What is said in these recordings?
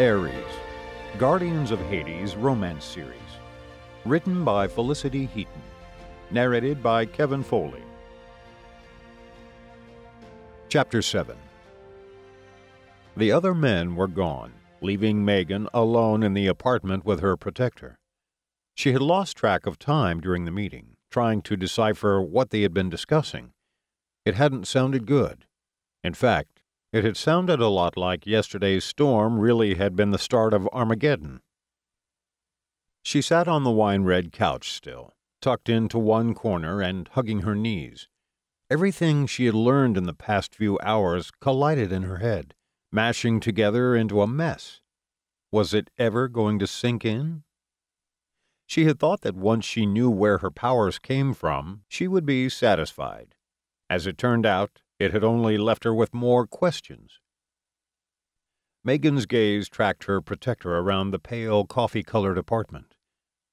Ares, Guardians of Hades romance series. Written by Felicity Heaton. Narrated by Kevin Foley. Chapter 7 The other men were gone, leaving Megan alone in the apartment with her protector. She had lost track of time during the meeting, trying to decipher what they had been discussing. It hadn't sounded good. In fact, it had sounded a lot like yesterday's storm really had been the start of Armageddon. She sat on the wine red couch still, tucked into one corner and hugging her knees. Everything she had learned in the past few hours collided in her head, mashing together into a mess. Was it ever going to sink in? She had thought that once she knew where her powers came from, she would be satisfied. As it turned out, it had only left her with more questions. Megan's gaze tracked her protector around the pale, coffee colored apartment.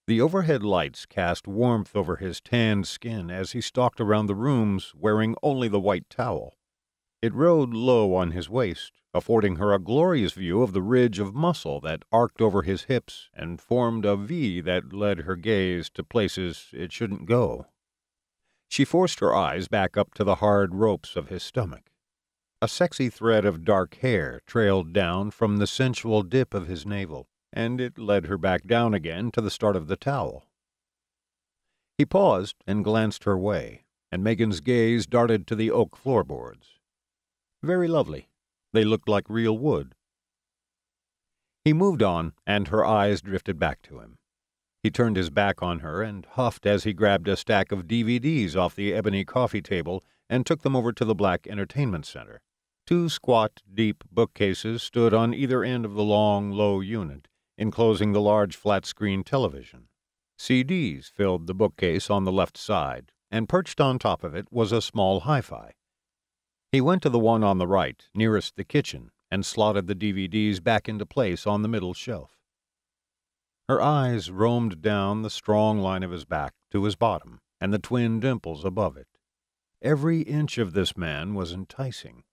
The overhead lights cast warmth over his tanned skin as he stalked around the rooms wearing only the white towel. It rode low on his waist, affording her a glorious view of the ridge of muscle that arced over his hips and formed a V that led her gaze to places it shouldn't go. She forced her eyes back up to the hard ropes of his stomach. A sexy thread of dark hair trailed down from the sensual dip of his navel, and it led her back down again to the start of the towel. He paused and glanced her way, and Megan's gaze darted to the oak floorboards. Very lovely. They looked like real wood. He moved on, and her eyes drifted back to him. He turned his back on her and huffed as he grabbed a stack of DVDs off the ebony coffee table and took them over to the Black Entertainment Center. Two squat, deep bookcases stood on either end of the long, low unit, enclosing the large flat screen television. CDs filled the bookcase on the left side, and perched on top of it was a small hi fi. He went to the one on the right, nearest the kitchen, and slotted the DVDs back into place on the middle shelf. Her eyes roamed down the strong line of his back to his bottom and the twin dimples above it. Every inch of this man was enticing.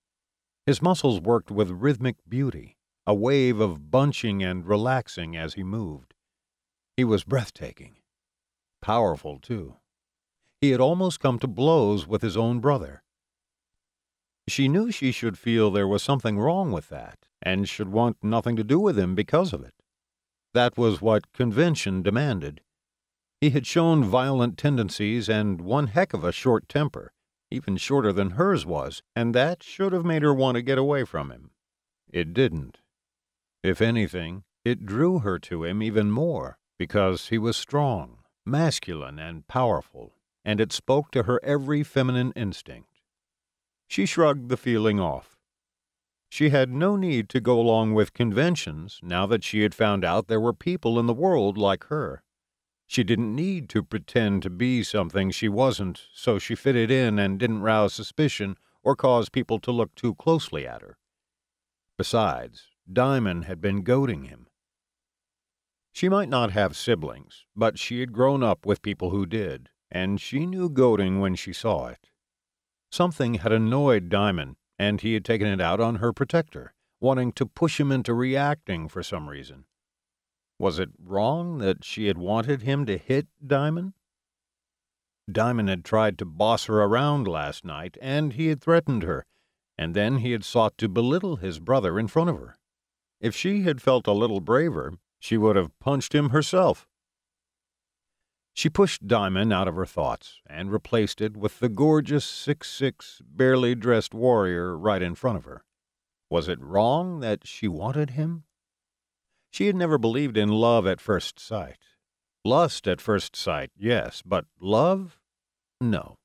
His muscles worked with rhythmic beauty, a wave of bunching and relaxing as he moved. He was breathtaking. Powerful, too. He had almost come to blows with his own brother. She knew she should feel there was something wrong with that, and should want nothing to do with him because of it. That was what convention demanded. He had shown violent tendencies and one heck of a short temper, even shorter than hers was, and that should have made her want to get away from him. It didn't. If anything, it drew her to him even more, because he was strong, masculine, and powerful, and it spoke to her every feminine instinct. She shrugged the feeling off. She had no need to go along with conventions now that she had found out there were people in the world like her. She didn't need to pretend to be something she wasn't so she fitted in and didn't rouse suspicion or cause people to look too closely at her. Besides, Daimon had been goading him. She might not have siblings, but she had grown up with people who did, and she knew goading when she saw it. Something had annoyed Daimon, and he had taken it out on her protector, wanting to push him into reacting for some reason. Was it wrong that she had wanted him to hit Daimon? Daimon had tried to boss her around last night, and he had threatened her, and then he had sought to belittle his brother in front of her. If she had felt a little braver, she would have punched him herself. She pushed Daimon out of her thoughts and replaced it with the gorgeous six-six, barely dressed warrior right in front of her. Was it wrong that she wanted him? She had never believed in love at first sight. Lust at first sight, yes, but love? No.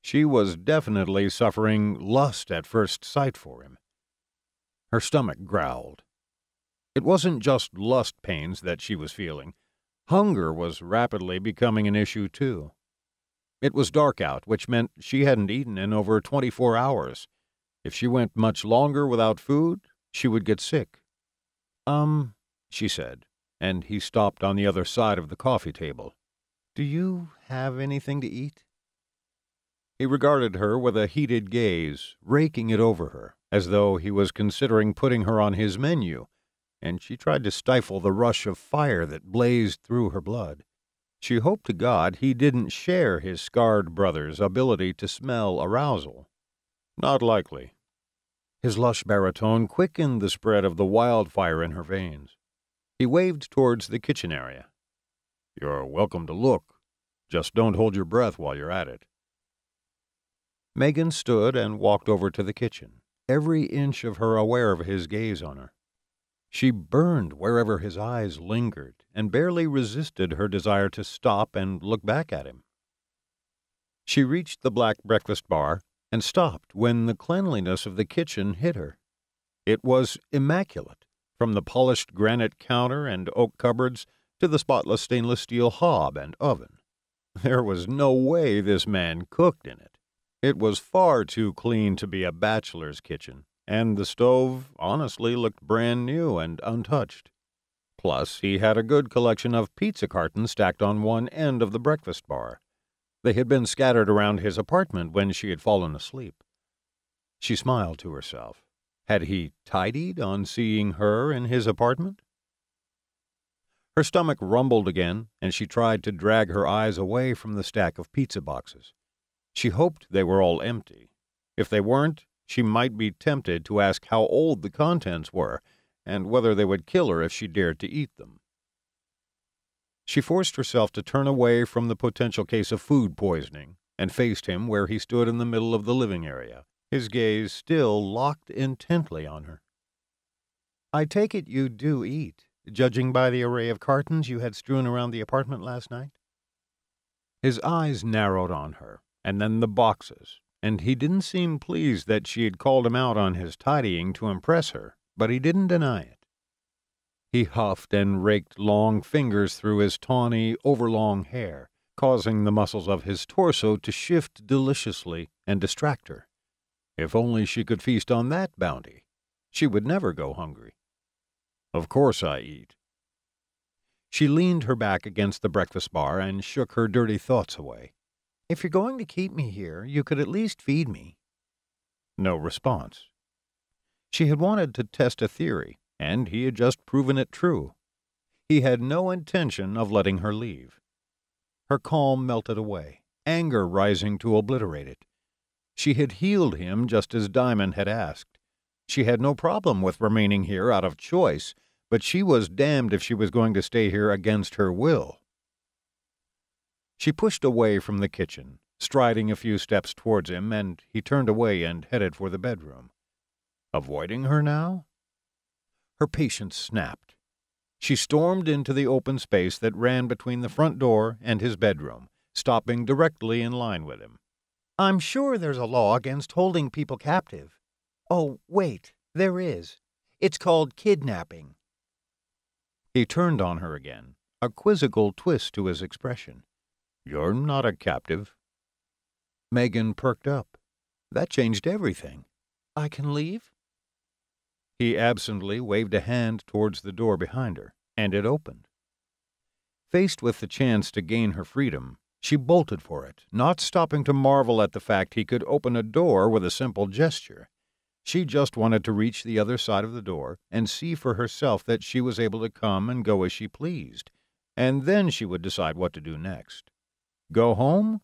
She was definitely suffering lust at first sight for him. Her stomach growled. It wasn't just lust pains that she was feeling. Hunger was rapidly becoming an issue, too. It was dark out, which meant she hadn't eaten in over 24 hours. If she went much longer without food, she would get sick. Um, she said, and he stopped on the other side of the coffee table. Do you have anything to eat? He regarded her with a heated gaze, raking it over her, as though he was considering putting her on his menu and she tried to stifle the rush of fire that blazed through her blood. She hoped to God he didn't share his scarred brother's ability to smell arousal. Not likely. His lush baritone quickened the spread of the wildfire in her veins. He waved towards the kitchen area. You're welcome to look. Just don't hold your breath while you're at it. Megan stood and walked over to the kitchen, every inch of her aware of his gaze on her. She burned wherever his eyes lingered and barely resisted her desire to stop and look back at him. She reached the black breakfast bar and stopped when the cleanliness of the kitchen hit her. It was immaculate, from the polished granite counter and oak cupboards to the spotless stainless steel hob and oven. There was no way this man cooked in it. It was far too clean to be a bachelor's kitchen, and the stove honestly looked brand new and untouched. Plus, he had a good collection of pizza cartons stacked on one end of the breakfast bar. They had been scattered around his apartment when she had fallen asleep. She smiled to herself. Had he tidied on seeing her in his apartment? Her stomach rumbled again, and she tried to drag her eyes away from the stack of pizza boxes. She hoped they were all empty. If they weren't, she might be tempted to ask how old the contents were and whether they would kill her if she dared to eat them. She forced herself to turn away from the potential case of food poisoning and faced him where he stood in the middle of the living area, his gaze still locked intently on her. I take it you do eat, judging by the array of cartons you had strewn around the apartment last night? His eyes narrowed on her, and then the boxes, and he didn't seem pleased that she had called him out on his tidying to impress her, but he didn't deny it. He huffed and raked long fingers through his tawny, overlong hair, causing the muscles of his torso to shift deliciously and distract her. If only she could feast on that bounty, she would never go hungry. Of course I eat. She leaned her back against the breakfast bar and shook her dirty thoughts away. If you're going to keep me here, you could at least feed me. No response. She had wanted to test a theory, and he had just proven it true. He had no intention of letting her leave. Her calm melted away, anger rising to obliterate it. She had healed him just as Daimon had asked. She had no problem with remaining here out of choice, but she was damned if she was going to stay here against her will. She pushed away from the kitchen, striding a few steps towards him, and he turned away and headed for the bedroom. Avoiding her now? Her patience snapped. She stormed into the open space that ran between the front door and his bedroom, stopping directly in line with him. I'm sure there's a law against holding people captive. Oh, wait, there is. It's called kidnapping. He turned on her again, a quizzical twist to his expression. You're not a captive. Megan perked up. That changed everything. I can leave? He absently waved a hand towards the door behind her, and it opened. Faced with the chance to gain her freedom, she bolted for it, not stopping to marvel at the fact he could open a door with a simple gesture. She just wanted to reach the other side of the door and see for herself that she was able to come and go as she pleased, and then she would decide what to do next. Go home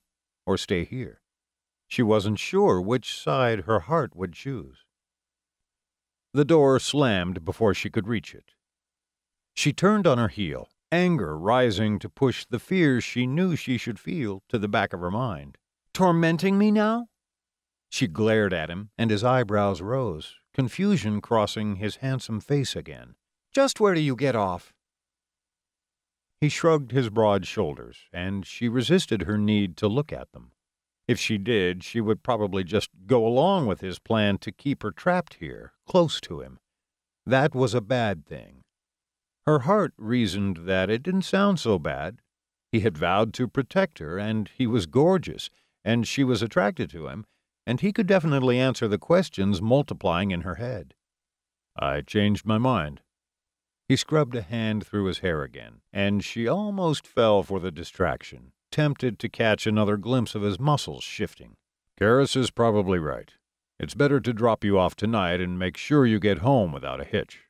or stay here? She wasn't sure which side her heart would choose. The door slammed before she could reach it. She turned on her heel, anger rising to push the fears she knew she should feel to the back of her mind. Tormenting me now? She glared at him, and his eyebrows rose, confusion crossing his handsome face again. Just where do you get off? He shrugged his broad shoulders, and she resisted her need to look at them. If she did, she would probably just go along with his plan to keep her trapped here, close to him. That was a bad thing. Her heart reasoned that it didn't sound so bad. He had vowed to protect her, and he was gorgeous, and she was attracted to him, and he could definitely answer the questions multiplying in her head. I changed my mind. He scrubbed a hand through his hair again, and she almost fell for the distraction, tempted to catch another glimpse of his muscles shifting. Keras is probably right. It's better to drop you off tonight and make sure you get home without a hitch.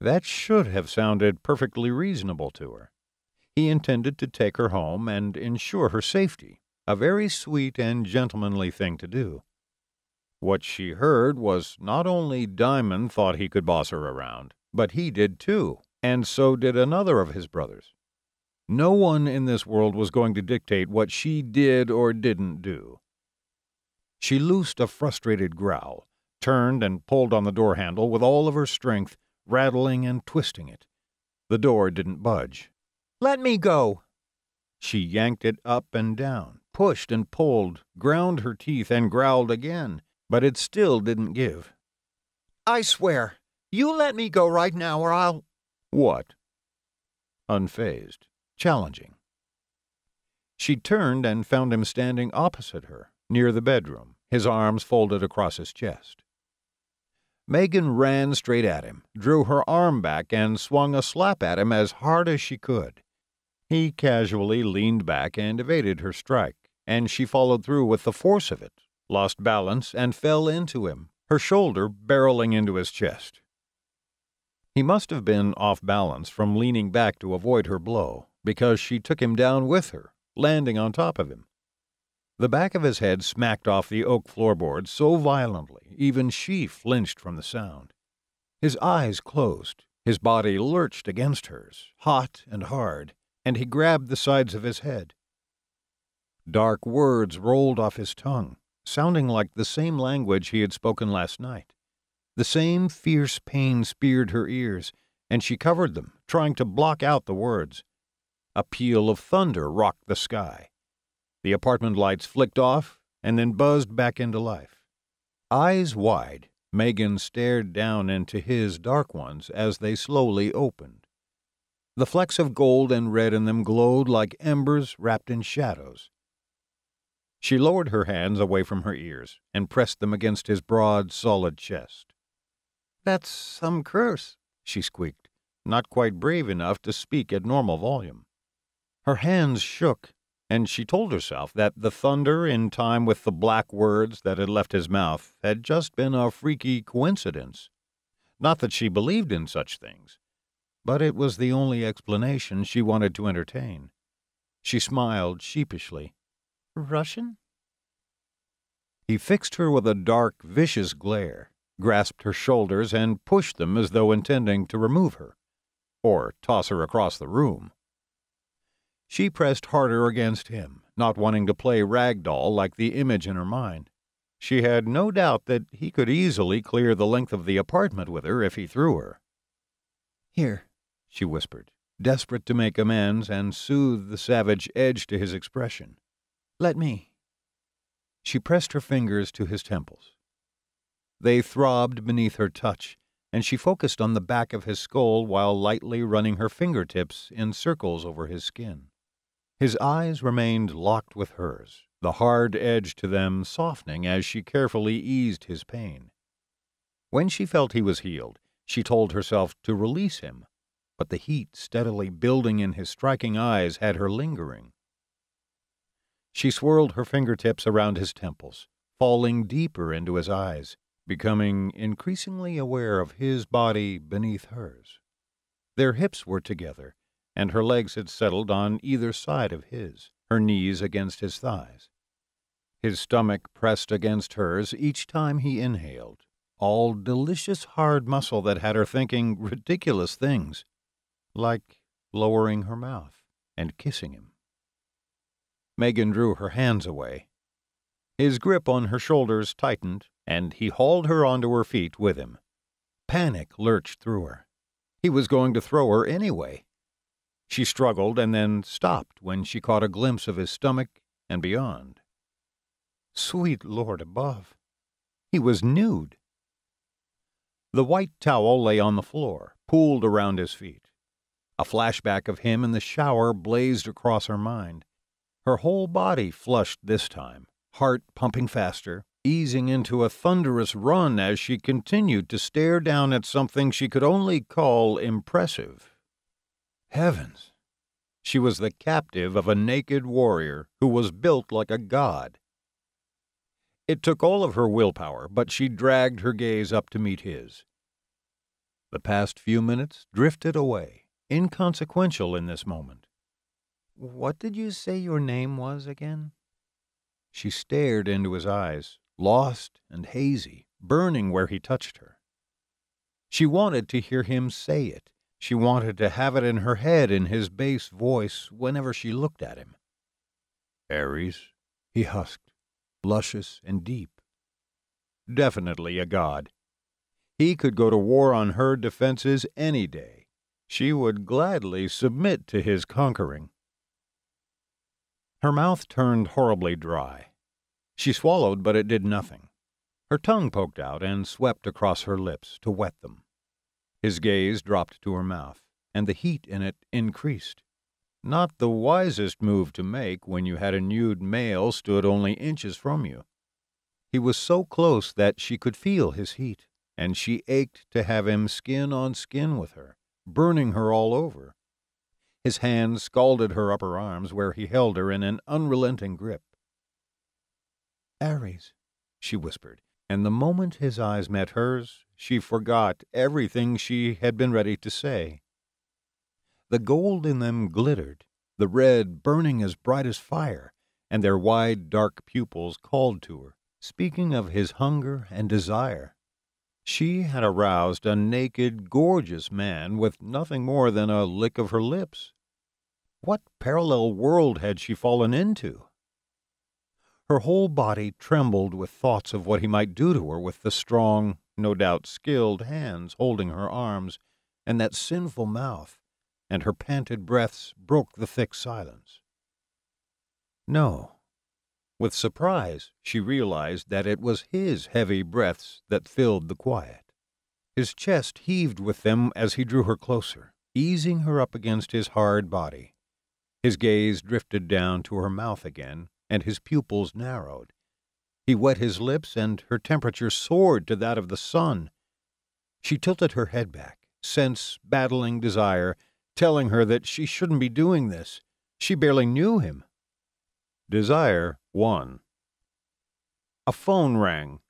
That should have sounded perfectly reasonable to her. He intended to take her home and ensure her safety, a very sweet and gentlemanly thing to do. What she heard was not only Daimon thought he could boss her around, but he did too, and so did another of his brothers. No one in this world was going to dictate what she did or didn't do. She loosed a frustrated growl, turned and pulled on the door handle with all of her strength, rattling and twisting it. The door didn't budge. Let me go! She yanked it up and down, pushed and pulled, ground her teeth, and growled again, but it still didn't give. I swear, you let me go right now or I'll. What? Unfazed, challenging. She turned and found him standing opposite her, near the bedroom, his arms folded across his chest. Megan ran straight at him, drew her arm back, and swung a slap at him as hard as she could. He casually leaned back and evaded her strike, and she followed through with the force of it, lost balance, and fell into him, her shoulder barreling into his chest. He must have been off balance from leaning back to avoid her blow, because she took him down with her, landing on top of him. The back of his head smacked off the oak floorboard so violently even she flinched from the sound. His eyes closed, his body lurched against hers, hot and hard, and he grabbed the sides of his head. Dark words rolled off his tongue, sounding like the same language he had spoken last night. The same fierce pain speared her ears, and she covered them, trying to block out the words. A peal of thunder rocked the sky. The apartment lights flicked off and then buzzed back into life. Eyes wide, Megan stared down into his dark ones as they slowly opened. The flecks of gold and red in them glowed like embers wrapped in shadows. She lowered her hands away from her ears and pressed them against his broad, solid chest. That's some curse, she squeaked, not quite brave enough to speak at normal volume. Her hands shook and she told herself that the thunder in time with the black words that had left his mouth had just been a freaky coincidence. Not that she believed in such things, but it was the only explanation she wanted to entertain. She smiled sheepishly. Russian? He fixed her with a dark, vicious glare, grasped her shoulders, and pushed them as though intending to remove her, or toss her across the room. She pressed harder against him, not wanting to play rag doll like the image in her mind. She had no doubt that he could easily clear the length of the apartment with her if he threw her. Here, she whispered, desperate to make amends and soothe the savage edge to his expression. Let me. She pressed her fingers to his temples. They throbbed beneath her touch, and she focused on the back of his skull while lightly running her fingertips in circles over his skin. His eyes remained locked with hers, the hard edge to them softening as she carefully eased his pain. When she felt he was healed, she told herself to release him, but the heat steadily building in his striking eyes had her lingering. She swirled her fingertips around his temples, falling deeper into his eyes, becoming increasingly aware of his body beneath hers. Their hips were together, and her legs had settled on either side of his, her knees against his thighs. His stomach pressed against hers each time he inhaled, all delicious hard muscle that had her thinking ridiculous things, like lowering her mouth and kissing him. Megan drew her hands away. His grip on her shoulders tightened, and he hauled her onto her feet with him. Panic lurched through her. He was going to throw her anyway. She struggled and then stopped when she caught a glimpse of his stomach and beyond. Sweet Lord above! He was nude. The white towel lay on the floor, pooled around his feet. A flashback of him in the shower blazed across her mind. Her whole body flushed this time, heart pumping faster, easing into a thunderous run as she continued to stare down at something she could only call impressive. Heavens! She was the captive of a naked warrior who was built like a god. It took all of her willpower, but she dragged her gaze up to meet his. The past few minutes drifted away, inconsequential in this moment. What did you say your name was again? She stared into his eyes, lost and hazy, burning where he touched her. She wanted to hear him say it. She wanted to have it in her head in his bass voice whenever she looked at him. Ares, he husked, luscious and deep. Definitely a god. He could go to war on her defenses any day. She would gladly submit to his conquering. Her mouth turned horribly dry. She swallowed, but it did nothing. Her tongue poked out and swept across her lips to wet them. His gaze dropped to her mouth, and the heat in it increased. Not the wisest move to make when you had a nude male stood only inches from you. He was so close that she could feel his heat, and she ached to have him skin on skin with her, burning her all over. His hand scalded her upper arms where he held her in an unrelenting grip. Ares, she whispered, and the moment his eyes met hers, she forgot everything she had been ready to say. The gold in them glittered, the red burning as bright as fire, and their wide, dark pupils called to her, speaking of his hunger and desire. She had aroused a naked, gorgeous man with nothing more than a lick of her lips. What parallel world had she fallen into? Her whole body trembled with thoughts of what he might do to her with the strong, no doubt skilled hands holding her arms, and that sinful mouth, and her panted breaths broke the thick silence. No. With surprise, she realized that it was his heavy breaths that filled the quiet. His chest heaved with them as he drew her closer, easing her up against his hard body. His gaze drifted down to her mouth again, and his pupils narrowed. He wet his lips, and her temperature soared to that of the sun. She tilted her head back, sense battling desire, telling her that she shouldn't be doing this. She barely knew him. Desire won. A phone rang.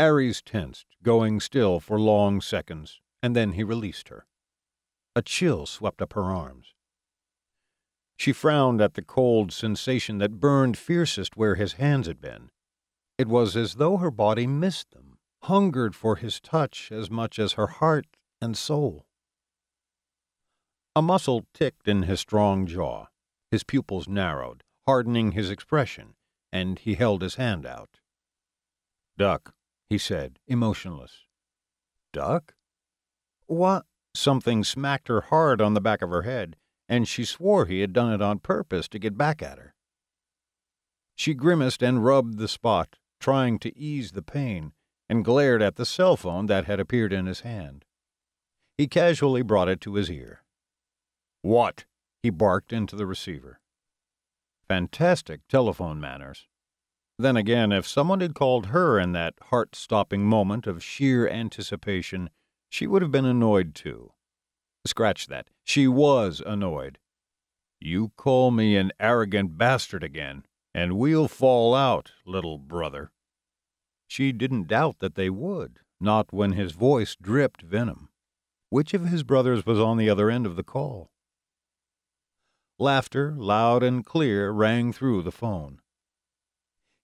Ares tensed, going still for long seconds, and then he released her. A chill swept up her arms. She frowned at the cold sensation that burned fiercest where his hands had been. It was as though her body missed them, hungered for his touch as much as her heart and soul. A muscle ticked in his strong jaw. His pupils narrowed, hardening his expression, and he held his hand out. Duck, he said, emotionless. Duck? What? Something smacked her hard on the back of her head, and she swore he had done it on purpose to get back at her. She grimaced and rubbed the spot, trying to ease the pain, and glared at the cell phone that had appeared in his hand. He casually brought it to his ear. What? he barked into the receiver. Fantastic telephone manners. Then again, if someone had called her in that heart stopping moment of sheer anticipation, she would have been annoyed too. Scratch that. She was annoyed. You call me an arrogant bastard again, and we'll fall out, little brother. She didn't doubt that they would, not when his voice dripped venom. Which of his brothers was on the other end of the call? Laughter, loud and clear, rang through the phone.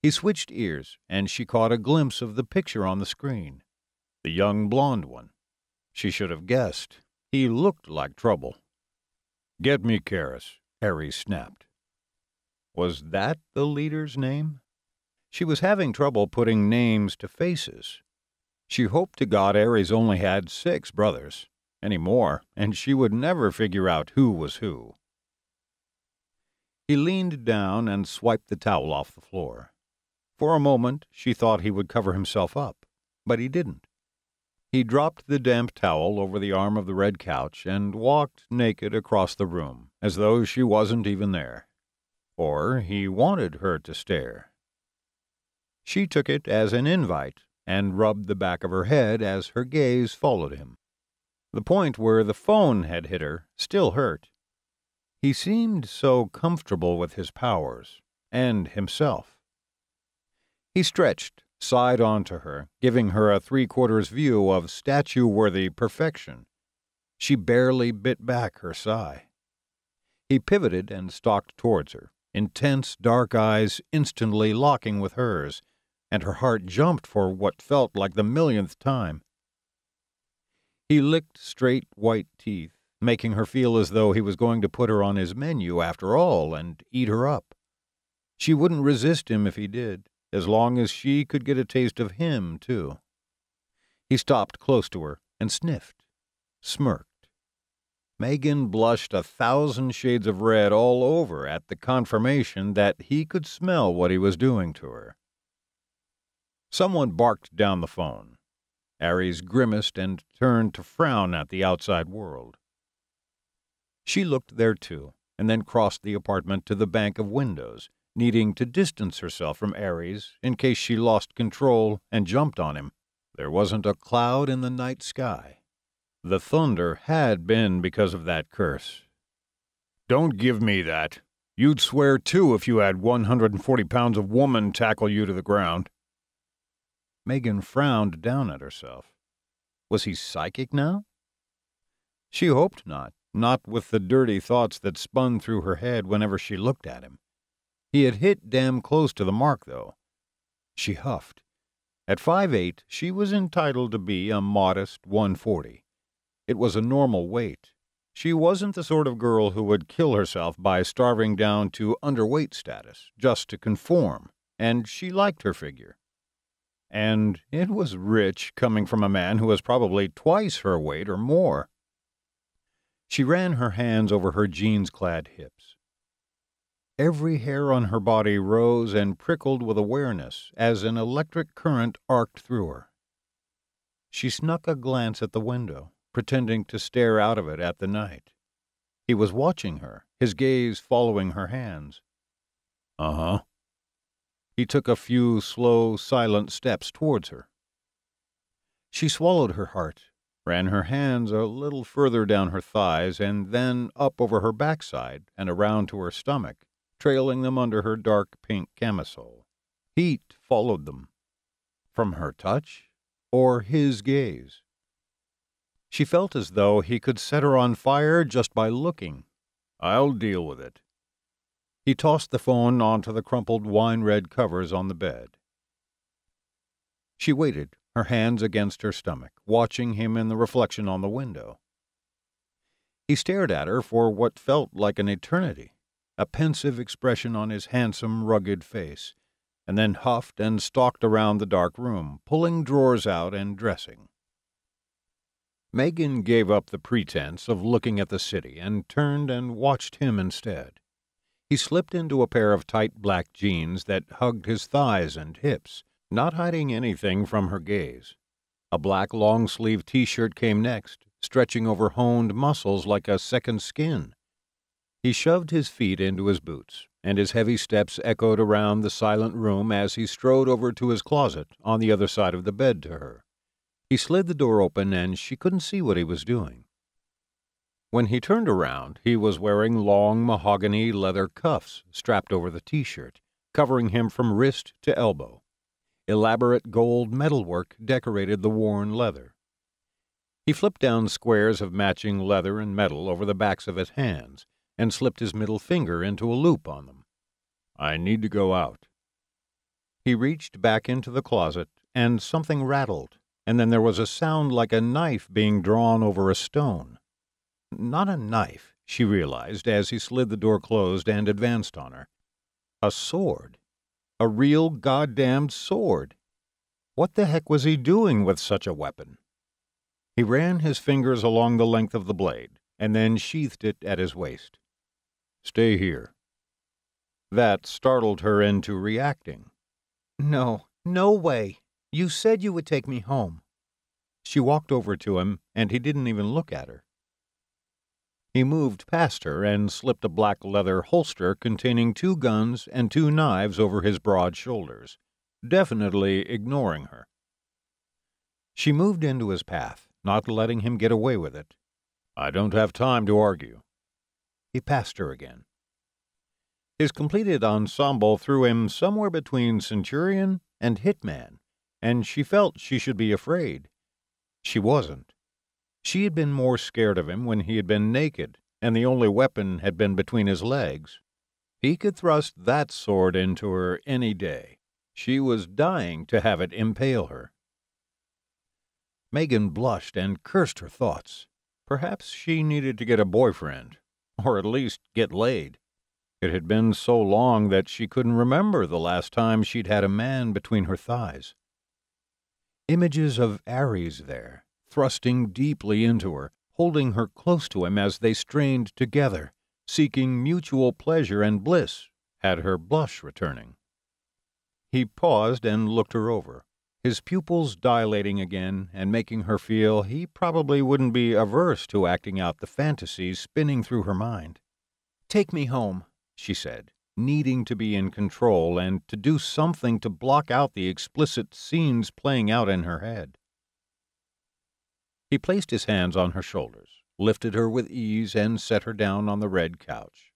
He switched ears, and she caught a glimpse of the picture on the screen. The young blonde one. She should have guessed. He looked like trouble. Get me Keras, Ares snapped. Was that the leader's name? She was having trouble putting names to faces. She hoped to God Ares only had six brothers. Any more, and she would never figure out who was who. He leaned down and swiped the towel off the floor. For a moment, she thought he would cover himself up, but he didn't. He dropped the damp towel over the arm of the red couch and walked naked across the room, as though she wasn't even there. Or he wanted her to stare. She took it as an invite and rubbed the back of her head as her gaze followed him. The point where the phone had hit her still hurt. He seemed so comfortable with his powers and himself. He stretched, side onto her, giving her a three quarters view of statue worthy perfection. She barely bit back her sigh. He pivoted and stalked towards her, intense dark eyes instantly locking with hers, and her heart jumped for what felt like the millionth time. He licked straight white teeth, making her feel as though he was going to put her on his menu after all and eat her up. She wouldn't resist him if he did, as long as she could get a taste of him, too. He stopped close to her and sniffed, smirked. Megan blushed a thousand shades of red all over at the confirmation that he could smell what he was doing to her. Someone barked down the phone. Ares grimaced and turned to frown at the outside world. She looked there too, and then crossed the apartment to the bank of windows, needing to distance herself from Ares in case she lost control and jumped on him. There wasn't a cloud in the night sky. The thunder had been because of that curse. Don't give me that. You'd swear too if you had 140 pounds of woman tackle you to the ground. Megan frowned down at herself. Was he psychic now? She hoped not, not with the dirty thoughts that spun through her head whenever she looked at him. He had hit damn close to the mark, though. She huffed. At five eight, she was entitled to be a modest 140. It was a normal weight. She wasn't the sort of girl who would kill herself by starving down to underweight status just to conform, and she liked her figure. And it was rich coming from a man who was probably twice her weight or more. She ran her hands over her jeans clad hips. Every hair on her body rose and prickled with awareness as an electric current arced through her. She snuck a glance at the window, pretending to stare out of it at the night. He was watching her, his gaze following her hands. Uh huh. He took a few slow, silent steps towards her. She swallowed her heart, ran her hands a little further down her thighs, and then up over her backside and around to her stomach, trailing them under her dark pink camisole. Heat followed them. From her touch or his gaze? She felt as though he could set her on fire just by looking. I'll deal with it. He tossed the phone onto the crumpled wine red covers on the bed. She waited, her hands against her stomach, watching him in the reflection on the window. He stared at her for what felt like an eternity, a pensive expression on his handsome, rugged face, and then huffed and stalked around the dark room, pulling drawers out and dressing. Megan gave up the pretense of looking at the city and turned and watched him instead. He slipped into a pair of tight black jeans that hugged his thighs and hips, not hiding anything from her gaze. A black long sleeved t shirt came next, stretching over honed muscles like a second skin. He shoved his feet into his boots, and his heavy steps echoed around the silent room as he strode over to his closet on the other side of the bed to her. He slid the door open, and she couldn't see what he was doing. When he turned around, he was wearing long mahogany leather cuffs strapped over the t shirt, covering him from wrist to elbow. Elaborate gold metalwork decorated the worn leather. He flipped down squares of matching leather and metal over the backs of his hands and slipped his middle finger into a loop on them. I need to go out. He reached back into the closet, and something rattled, and then there was a sound like a knife being drawn over a stone. Not a knife, she realized as he slid the door closed and advanced on her. A sword. A real goddamned sword. What the heck was he doing with such a weapon? He ran his fingers along the length of the blade and then sheathed it at his waist. Stay here. That startled her into reacting. No, no way. You said you would take me home. She walked over to him, and he didn't even look at her. He moved past her and slipped a black leather holster containing two guns and two knives over his broad shoulders, definitely ignoring her. She moved into his path, not letting him get away with it. I don't have time to argue. He passed her again. His completed ensemble threw him somewhere between centurion and hitman, and she felt she should be afraid. She wasn't. She had been more scared of him when he had been naked, and the only weapon had been between his legs. He could thrust that sword into her any day. She was dying to have it impale her. Megan blushed and cursed her thoughts. Perhaps she needed to get a boyfriend, or at least get laid. It had been so long that she couldn't remember the last time she'd had a man between her thighs. Images of Ares there, thrusting deeply into her, holding her close to him as they strained together, seeking mutual pleasure and bliss, had her blush returning. He paused and looked her over, his pupils dilating again and making her feel he probably wouldn't be averse to acting out the fantasies spinning through her mind. Take me home, she said, needing to be in control and to do something to block out the explicit scenes playing out in her head. He placed his hands on her shoulders, lifted her with ease, and set her down on the red couch.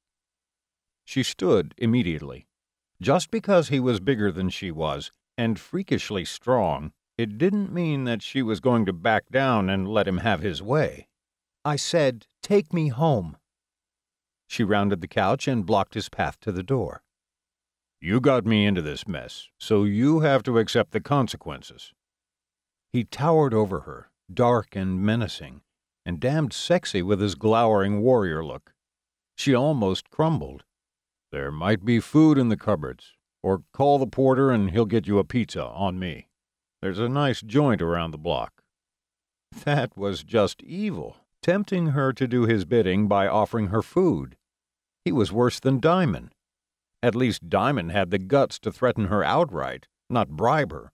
She stood immediately. Just because he was bigger than she was, and freakishly strong, it didn't mean that she was going to back down and let him have his way. I said, Take me home. She rounded the couch and blocked his path to the door. You got me into this mess, so you have to accept the consequences. He towered over her, dark and menacing, and damned sexy with his glowering warrior look. She almost crumbled. There might be food in the cupboards, or call the porter and he'll get you a pizza on me. There's a nice joint around the block. That was just evil, tempting her to do his bidding by offering her food. He was worse than Daimon. At least Daimon had the guts to threaten her outright, not bribe her.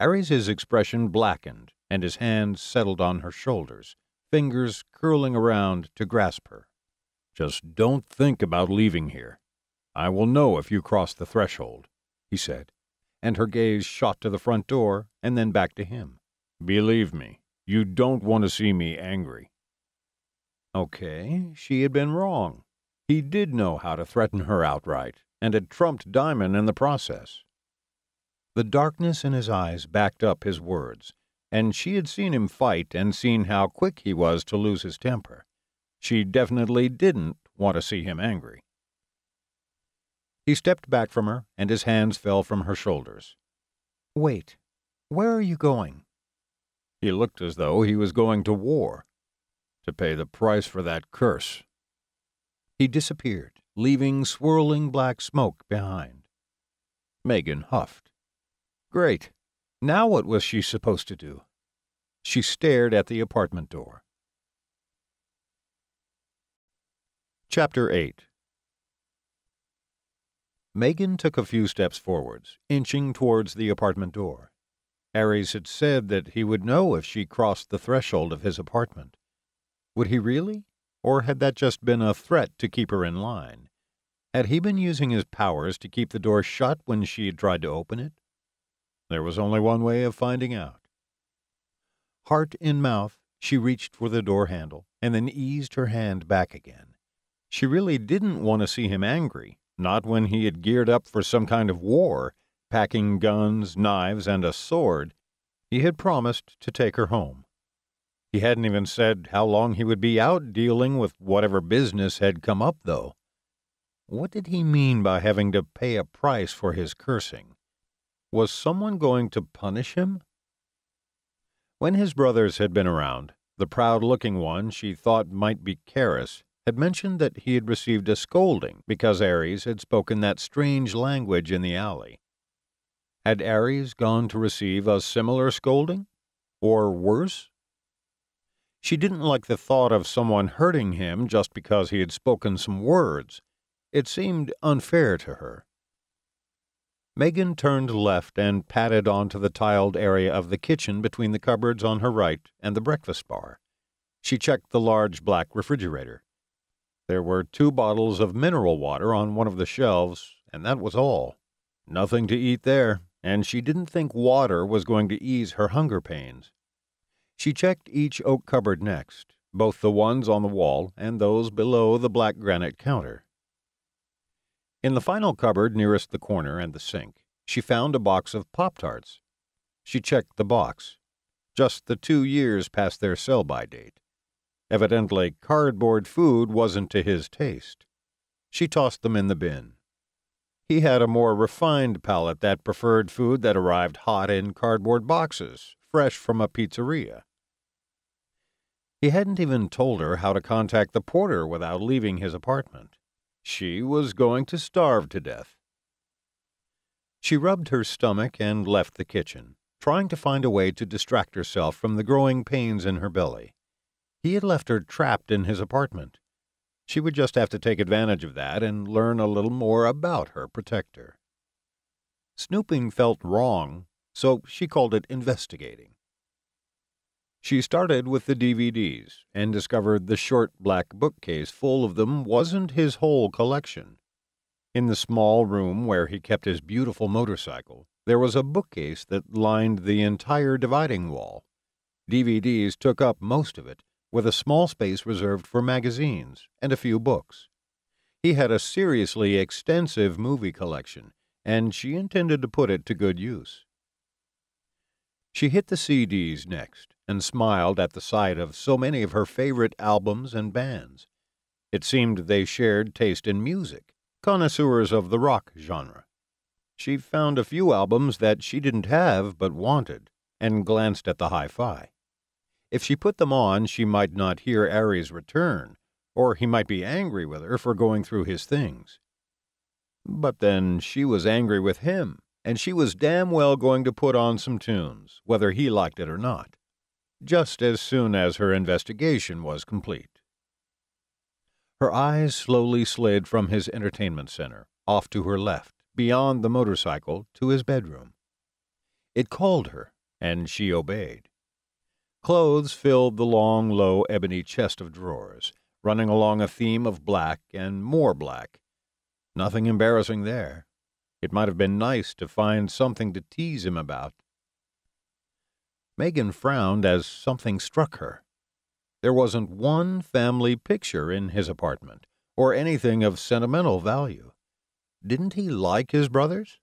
Ares's expression blackened, and his hands settled on her shoulders, fingers curling around to grasp her. Just don't think about leaving here. I will know if you cross the threshold, he said, and her gaze shot to the front door and then back to him. Believe me, you don't want to see me angry. Okay, she had been wrong. He did know how to threaten her outright, and had trumped Daimon in the process. The darkness in his eyes backed up his words, and she had seen him fight and seen how quick he was to lose his temper. She definitely didn't want to see him angry. He stepped back from her, and his hands fell from her shoulders. Wait, where are you going? He looked as though he was going to war to pay the price for that curse. He disappeared, leaving swirling black smoke behind. Megan huffed. Great. Now what was she supposed to do? She stared at the apartment door. Chapter 8 Megan took a few steps forwards, inching towards the apartment door. Ares had said that he would know if she crossed the threshold of his apartment. Would he really? Or had that just been a threat to keep her in line? Had he been using his powers to keep the door shut when she had tried to open it? There was only one way of finding out. Heart in mouth, she reached for the door handle and then eased her hand back again. She really didn't want to see him angry, not when he had geared up for some kind of war, packing guns, knives, and a sword. He had promised to take her home. He hadn't even said how long he would be out dealing with whatever business had come up, though. What did he mean by having to pay a price for his cursing? Was someone going to punish him? When his brothers had been around, the proud looking one she thought might be Keras had mentioned that he had received a scolding because Ares had spoken that strange language in the alley. Had Ares gone to receive a similar scolding? Or worse? She didn't like the thought of someone hurting him just because he had spoken some words. It seemed unfair to her. Megan turned left and padded onto the tiled area of the kitchen between the cupboards on her right and the breakfast bar. She checked the large black refrigerator. There were two bottles of mineral water on one of the shelves, and that was all. Nothing to eat there, and she didn't think water was going to ease her hunger pains. She checked each oak cupboard next, both the ones on the wall and those below the black granite counter. In the final cupboard nearest the corner and the sink, She found a box of Pop Tarts. She checked the box. Just the two years past their sell by date. Evidently, cardboard food wasn't to his taste. She tossed them in the bin. He had a more refined palate that preferred food that arrived hot in cardboard boxes, fresh from a pizzeria. He hadn't even told her how to contact the porter without leaving his apartment. She was going to starve to death. She rubbed her stomach and left the kitchen, trying to find a way to distract herself from the growing pains in her belly. He had left her trapped in his apartment. She would just have to take advantage of that and learn a little more about her protector. Snooping felt wrong, so she called it investigating. She started with the DVDs and discovered the short black bookcase full of them wasn't his whole collection. In the small room where he kept his beautiful motorcycle, there was a bookcase that lined the entire dividing wall. DVDs took up most of it, with a small space reserved for magazines and a few books. He had a seriously extensive movie collection, and she intended to put it to good use. She hit the CDs next and smiled at the sight of so many of her favorite albums and bands. It seemed they shared taste in music, connoisseurs of the rock genre. She found a few albums that she didn't have but wanted, and glanced at the hi fi. If she put them on, she might not hear Ares return, or he might be angry with her for going through his things. But then she was angry with him, and she was damn well going to put on some tunes, whether he liked it or not, just as soon as her investigation was complete. Her eyes slowly slid from his entertainment center, off to her left, beyond the motorcycle, to his bedroom. It called her, and she obeyed. Clothes filled the long, low ebony chest of drawers, running along a theme of black and more black. Nothing embarrassing there. It might have been nice to find something to tease him about. Megan frowned as something struck her. There wasn't one family picture in his apartment, or anything of sentimental value. Didn't he like his brothers?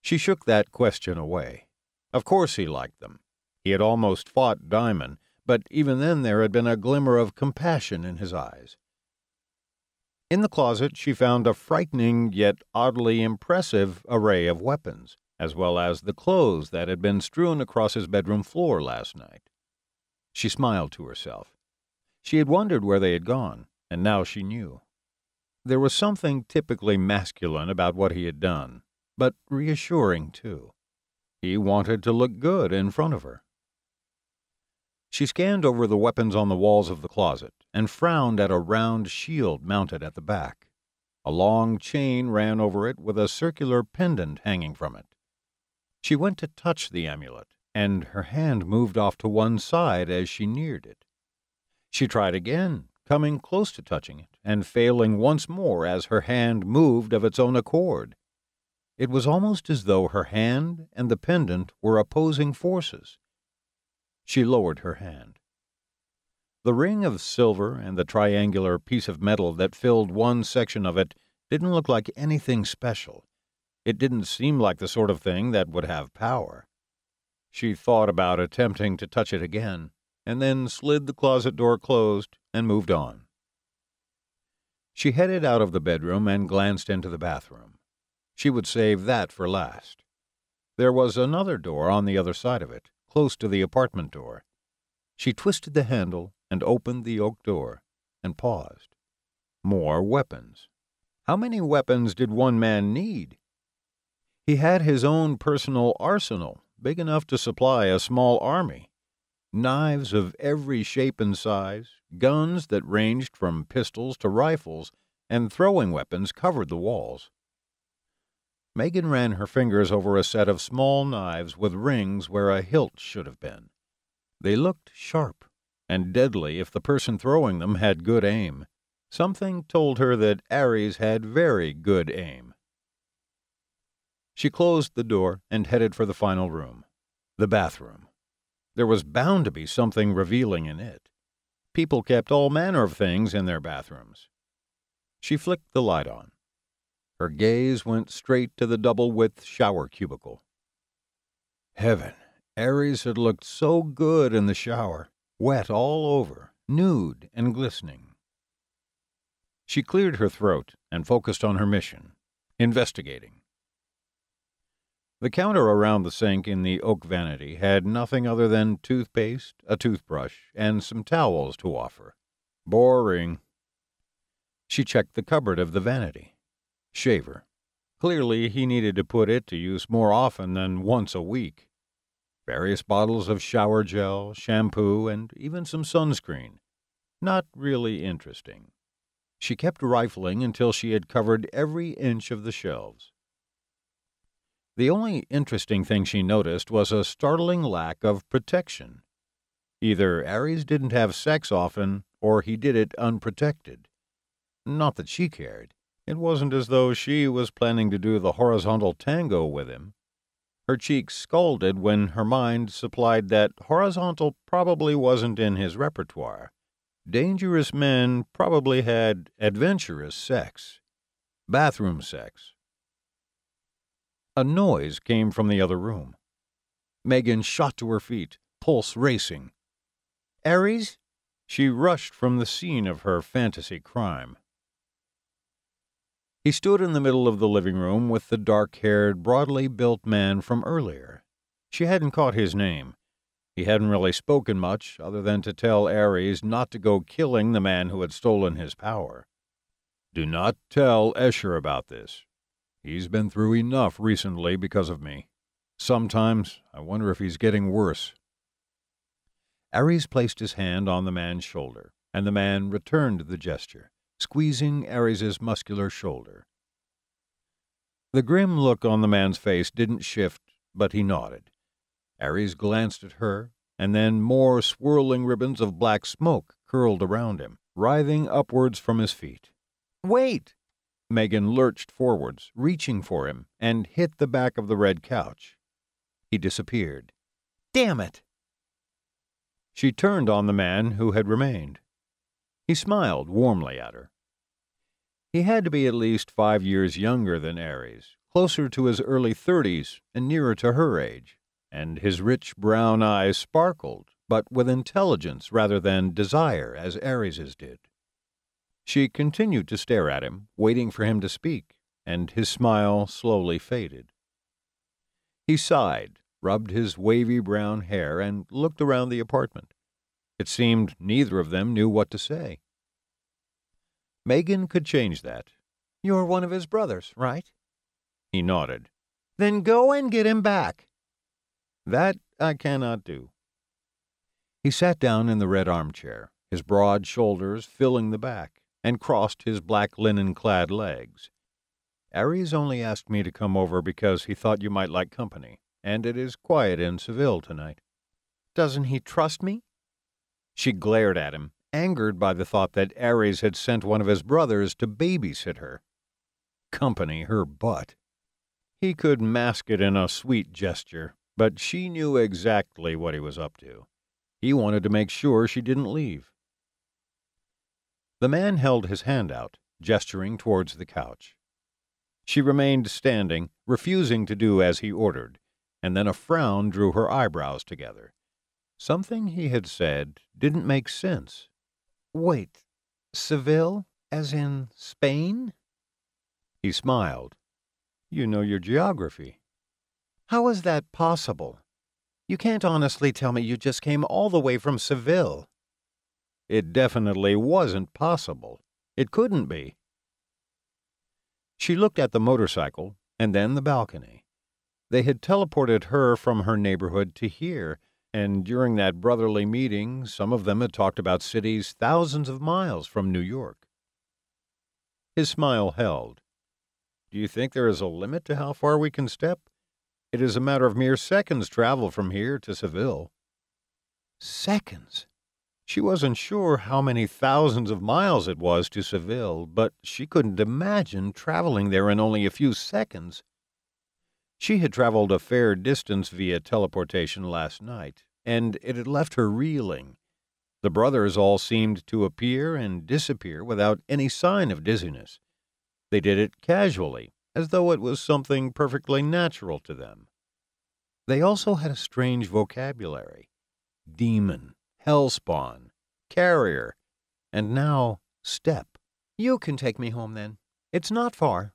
She shook that question away. Of course he liked them. He had almost fought Daimon, but even then there had been a glimmer of compassion in his eyes. In the closet, she found a frightening yet oddly impressive array of weapons, as well as the clothes that had been strewn across his bedroom floor last night. She smiled to herself. She had wondered where they had gone, and now she knew. There was something typically masculine about what he had done, but reassuring, too. He wanted to look good in front of her. She scanned over the weapons on the walls of the closet and frowned at a round shield mounted at the back. A long chain ran over it with a circular pendant hanging from it. She went to touch the amulet, and her hand moved off to one side as she neared it. She tried again, coming close to touching it, and failing once more as her hand moved of its own accord. It was almost as though her hand and the pendant were opposing forces. She lowered her hand. The ring of silver and the triangular piece of metal that filled one section of it didn't look like anything special. It didn't seem like the sort of thing that would have power. She thought about attempting to touch it again, and then slid the closet door closed and moved on. She headed out of the bedroom and glanced into the bathroom. She would save that for last. There was another door on the other side of it, close to the apartment door. She twisted the handle and opened the oak door and paused. More weapons. How many weapons did one man need? He had his own personal arsenal, big enough to supply a small army. Knives of every shape and size, guns that ranged from pistols to rifles, and throwing weapons covered the walls. Megan ran her fingers over a set of small knives with rings where a hilt should have been. They looked sharp and deadly if the person throwing them had good aim. Something told her that Ares had very good aim. She closed the door and headed for the final room, the bathroom. There was bound to be something revealing in it. People kept all manner of things in their bathrooms. She flicked the light on. Her gaze went straight to the double width shower cubicle. Heaven, Ares had looked so good in the shower, wet all over, nude and glistening. She cleared her throat and focused on her mission investigating. The counter around the sink in the oak vanity had nothing other than toothpaste, a toothbrush, and some towels to offer. Boring. She checked the cupboard of the vanity. Shaver. Clearly, he needed to put it to use more often than once a week. Various bottles of shower gel, shampoo, and even some sunscreen. Not really interesting. She kept rifling until she had covered every inch of the shelves. The only interesting thing she noticed was a startling lack of protection. Either Ares didn't have sex often, or he did it unprotected. Not that she cared. It wasn't as though she was planning to do the horizontal tango with him. Her cheeks scalded when her mind supplied that horizontal probably wasn't in his repertoire. Dangerous men probably had adventurous sex, bathroom sex. A noise came from the other room. Megan shot to her feet, pulse racing. Ares? She rushed from the scene of her fantasy crime. He stood in the middle of the living room with the dark haired, broadly built man from earlier. She hadn't caught his name. He hadn't really spoken much, other than to tell Ares not to go killing the man who had stolen his power. Do not tell Escher about this. He's been through enough recently because of me. Sometimes I wonder if he's getting worse. Ares placed his hand on the man's shoulder, and the man returned the gesture squeezing Ares's muscular shoulder. The grim look on the man's face didn't shift, but he nodded. Ares glanced at her, and then more swirling ribbons of black smoke curled around him, writhing upwards from his feet. Wait! Megan lurched forwards, reaching for him, and hit the back of the red couch. He disappeared. Damn it! She turned on the man who had remained. He smiled warmly at her. He had to be at least five years younger than Ares, closer to his early thirties and nearer to her age, and his rich brown eyes sparkled, but with intelligence rather than desire, as Ares's did. She continued to stare at him, waiting for him to speak, and his smile slowly faded. He sighed, rubbed his wavy brown hair, and looked around the apartment. It seemed neither of them knew what to say. Megan could change that. You're one of his brothers, right? He nodded. Then go and get him back. That I cannot do. He sat down in the red armchair, his broad shoulders filling the back, and crossed his black linen clad legs. Ares only asked me to come over because he thought you might like company, and it is quiet in Seville tonight. Doesn't he trust me? She glared at him, angered by the thought that Ares had sent one of his brothers to babysit her. Company her butt. He could mask it in a sweet gesture, but she knew exactly what he was up to. He wanted to make sure she didn't leave. The man held his hand out, gesturing towards the couch. She remained standing, refusing to do as he ordered, and then a frown drew her eyebrows together. Something he had said didn't make sense. Wait, Seville, as in Spain? He smiled. You know your geography. How is that possible? You can't honestly tell me you just came all the way from Seville. It definitely wasn't possible. It couldn't be. She looked at the motorcycle and then the balcony. They had teleported her from her neighborhood to here, and during that brotherly meeting, some of them had talked about cities thousands of miles from New York. His smile held. Do you think there is a limit to how far we can step? It is a matter of mere seconds travel from here to Seville. Seconds? She wasn't sure how many thousands of miles it was to Seville, but she couldn't imagine traveling there in only a few seconds. She had traveled a fair distance via teleportation last night, and it had left her reeling. The brothers all seemed to appear and disappear without any sign of dizziness. They did it casually, as though it was something perfectly natural to them. They also had a strange vocabulary demon, hellspawn, carrier, and now step. You can take me home then. It's not far.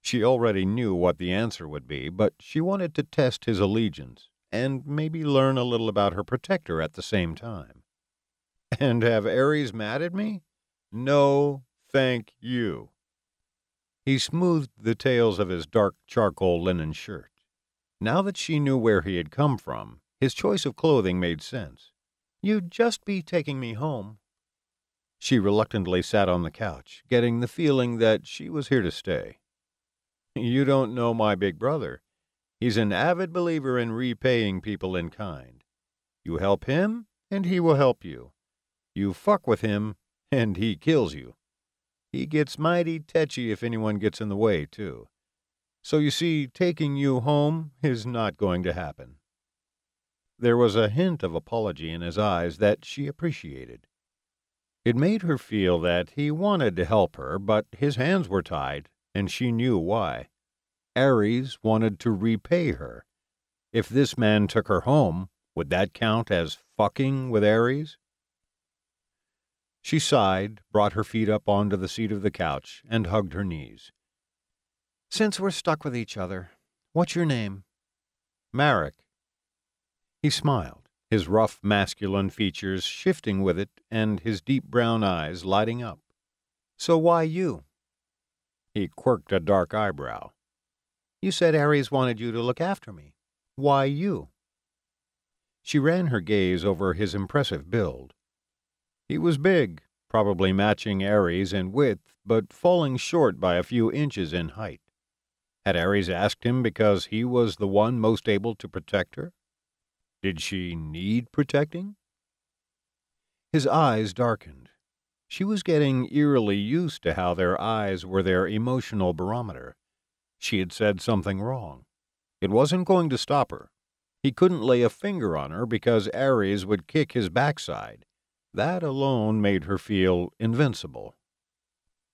She already knew what the answer would be, but she wanted to test his allegiance and maybe learn a little about her protector at the same time. And have Ares mad at me? No, thank you. He smoothed the tails of his dark charcoal linen shirt. Now that she knew where he had come from, his choice of clothing made sense. You'd just be taking me home. She reluctantly sat on the couch, getting the feeling that she was here to stay. You don't know my big brother. He's an avid believer in repaying people in kind. You help him, and he will help you. You fuck with him, and he kills you. He gets mighty tetchy if anyone gets in the way, too. So you see, taking you home is not going to happen. There was a hint of apology in his eyes that she appreciated. It made her feel that he wanted to help her, but his hands were tied, and she knew why. Ares wanted to repay her. If this man took her home, would that count as fucking with Ares? She sighed, brought her feet up onto the seat of the couch, and hugged her knees. Since we're stuck with each other, what's your name? Marek. He smiled, his rough masculine features shifting with it and his deep brown eyes lighting up. So why you? He quirked a dark eyebrow. You said Ares wanted you to look after me. Why you? She ran her gaze over his impressive build. He was big, probably matching Ares in width, but falling short by a few inches in height. Had Ares asked him because he was the one most able to protect her? Did she need protecting? His eyes darkened. She was getting eerily used to how their eyes were their emotional barometer. She had said something wrong. It wasn't going to stop her. He couldn't lay a finger on her because Ares would kick his backside. That alone made her feel invincible.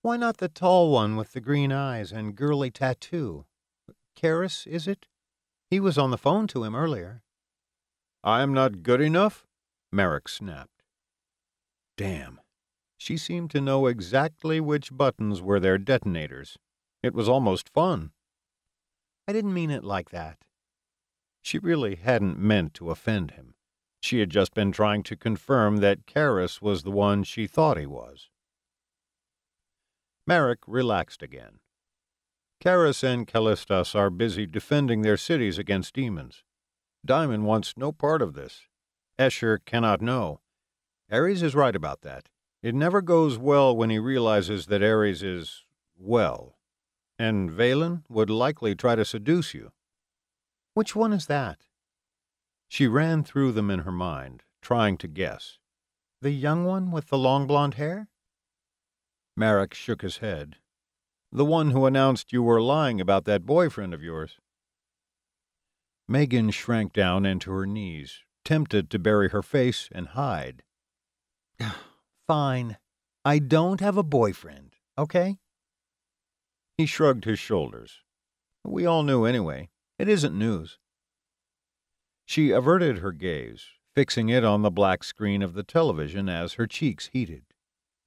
Why not the tall one with the green eyes and girly tattoo? Keras, is it? He was on the phone to him earlier. I'm not good enough? Marek snapped. Damn. She seemed to know exactly which buttons were their detonators. It was almost fun. I didn't mean it like that. She really hadn't meant to offend him. She had just been trying to confirm that Keras was the one she thought he was. Marek relaxed again. Keras and Calistos are busy defending their cities against demons. Daimon wants no part of this. Escher cannot know. Ares is right about that. It never goes well when he realizes that Ares is, well. And Valen would likely try to seduce you. Which one is that? She ran through them in her mind, trying to guess. The young one with the long blonde hair? Marek shook his head. The one who announced you were lying about that boyfriend of yours. Megan shrank down into her knees, tempted to bury her face and hide. Fine. I don't have a boyfriend, okay? He shrugged his shoulders. We all knew anyway. It isn't news. She averted her gaze, fixing it on the black screen of the television as her cheeks heated.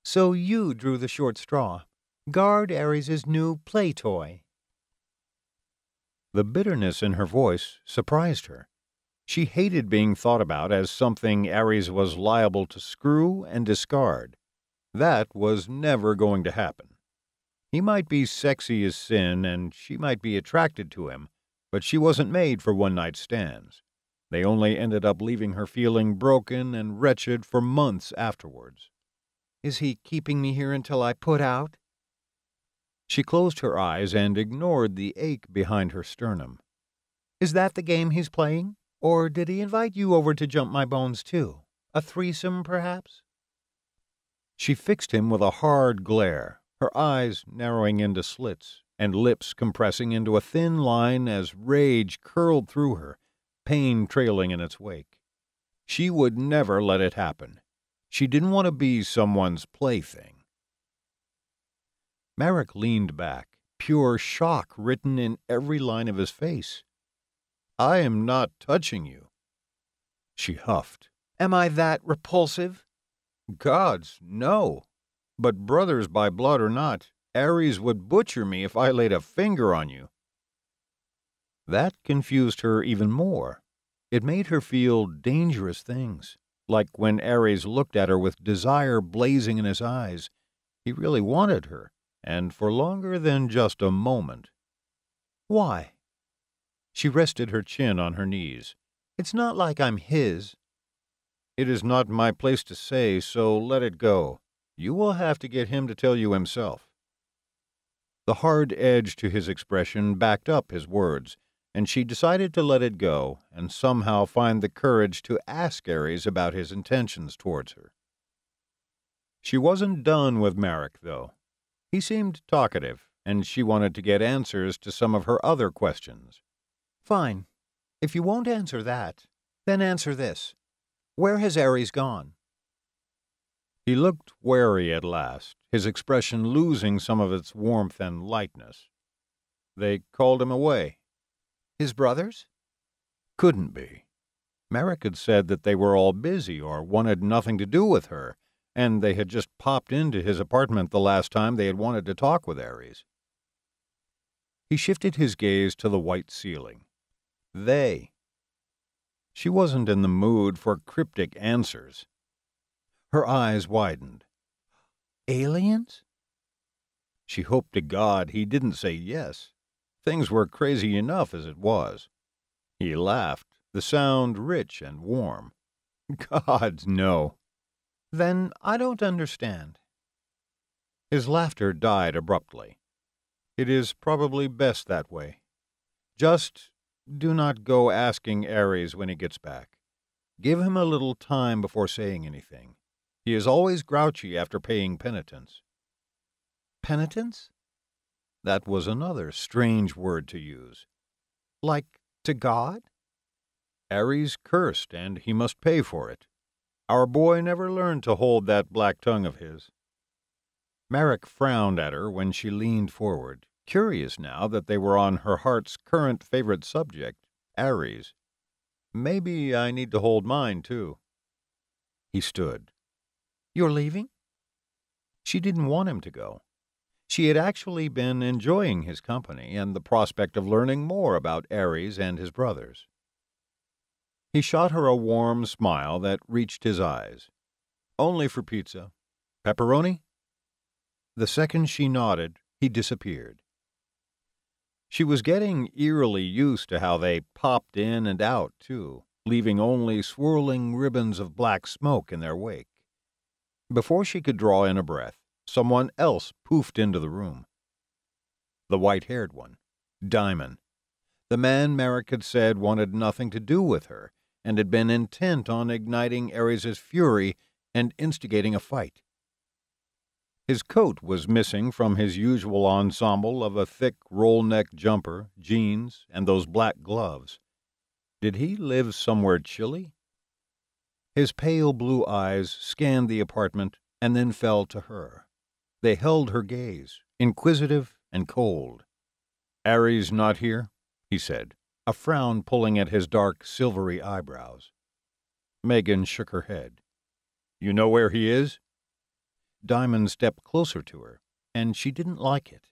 So you drew the short straw. Guard Ares' new play toy. The bitterness in her voice surprised her. She hated being thought about as something Ares was liable to screw and discard. That was never going to happen. He might be sexy as sin, and she might be attracted to him, but she wasn't made for one night stands. They only ended up leaving her feeling broken and wretched for months afterwards. Is he keeping me here until I put out? She closed her eyes and ignored the ache behind her sternum. Is that the game he's playing? Or did he invite you over to jump my bones too? A threesome, perhaps? She fixed him with a hard glare, her eyes narrowing into slits, and lips compressing into a thin line as rage curled through her, pain trailing in its wake. She would never let it happen. She didn't want to be someone's plaything. Marek leaned back, pure shock written in every line of his face. I am not touching you. She huffed. Am I that repulsive? Gods, no. But brothers by blood or not, Ares would butcher me if I laid a finger on you. That confused her even more. It made her feel dangerous things, like when Ares looked at her with desire blazing in his eyes. He really wanted her, and for longer than just a moment. Why? She rested her chin on her knees. It's not like I'm his. It is not my place to say, so let it go. You will have to get him to tell you himself. The hard edge to his expression backed up his words, and she decided to let it go and somehow find the courage to ask Ares about his intentions towards her. She wasn't done with Marek, though. He seemed talkative, and she wanted to get answers to some of her other questions. Fine. If you won't answer that, then answer this. Where has Ares gone? He looked wary at last, his expression losing some of its warmth and lightness. They called him away. His brothers? Couldn't be. Marek had said that they were all busy or wanted nothing to do with her, and they had just popped into his apartment the last time they had wanted to talk with Ares. He shifted his gaze to the white ceiling. They. She wasn't in the mood for cryptic answers. Her eyes widened. Aliens? She hoped to God he didn't say yes. Things were crazy enough as it was. He laughed, the sound rich and warm. God, no. Then I don't understand. His laughter died abruptly. It is probably best that way. Just do not go asking Ares when he gets back. Give him a little time before saying anything. He is always grouchy after paying penitence. Penitence? That was another strange word to use. Like to God? Ares cursed, and he must pay for it. Our boy never learned to hold that black tongue of his. Marek frowned at her when she leaned forward, curious now that they were on her heart's current favorite subject, Ares. Maybe I need to hold mine, too. He stood. You're leaving? She didn't want him to go. She had actually been enjoying his company and the prospect of learning more about Ares and his brothers. He shot her a warm smile that reached his eyes. Only for pizza. Pepperoni? The second she nodded, he disappeared. She was getting eerily used to how they popped in and out, too, leaving only swirling ribbons of black smoke in their wake. Before she could draw in a breath, someone else poofed into the room. The white haired one, Daimon. The man Marek had said wanted nothing to do with her and had been intent on igniting Ares's fury and instigating a fight. His coat was missing from his usual ensemble of a thick roll neck jumper, jeans, and those black gloves. Did he live somewhere chilly? His pale blue eyes scanned the apartment and then fell to her. They held her gaze, inquisitive and cold. Ares not here? he said, a frown pulling at his dark, silvery eyebrows. Megan shook her head. You know where he is? Daimon stepped closer to her, and she didn't like it.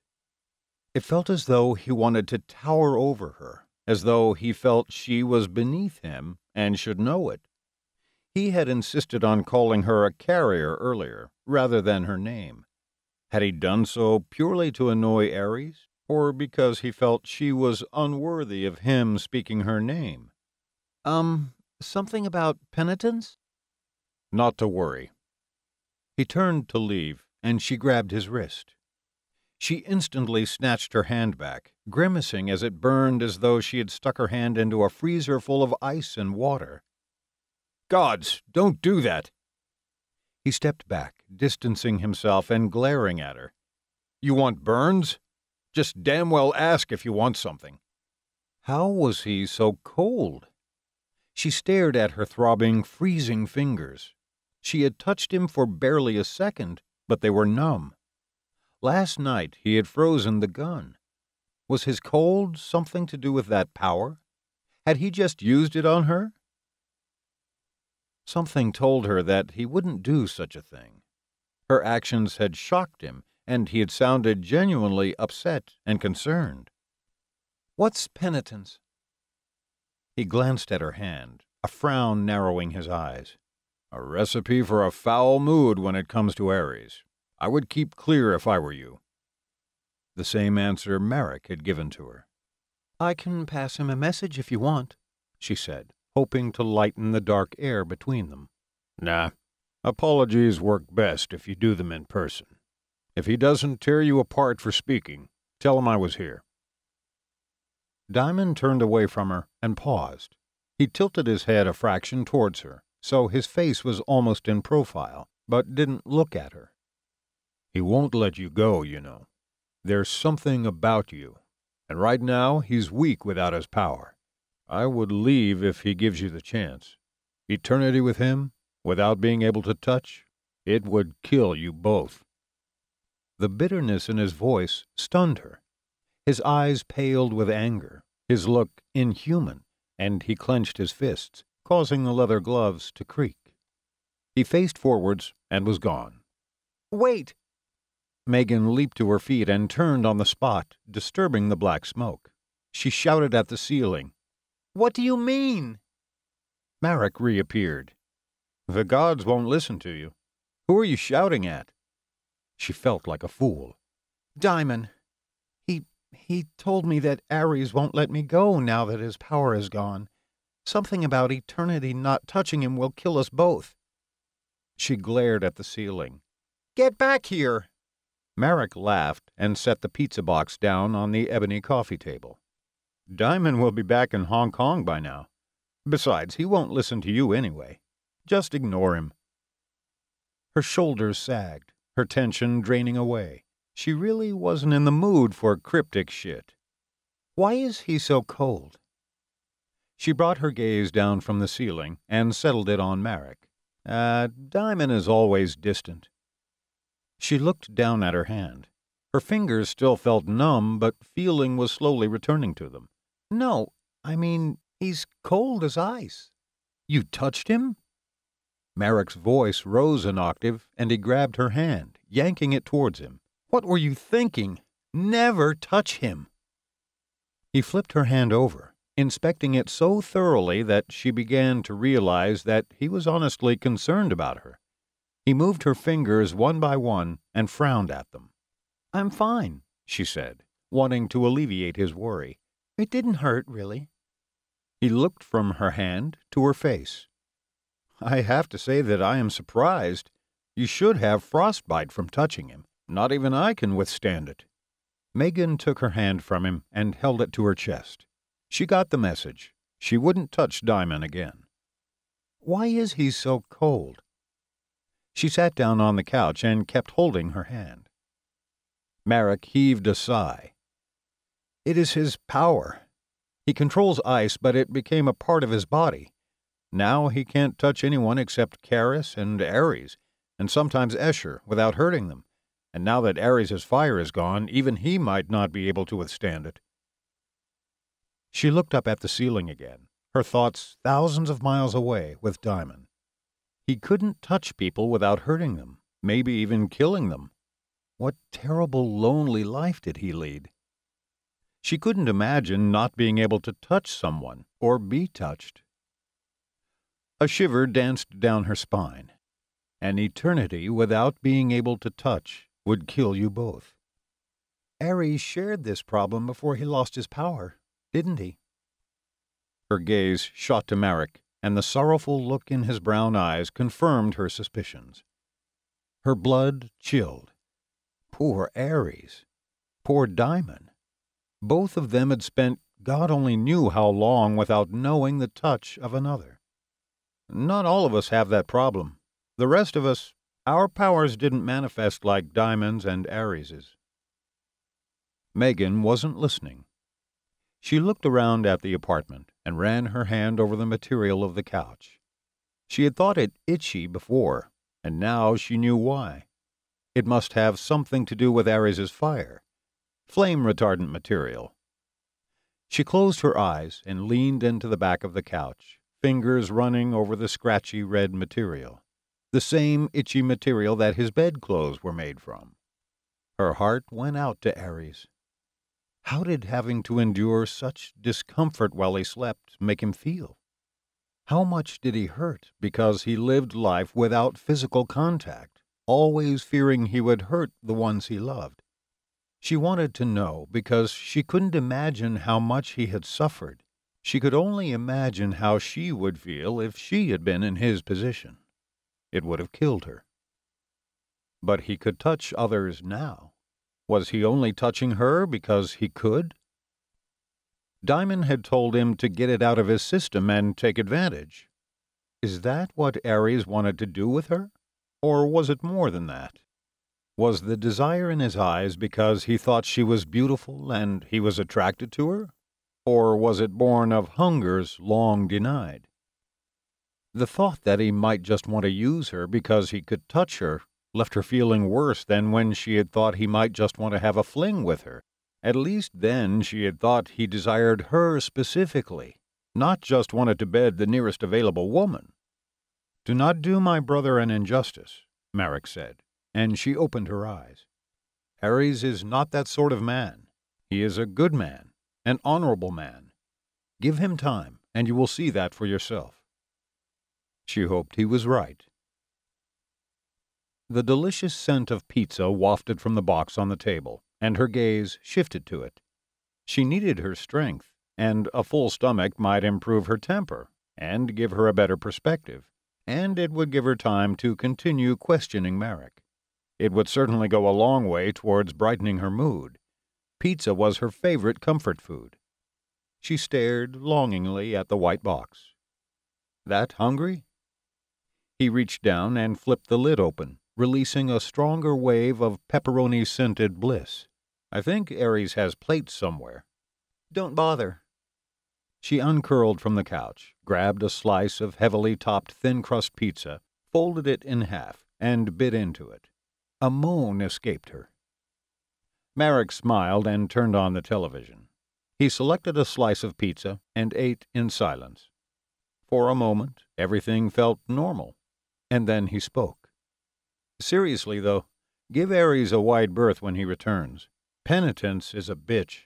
It felt as though he wanted to tower over her, as though he felt she was beneath him and should know it. He had insisted on calling her a carrier earlier, rather than her name. Had he done so purely to annoy Ares, or because he felt she was unworthy of him speaking her name? Um, something about penitence? Not to worry. He turned to leave, and she grabbed his wrist. She instantly snatched her hand back, grimacing as it burned as though she had stuck her hand into a freezer full of ice and water. Gods, don't do that! He stepped back, distancing himself and glaring at her. You want burns? Just damn well ask if you want something. How was he so cold? She stared at her throbbing, freezing fingers, she had touched him for barely a second, but they were numb. Last night he had frozen the gun. Was his cold something to do with that power? Had he just used it on her? Something told her that he wouldn't do such a thing. Her actions had shocked him, and he had sounded genuinely upset and concerned. What's penitence? He glanced at her hand, a frown narrowing his eyes. A recipe for a foul mood when it comes to Ares. I would keep clear if I were you. The same answer Marek had given to her. I can pass him a message if you want, she said, hoping to lighten the dark air between them. Nah. Apologies work best if you do them in person. If he doesn't tear you apart for speaking, tell him I was here. Daimon turned away from her and paused. He tilted his head a fraction towards her, so his face was almost in profile, but didn't look at her. He won't let you go, you know. There's something about you, and right now he's weak without his power. I would leave if he gives you the chance. Eternity with him, without being able to touch, it would kill you both. The bitterness in his voice stunned her. His eyes paled with anger, his look inhuman, and he clenched his fists, causing the leather gloves to creak. He faced forwards and was gone. Wait! Megan leaped to her feet and turned on the spot, disturbing the black smoke. She shouted at the ceiling. What do you mean? Marek reappeared. The gods won't listen to you. Who are you shouting at? She felt like a fool. Daimon. He he told me that Ares won't let me go now that his power is gone. Something about eternity not touching him will kill us both. She glared at the ceiling. Get back here! Marek laughed and set the pizza box down on the ebony coffee table. Daimon will be back in Hong Kong by now. Besides, he won't listen to you anyway. Just ignore him. Her shoulders sagged, her tension draining away. She really wasn't in the mood for cryptic shit. Why is he so cold? She brought her gaze down from the ceiling and settled it on Marek. Uh, Daimon is always distant. She looked down at her hand. Her fingers still felt numb, but feeling was slowly returning to them. No, I mean, he's cold as ice. You touched him? Marek's voice rose an octave, and he grabbed her hand, yanking it towards him. What were you thinking? Never touch him. He flipped her hand over, inspecting it so thoroughly that she began to realize that he was honestly concerned about her. He moved her fingers one by one and frowned at them. I'm fine, she said, wanting to alleviate his worry. It didn't hurt, really. He looked from her hand to her face. I have to say that I am surprised. You should have frostbite from touching him. Not even I can withstand it. Megan took her hand from him and held it to her chest. She got the message. She wouldn't touch Daimon again. Why is he so cold? She sat down on the couch and kept holding her hand. Marek heaved a sigh. It is his power. He controls ice, but it became a part of his body. Now he can't touch anyone except Keras and Ares, and sometimes Escher, without hurting them. And now that Ares's fire is gone, even he might not be able to withstand it. She looked up at the ceiling again, her thoughts thousands of miles away with Daimon. He couldn't touch people without hurting them, maybe even killing them. What terrible, lonely life did he lead? She couldn't imagine not being able to touch someone or be touched. A shiver danced down her spine. An eternity without being able to touch would kill you both. Ares shared this problem before he lost his power, didn't he? Her gaze shot to Marek, and the sorrowful look in his brown eyes confirmed her suspicions. Her blood chilled. Poor Ares. Poor Daimon. Both of them had spent God only knew how long without knowing the touch of another. Not all of us have that problem. The rest of us, our powers didn't manifest like Daimon's and Ares's. Megan wasn't listening. She looked around at the apartment and ran her hand over the material of the couch. She had thought it itchy before, and now she knew why. It must have something to do with Ares's fire. Flame retardant material. She closed her eyes and leaned into the back of the couch, fingers running over the scratchy red material, the same itchy material that his bedclothes were made from. Her heart went out to Ares. How did having to endure such discomfort while he slept make him feel? How much did he hurt because he lived life without physical contact? always fearing he would hurt the ones he loved. She wanted to know because she couldn't imagine how much he had suffered. She could only imagine how she would feel if she had been in his position. It would have killed her. But he could touch others now. Was he only touching her because he could? Daimon had told him to get it out of his system and take advantage. Is that what Ares wanted to do with her? Or was it more than that? Was the desire in his eyes because he thought she was beautiful and he was attracted to her? Or was it born of hungers long denied? The thought that he might just want to use her because he could touch her left her feeling worse than when she had thought he might just want to have a fling with her. At least then she had thought he desired her specifically, not just wanted to bed the nearest available woman. Do not do my brother an injustice, Marek said, and she opened her eyes. Ares is not that sort of man. He is a good man, an honorable man. Give him time, and you will see that for yourself. She hoped he was right. The delicious scent of pizza wafted from the box on the table, and her gaze shifted to it. She needed her strength, and a full stomach might improve her temper and give her a better perspective and it would give her time to continue questioning Marek. It would certainly go a long way towards brightening her mood. Pizza was her favorite comfort food. She stared longingly at the white box. That hungry? He reached down and flipped the lid open, releasing a stronger wave of pepperoni scented bliss. I think Ares has plates somewhere. Don't bother, she uncurled from the couch, grabbed a slice of heavily topped thin crust pizza, folded it in half, and bit into it. A moan escaped her. Marek smiled and turned on the television. He selected a slice of pizza and ate in silence. For a moment, everything felt normal, and then he spoke. Seriously, though, give Ares a wide berth when he returns. Penitence is a bitch.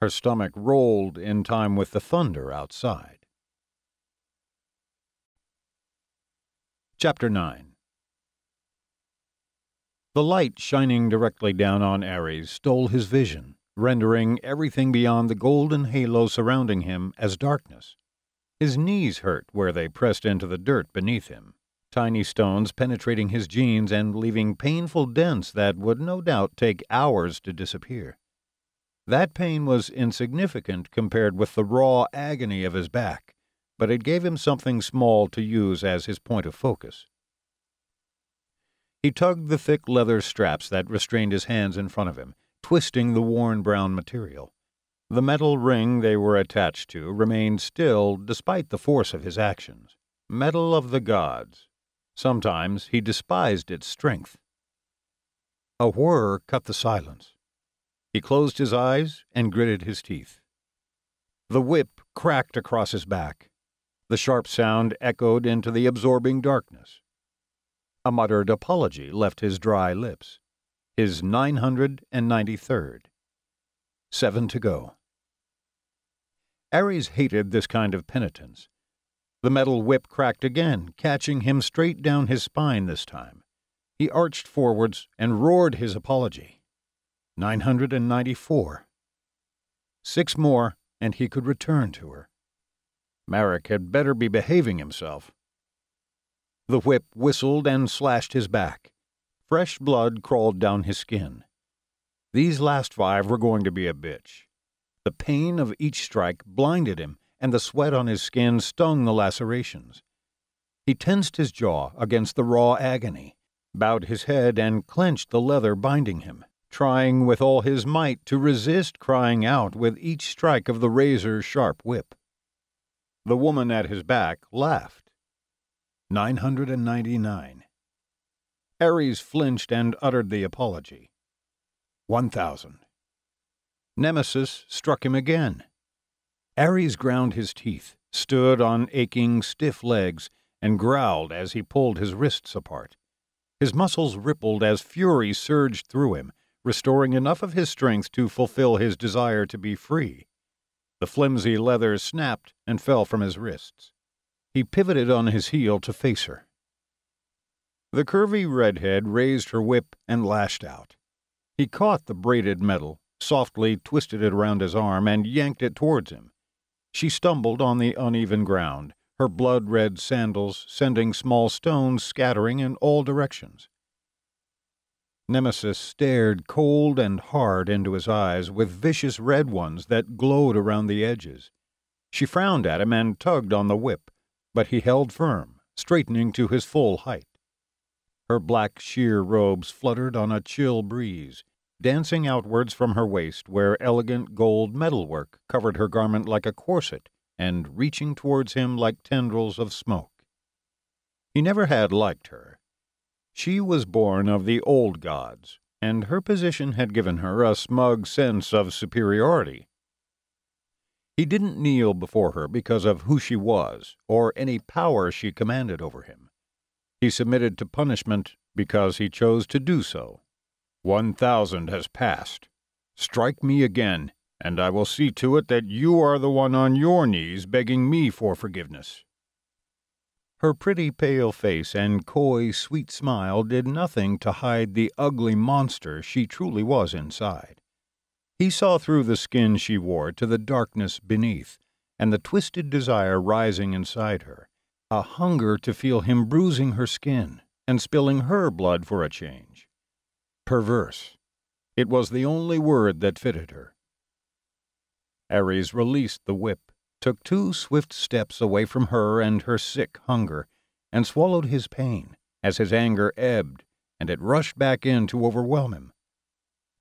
Her stomach rolled in time with the thunder outside. Chapter 9 The light shining directly down on Ares stole his vision, rendering everything beyond the golden halo surrounding him as darkness. His knees hurt where they pressed into the dirt beneath him, tiny stones penetrating his jeans and leaving painful dents that would no doubt take hours to disappear. That pain was insignificant compared with the raw agony of his back, but it gave him something small to use as his point of focus. He tugged the thick leather straps that restrained his hands in front of him, twisting the worn brown material. The metal ring they were attached to remained still despite the force of his actions. Metal of the gods. Sometimes he despised its strength. A whir cut the silence. He closed his eyes and gritted his teeth. The whip cracked across his back. The sharp sound echoed into the absorbing darkness. A muttered apology left his dry lips. His 993rd. Seven to go. Ares hated this kind of penitence. The metal whip cracked again, catching him straight down his spine this time. He arched forwards and roared his apology. 994. Six more, and he could return to her. Marek had better be behaving himself. The whip whistled and slashed his back. Fresh blood crawled down his skin. These last five were going to be a bitch. The pain of each strike blinded him, and the sweat on his skin stung the lacerations. He tensed his jaw against the raw agony, bowed his head, and clenched the leather binding him trying with all his might to resist crying out with each strike of the razor sharp whip. The woman at his back laughed. 999. Ares flinched and uttered the apology. One thousand. Nemesis struck him again. Ares ground his teeth, stood on aching, stiff legs, and growled as he pulled his wrists apart. His muscles rippled as fury surged through him, restoring enough of his strength to fulfill his desire to be free. The flimsy leather snapped and fell from his wrists. He pivoted on his heel to face her. The curvy redhead raised her whip and lashed out. He caught the braided metal, softly twisted it around his arm, and yanked it towards him. She stumbled on the uneven ground, her blood red sandals sending small stones scattering in all directions. Nemesis stared cold and hard into his eyes with vicious red ones that glowed around the edges. She frowned at him and tugged on the whip, but he held firm, straightening to his full height. Her black sheer robes fluttered on a chill breeze, dancing outwards from her waist where elegant gold metalwork covered her garment like a corset and reaching towards him like tendrils of smoke. He never had liked her. She was born of the old gods, and her position had given her a smug sense of superiority. He didn't kneel before her because of who she was or any power she commanded over him. He submitted to punishment because he chose to do so. One thousand has passed. Strike me again, and I will see to it that you are the one on your knees begging me for forgiveness. Her pretty pale face and coy, sweet smile did nothing to hide the ugly monster she truly was inside. He saw through the skin she wore to the darkness beneath, and the twisted desire rising inside her a hunger to feel him bruising her skin and spilling her blood for a change. Perverse. It was the only word that fitted her. Ares released the whip, took two swift steps away from her and her sick hunger, and swallowed his pain as his anger ebbed and it rushed back in to overwhelm him.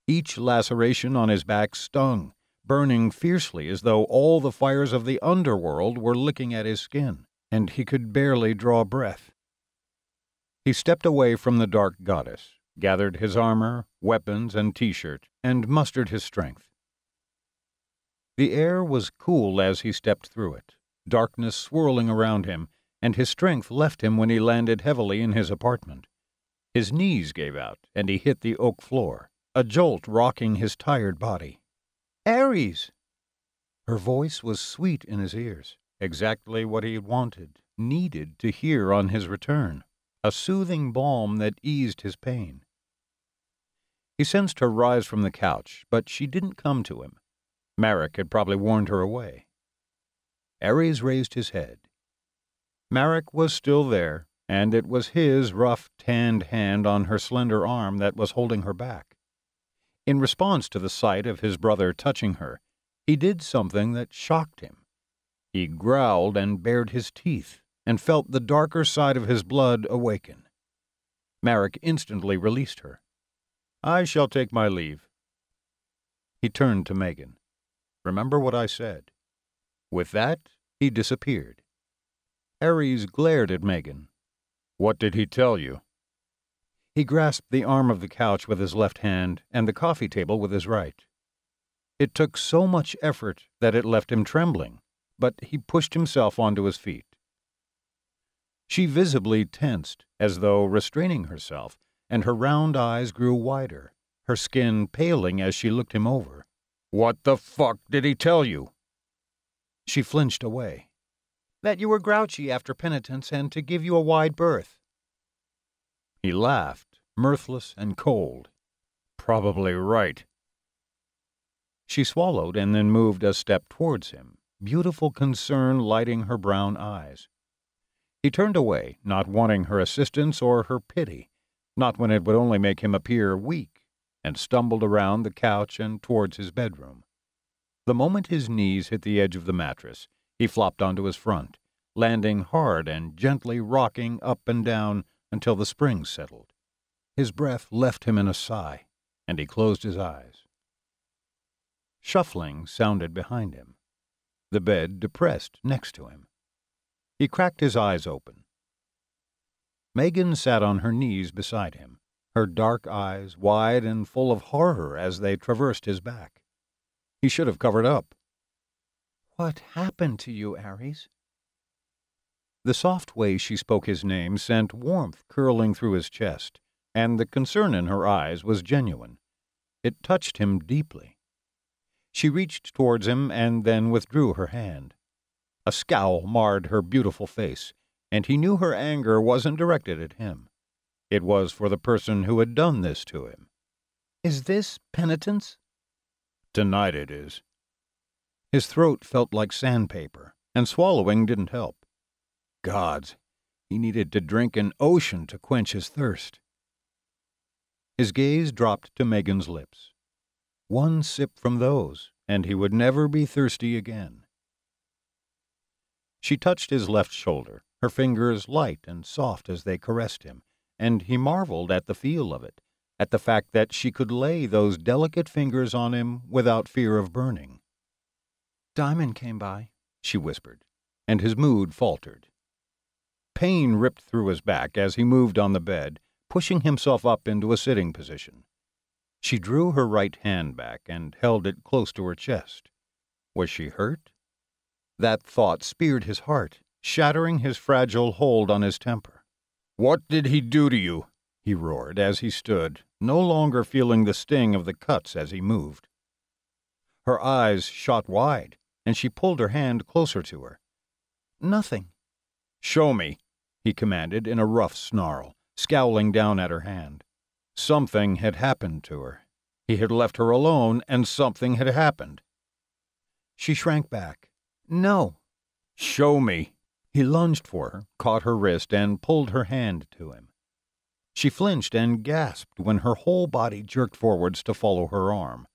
Each laceration on his back stung, burning fiercely as though all the fires of the underworld were licking at his skin and he could barely draw breath. He stepped away from the dark goddess, gathered his armor, weapons, and t shirt, and mustered his strength. The air was cool as he stepped through it, darkness swirling around him, and his strength left him when he landed heavily in his apartment. His knees gave out, and he hit the oak floor, a jolt rocking his tired body. Ares! Her voice was sweet in his ears. Exactly what he wanted, needed to hear on his return. A soothing balm that eased his pain. He sensed her rise from the couch, but she didn't come to him. Marek had probably warned her away. Ares raised his head. Marek was still there, and it was his rough, tanned hand on her slender arm that was holding her back. In response to the sight of his brother touching her, he did something that shocked him. He growled and bared his teeth, and felt the darker side of his blood awaken. Marek instantly released her. I shall take my leave. He turned to Megan. Remember what I said. With that, he disappeared. Ares glared at Megan. What did he tell you? He grasped the arm of the couch with his left hand and the coffee table with his right. It took so much effort that it left him trembling but he pushed himself onto his feet. She visibly tensed, as though restraining herself, and her round eyes grew wider, her skin paling as she looked him over. What the fuck did he tell you? She flinched away. That you were grouchy after penitence and to give you a wide berth. He laughed, mirthless and cold. Probably right. She swallowed and then moved a step towards him, beautiful concern lighting her brown eyes. He turned away, not wanting her assistance or her pity, not when it would only make him appear weak, and stumbled around the couch and towards his bedroom. The moment his knees hit the edge of the mattress, he flopped onto his front, landing hard and gently rocking up and down until the springs settled. His breath left him in a sigh, and he closed his eyes. Shuffling sounded behind him the bed depressed next to him. He cracked his eyes open. Megan sat on her knees beside him, her dark eyes wide and full of horror as they traversed his back. He should have covered up. What happened to you, Ares? The soft way she spoke his name sent warmth curling through his chest, and the concern in her eyes was genuine. It touched him deeply. She reached towards him and then withdrew her hand. A scowl marred her beautiful face, and he knew her anger wasn't directed at him. It was for the person who had done this to him. Is this penitence? Tonight it is. His throat felt like sandpaper, and swallowing didn't help. Gods, he needed to drink an ocean to quench his thirst. His gaze dropped to Megan's lips. One sip from those, and he would never be thirsty again. She touched his left shoulder, her fingers light and soft as they caressed him, and he marveled at the feel of it, at the fact that she could lay those delicate fingers on him without fear of burning. Daimon came by, she whispered, and his mood faltered. Pain ripped through his back as he moved on the bed, pushing himself up into a sitting position. She drew her right hand back and held it close to her chest. Was she hurt? That thought speared his heart, shattering his fragile hold on his temper. What did he do to you? he roared as he stood, no longer feeling the sting of the cuts as he moved. Her eyes shot wide, and she pulled her hand closer to her. Nothing. Show me, he commanded in a rough snarl, scowling down at her hand. Something had happened to her. He had left her alone, and something had happened. She shrank back. No. Show me. He lunged for her, caught her wrist, and pulled her hand to him. She flinched and gasped when her whole body jerked forwards to follow her arm.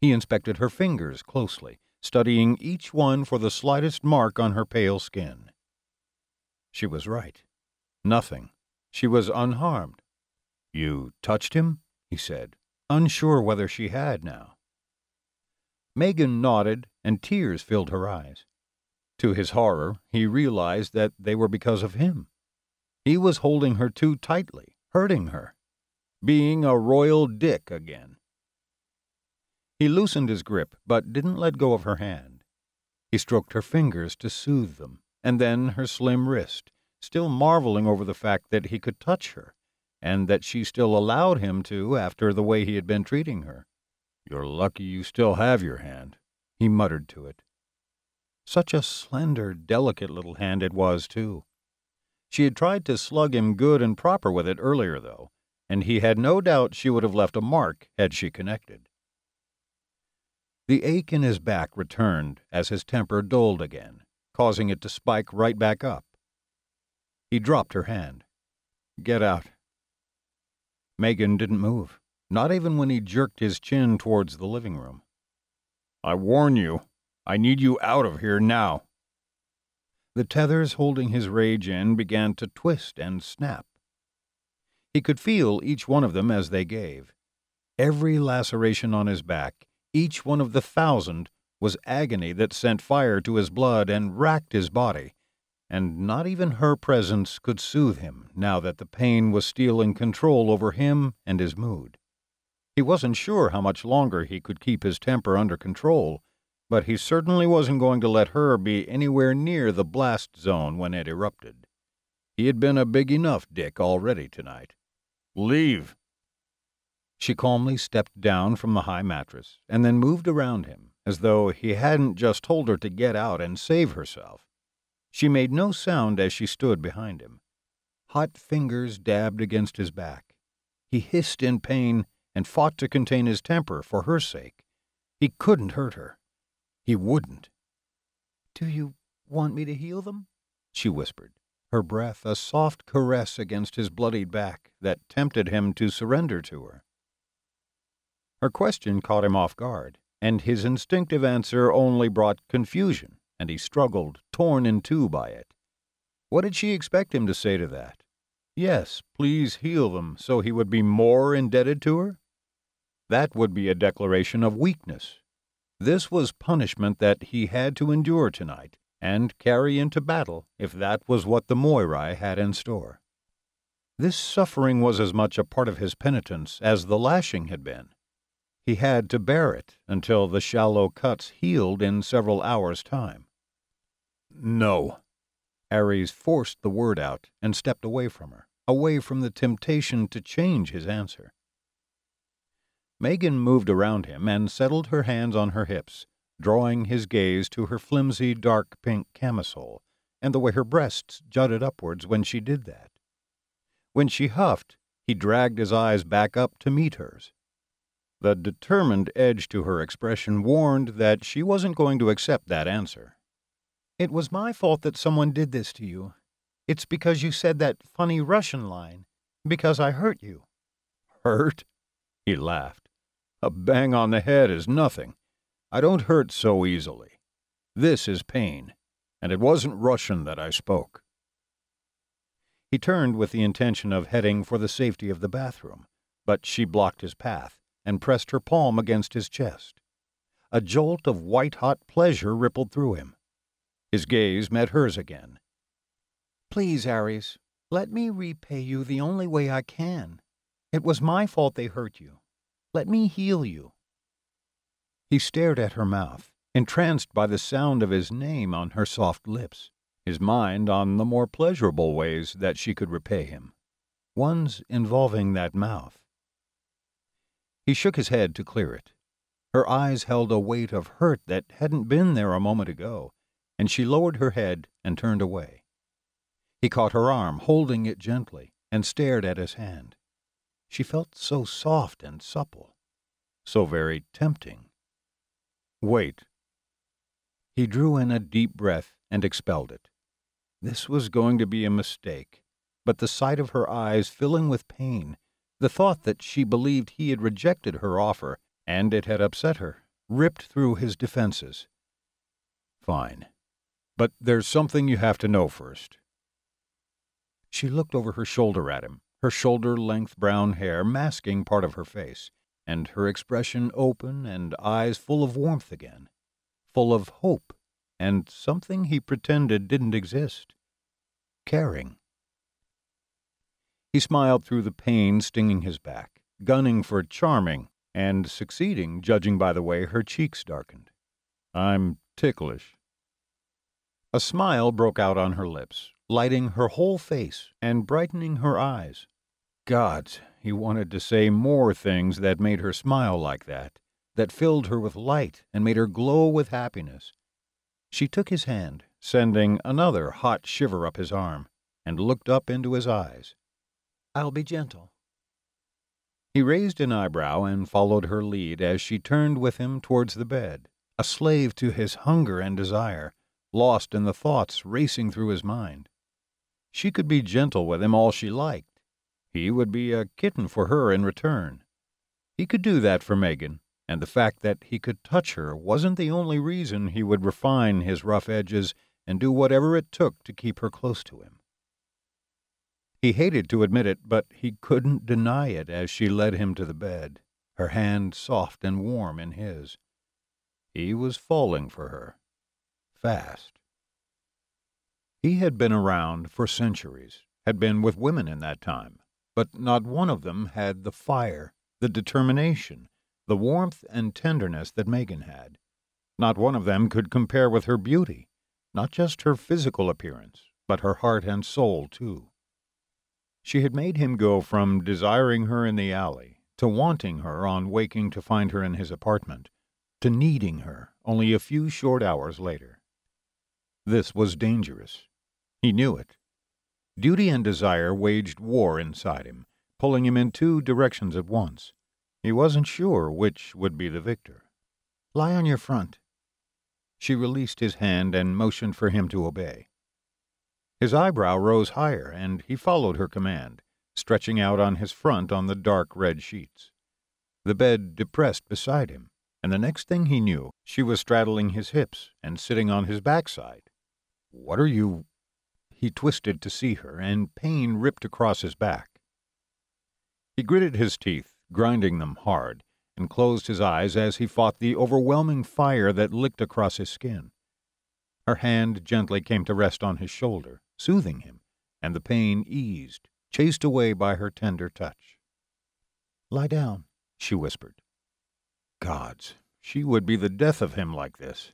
He inspected her fingers closely, studying each one for the slightest mark on her pale skin. She was right. Nothing. She was unharmed. You touched him? he said, unsure whether she had now. Megan nodded, and tears filled her eyes. To his horror, he realized that they were because of him. He was holding her too tightly, hurting her, being a royal dick again. He loosened his grip, but didn't let go of her hand. He stroked her fingers to soothe them, and then her slim wrist, still marveling over the fact that he could touch her, and that she still allowed him to after the way he had been treating her. You're lucky you still have your hand, he muttered to it. Such a slender, delicate little hand it was, too. She had tried to slug him good and proper with it earlier, though, and he had no doubt she would have left a mark had she connected. The ache in his back returned as his temper dulled again, causing it to spike right back up. He dropped her hand. Get out. Megan didn't move, not even when he jerked his chin towards the living room. I warn you, I need you out of here now. The tethers holding his rage in began to twist and snap. He could feel each one of them as they gave. Every laceration on his back, each one of the thousand, was agony that sent fire to his blood and racked his body, and not even her presence could soothe him now that the pain was stealing control over him and his mood. He wasn't sure how much longer he could keep his temper under control, but he certainly wasn't going to let her be anywhere near the blast zone when it erupted. He had been a big enough dick already tonight. Leave. She calmly stepped down from the high mattress and then moved around him as though he hadn't just told her to get out and save herself. She made no sound as she stood behind him. Hot fingers dabbed against his back. He hissed in pain and fought to contain his temper for her sake. He couldn't hurt her. He wouldn't. Do you want me to heal them? she whispered, her breath a soft caress against his bloodied back that tempted him to surrender to her. Her question caught him off guard, and his instinctive answer only brought confusion, and he struggled, torn in two by it. What did she expect him to say to that? Yes, please heal them so he would be more indebted to her? That would be a declaration of weakness this was punishment that he had to endure tonight and carry into battle if that was what the Moirai had in store. This suffering was as much a part of his penitence as the lashing had been. He had to bear it until the shallow cuts healed in several hours' time. No. Ares forced the word out and stepped away from her, away from the temptation to change his answer. Megan moved around him and settled her hands on her hips, drawing his gaze to her flimsy dark pink camisole and the way her breasts jutted upwards when she did that. When she huffed, he dragged his eyes back up to meet hers. The determined edge to her expression warned that she wasn't going to accept that answer. It was my fault that someone did this to you. It's because you said that funny Russian line. Because I hurt you. Hurt? He laughed. A bang on the head is nothing. I don't hurt so easily. This is pain, and it wasn't Russian that I spoke. He turned with the intention of heading for the safety of the bathroom, but she blocked his path and pressed her palm against his chest. A jolt of white hot pleasure rippled through him. His gaze met hers again. Please, Ares, let me repay you the only way I can. It was my fault they hurt you. Let me heal you. He stared at her mouth, entranced by the sound of his name on her soft lips his mind on the more pleasurable ways that she could repay him, ones involving that mouth. He shook his head to clear it. Her eyes held a weight of hurt that hadn't been there a moment ago, and she lowered her head and turned away. He caught her arm, holding it gently, and stared at his hand. She felt so soft and supple, so very tempting. Wait. He drew in a deep breath and expelled it. This was going to be a mistake, but the sight of her eyes filling with pain, the thought that she believed he had rejected her offer and it had upset her, ripped through his defenses. Fine. But there's something you have to know first. She looked over her shoulder at him, her shoulder length brown hair masking part of her face, and her expression open and eyes full of warmth again, full of hope and something he pretended didn't exist caring. He smiled through the pain stinging his back, gunning for charming, and succeeding, judging by the way her cheeks darkened. I'm ticklish. A smile broke out on her lips, lighting her whole face and brightening her eyes. Gods, he wanted to say more things that made her smile like that, that filled her with light and made her glow with happiness. She took his hand, sending another hot shiver up his arm, and looked up into his eyes. I'll be gentle. He raised an eyebrow and followed her lead as she turned with him towards the bed, a slave to his hunger and desire, lost in the thoughts racing through his mind. She could be gentle with him all she liked. He would be a kitten for her in return. He could do that for Megan, and the fact that he could touch her wasn't the only reason he would refine his rough edges and do whatever it took to keep her close to him. He hated to admit it, but he couldn't deny it as she led him to the bed, her hand soft and warm in his. He was falling for her. Fast. He had been around for centuries, had been with women in that time, but not one of them had the fire, the determination, the warmth and tenderness that Megan had. Not one of them could compare with her beauty, not just her physical appearance, but her heart and soul, too. She had made him go from desiring her in the alley to wanting her on waking to find her in his apartment, to needing her only a few short hours later. This was dangerous. He knew it. Duty and desire waged war inside him, pulling him in two directions at once. He wasn't sure which would be the victor. Lie on your front. She released his hand and motioned for him to obey. His eyebrow rose higher, and he followed her command, stretching out on his front on the dark red sheets. The bed depressed beside him, and the next thing he knew, she was straddling his hips and sitting on his backside. What are you? He twisted to see her, and pain ripped across his back. He gritted his teeth grinding them hard, and closed his eyes as he fought the overwhelming fire that licked across his skin. Her hand gently came to rest on his shoulder, soothing him, and the pain eased, chased away by her tender touch. Lie down, she whispered. Gods, she would be the death of him like this.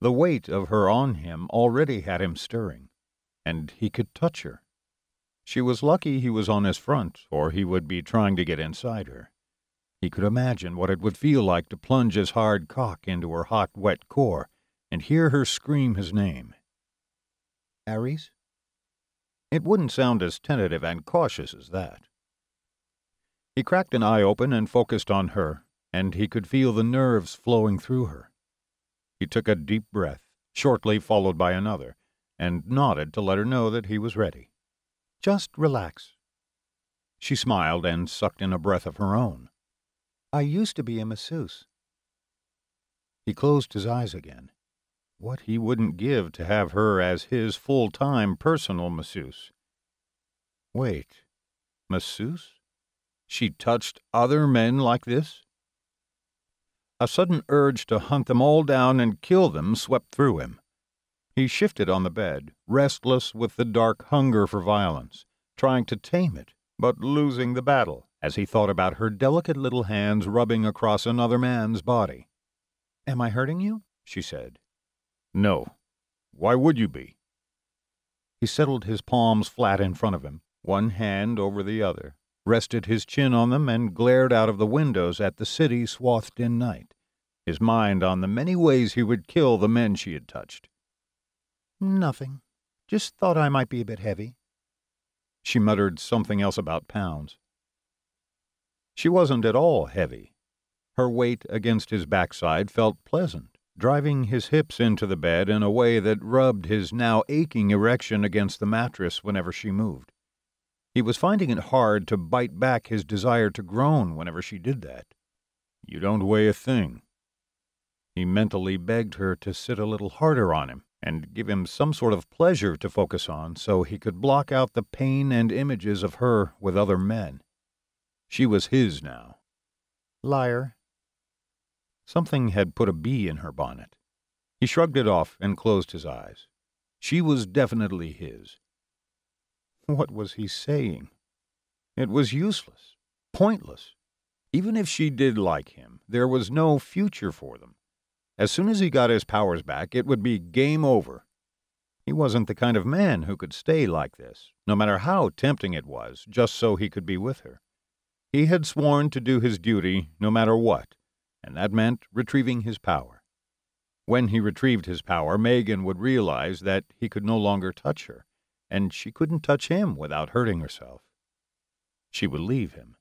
The weight of her on him already had him stirring, and he could touch her. She was lucky he was on his front, or he would be trying to get inside her. He could imagine what it would feel like to plunge his hard cock into her hot, wet core and hear her scream his name. Ares? It wouldn't sound as tentative and cautious as that. He cracked an eye open and focused on her, and he could feel the nerves flowing through her. He took a deep breath, shortly followed by another, and nodded to let her know that he was ready. Just relax. She smiled and sucked in a breath of her own. I used to be a masseuse. He closed his eyes again. What he wouldn't give to have her as his full-time personal masseuse. Wait, masseuse? She touched other men like this? A sudden urge to hunt them all down and kill them swept through him. He shifted on the bed, restless with the dark hunger for violence, trying to tame it, but losing the battle as he thought about her delicate little hands rubbing across another man's body. Am I hurting you? she said. No. Why would you be? He settled his palms flat in front of him, one hand over the other, rested his chin on them, and glared out of the windows at the city swathed in night, his mind on the many ways he would kill the men she had touched. Nothing. Just thought I might be a bit heavy. She muttered something else about pounds. She wasn't at all heavy. Her weight against his backside felt pleasant, driving his hips into the bed in a way that rubbed his now aching erection against the mattress whenever she moved. He was finding it hard to bite back his desire to groan whenever she did that. You don't weigh a thing. He mentally begged her to sit a little harder on him and give him some sort of pleasure to focus on so he could block out the pain and images of her with other men. She was his now. Liar. Something had put a bee in her bonnet. He shrugged it off and closed his eyes. She was definitely his. What was he saying? It was useless, pointless. Even if she did like him, there was no future for them. As soon as he got his powers back, it would be game over. He wasn't the kind of man who could stay like this, no matter how tempting it was, just so he could be with her. He had sworn to do his duty no matter what, and that meant retrieving his power. When he retrieved his power, Megan would realize that he could no longer touch her, and she couldn't touch him without hurting herself. She would leave him.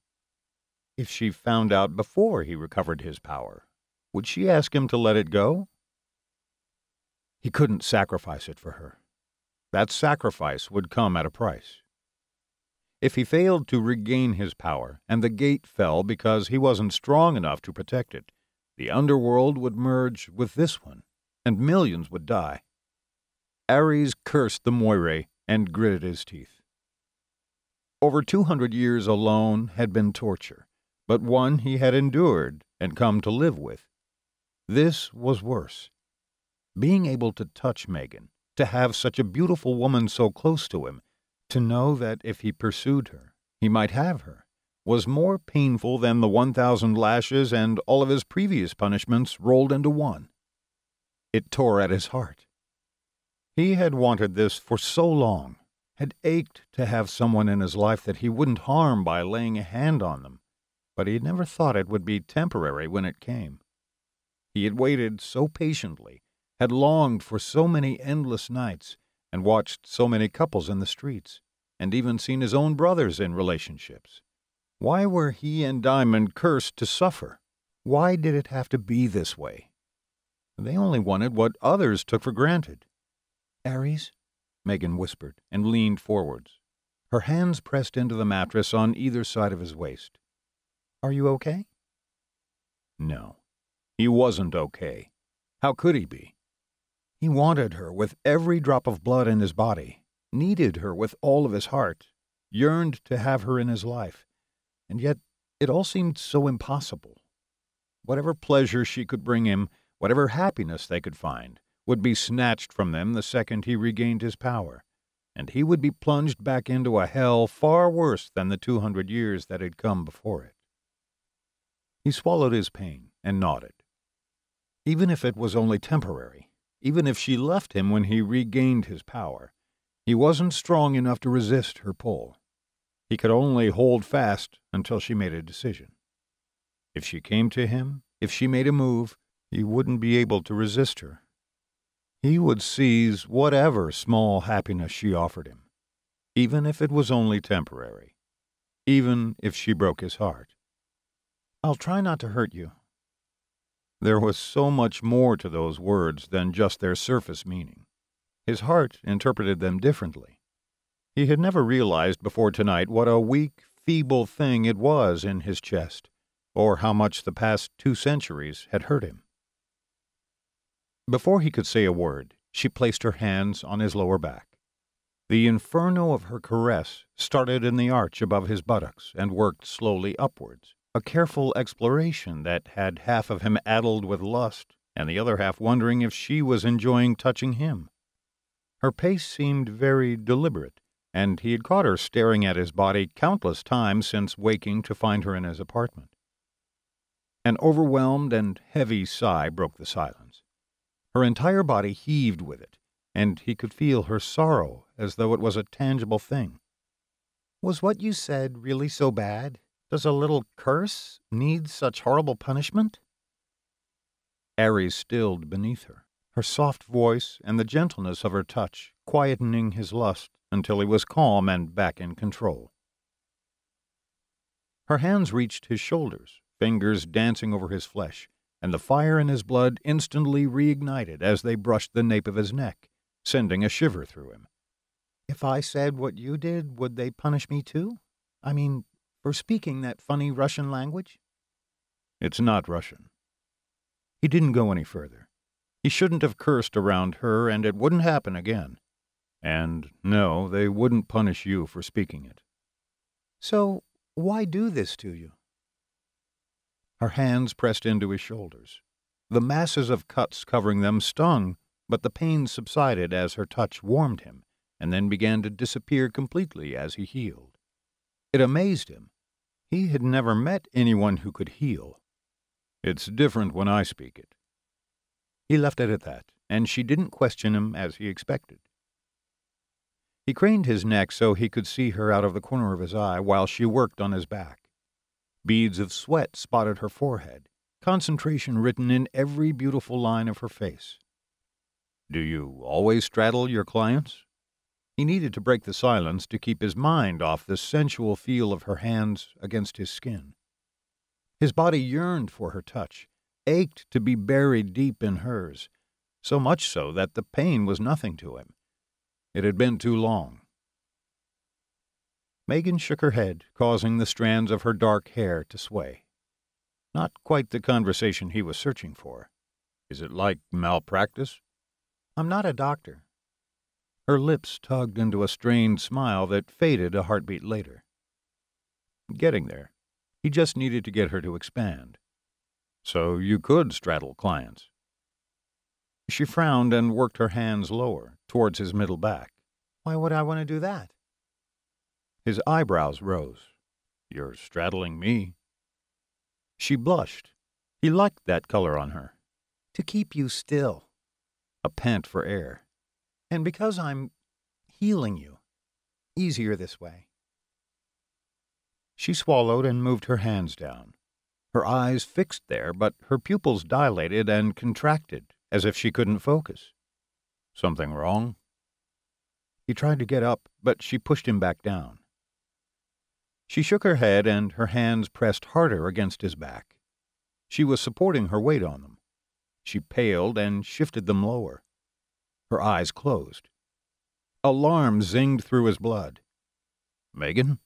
If she found out before he recovered his power, would she ask him to let it go? He couldn't sacrifice it for her. That sacrifice would come at a price. If he failed to regain his power, and the gate fell because he wasn't strong enough to protect it, the underworld would merge with this one, and millions would die. Ares cursed the Moirae and gritted his teeth. Over two hundred years alone had been torture, but one he had endured and come to live with. This was worse. Being able to touch Megan, to have such a beautiful woman so close to him, to know that if he pursued her, he might have her, was more painful than the 1,000 lashes and all of his previous punishments rolled into one. It tore at his heart. He had wanted this for so long, had ached to have someone in his life that he wouldn't harm by laying a hand on them, but he had never thought it would be temporary when it came. He had waited so patiently, had longed for so many endless nights, and watched so many couples in the streets, and even seen his own brothers in relationships. Why were he and Daimon cursed to suffer? Why did it have to be this way? They only wanted what others took for granted. Ares? Megan whispered and leaned forwards. Her hands pressed into the mattress on either side of his waist. Are you okay? No. He wasn't okay. How could he be? He wanted her with every drop of blood in his body, needed her with all of his heart, yearned to have her in his life, and yet it all seemed so impossible. Whatever pleasure she could bring him, whatever happiness they could find, would be snatched from them the second he regained his power. and he would be plunged back into a hell far worse than the two hundred years that had come before it. He swallowed his pain and nodded. Even if it was only temporary, even if she left him when he regained his power, he wasn't strong enough to resist her pull. He could only hold fast until she made a decision. If she came to him, if she made a move, he wouldn't be able to resist her. He would seize whatever small happiness she offered him, even if it was only temporary, even if she broke his heart. I'll try not to hurt you. There was so much more to those words than just their surface meaning. His heart interpreted them differently. He had never realized before tonight what a weak, feeble thing it was in his chest, or how much the past two centuries had hurt him. Before he could say a word, she placed her hands on his lower back. The inferno of her caress started in the arch above his buttocks and worked slowly upwards, a careful exploration that had half of him addled with lust and the other half wondering if she was enjoying touching him. Her pace seemed very deliberate, and he had caught her staring at his body countless times since waking to find her in his apartment. An overwhelmed and heavy sigh broke the silence. Her entire body heaved with it, and he could feel her sorrow as though it was a tangible thing. Was what you said really so bad? Does a little curse need such horrible punishment? Ares stilled beneath her her soft voice and the gentleness of her touch quietening his lust until he was calm and back in control. Her hands reached his shoulders, fingers dancing over his flesh, and the fire in his blood instantly reignited as they brushed the nape of his neck, sending a shiver through him. If I said what you did, would they punish me too? I mean, for speaking that funny Russian language? It's not Russian. He didn't go any further. He shouldn't have cursed around her, and it wouldn't happen again. And no, they wouldn't punish you for speaking it. So why do this to you? Her hands pressed into his shoulders. The masses of cuts covering them stung, but the pain subsided as her touch warmed him, and then began to disappear completely as he healed. It amazed him. He had never met anyone who could heal. It's different when I speak it. He left it at that, and she didn't question him as he expected. He craned his neck so he could see her out of the corner of his eye while she worked on his back. Beads of sweat spotted her forehead, concentration written in every beautiful line of her face. Do you always straddle your clients? He needed to break the silence to keep his mind off the sensual feel of her hands against his skin. His body yearned for her touch, ached to be buried deep in hers, so much so that the pain was nothing to him. It had been too long. Megan shook her head, causing the strands of her dark hair to sway. Not quite the conversation he was searching for. Is it like malpractice? I'm not a doctor. Her lips tugged into a strained smile that faded a heartbeat later. Getting there. He just needed to get her to expand. So you could straddle clients. She frowned and worked her hands lower, towards his middle back. Why would I want to do that? His eyebrows rose. You're straddling me. She blushed. He liked that color on her. To keep you still. A pant for air. And because I'm healing you. Easier this way. She swallowed and moved her hands down her eyes fixed there, but her pupils dilated and contracted as if she couldn't focus. Something wrong? He tried to get up, but she pushed him back down. She shook her head, and her hands pressed harder against his back. She was supporting her weight on them. She paled and shifted them lower. Her eyes closed. Alarm zinged through his blood. Megan?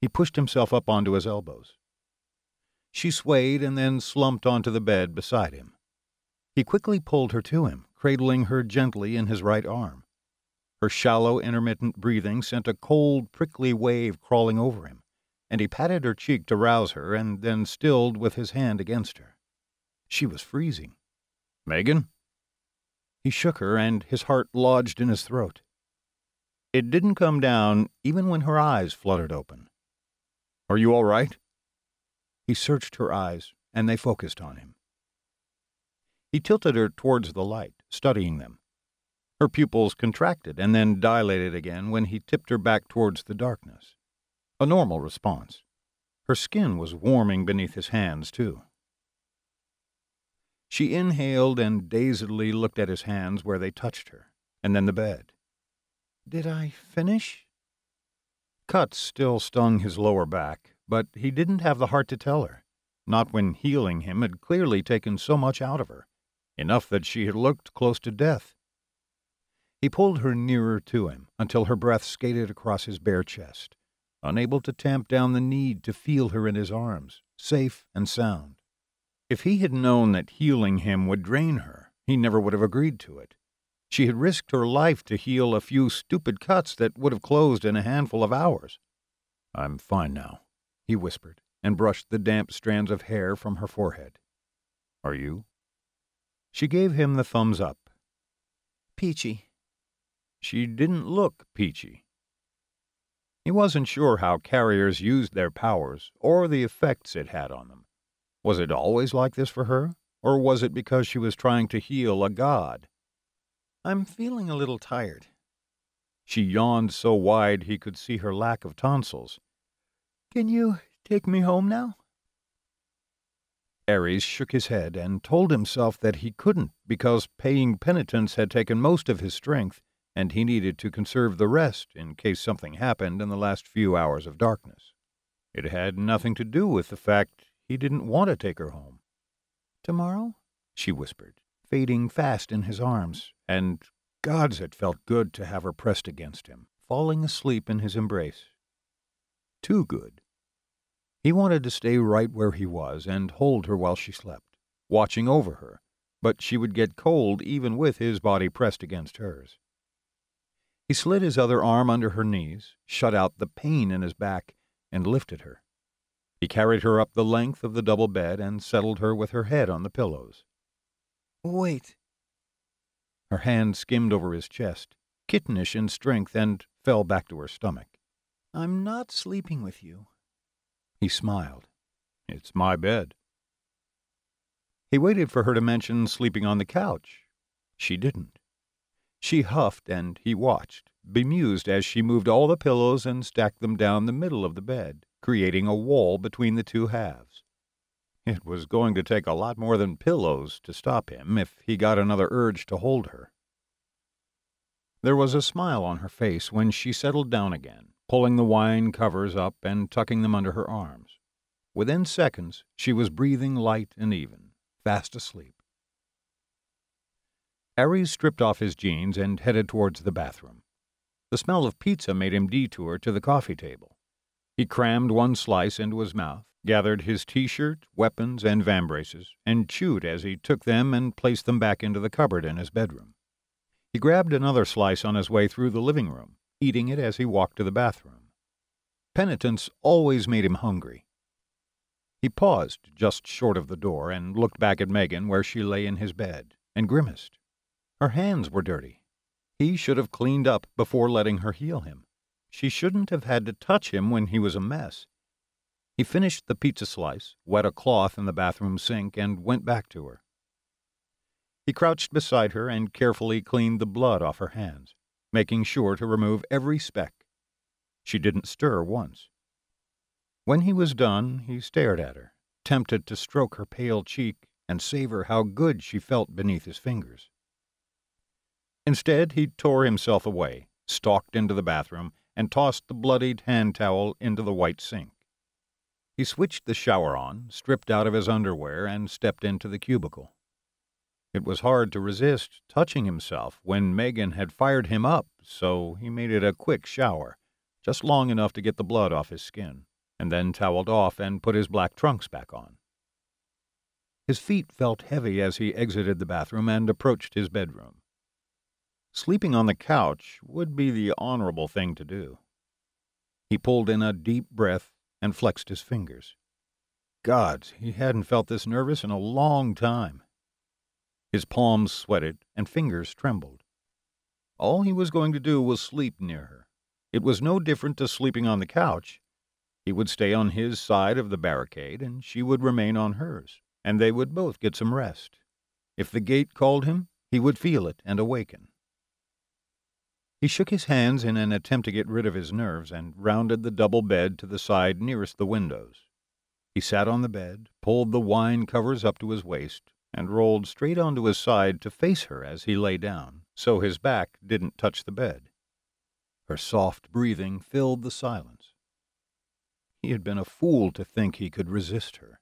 He pushed himself up onto his elbows. She swayed and then slumped onto the bed beside him. He quickly pulled her to him, cradling her gently in his right arm. Her shallow, intermittent breathing sent a cold, prickly wave crawling over him, and he patted her cheek to rouse her and then stilled with his hand against her. She was freezing. Megan? He shook her, and his heart lodged in his throat. It didn't come down even when her eyes fluttered open. Are you all right? He searched her eyes, and they focused on him. He tilted her towards the light, studying them. Her pupils contracted and then dilated again when he tipped her back towards the darkness. A normal response. Her skin was warming beneath his hands, too. She inhaled and dazedly looked at his hands where they touched her, and then the bed. Did I finish? Cuts still stung his lower back, but he didn't have the heart to tell her, not when healing him had clearly taken so much out of her, enough that she had looked close to death. He pulled her nearer to him until her breath skated across his bare chest, unable to tamp down the need to feel her in his arms, safe and sound. If he had known that healing him would drain her, he never would have agreed to it. She had risked her life to heal a few stupid cuts that would have closed in a handful of hours. I'm fine now, he whispered, and brushed the damp strands of hair from her forehead. Are you? She gave him the thumbs up. Peachy. She didn't look peachy. He wasn't sure how carriers used their powers or the effects it had on them. Was it always like this for her, or was it because she was trying to heal a god? I'm feeling a little tired. She yawned so wide he could see her lack of tonsils. Can you take me home now? Ares shook his head and told himself that he couldn't because paying penitence had taken most of his strength and he needed to conserve the rest in case something happened in the last few hours of darkness. It had nothing to do with the fact he didn't want to take her home. Tomorrow? she whispered, fading fast in his arms, and gods it felt good to have her pressed against him, falling asleep in his embrace. Too good. He wanted to stay right where he was and hold her while she slept, watching over her, but she would get cold even with his body pressed against hers. He slid his other arm under her knees, shut out the pain in his back, and lifted her. He carried her up the length of the double bed and settled her with her head on the pillows. Wait. Her hand skimmed over his chest, kittenish in strength, and fell back to her stomach. I'm not sleeping with you. He smiled. It's my bed. He waited for her to mention sleeping on the couch. She didn't. She huffed, and he watched, bemused as she moved all the pillows and stacked them down the middle of the bed, creating a wall between the two halves. It was going to take a lot more than pillows to stop him if he got another urge to hold her. There was a smile on her face when she settled down again, pulling the wine covers up and tucking them under her arms. Within seconds, she was breathing light and even, fast asleep. Ares stripped off his jeans and headed towards the bathroom. The smell of pizza made him detour to the coffee table. He crammed one slice into his mouth, gathered his t-shirt, weapons, and vambraces, and chewed as he took them and placed them back into the cupboard in his bedroom. He grabbed another slice on his way through the living room, eating it as he walked to the bathroom. Penitence always made him hungry. He paused just short of the door and looked back at Megan where she lay in his bed, and grimaced. Her hands were dirty. He should have cleaned up before letting her heal him. She shouldn't have had to touch him when he was a mess. He finished the pizza slice, wet a cloth in the bathroom sink, and went back to her. He crouched beside her and carefully cleaned the blood off her hands, making sure to remove every speck. She didn't stir once. When he was done, he stared at her, tempted to stroke her pale cheek and savor how good she felt beneath his fingers. Instead, he tore himself away, stalked into the bathroom, and tossed the bloodied hand towel into the white sink. He switched the shower on, stripped out of his underwear, and stepped into the cubicle. It was hard to resist touching himself when Megan had fired him up, so he made it a quick shower, just long enough to get the blood off his skin, and then toweled off and put his black trunks back on. His feet felt heavy as he exited the bathroom and approached his bedroom. Sleeping on the couch would be the honorable thing to do. He pulled in a deep breath and flexed his fingers. Gods, he hadn't felt this nervous in a long time. His palms sweated and fingers trembled. All he was going to do was sleep near her. It was no different to sleeping on the couch. He would stay on his side of the barricade, and she would remain on hers, and they would both get some rest. If the gate called him, he would feel it and awaken. He shook his hands in an attempt to get rid of his nerves and rounded the double bed to the side nearest the windows. He sat on the bed, pulled the wine covers up to his waist, and rolled straight onto his side to face her as he lay down, so his back didn't touch the bed. Her soft breathing filled the silence. He had been a fool to think he could resist her.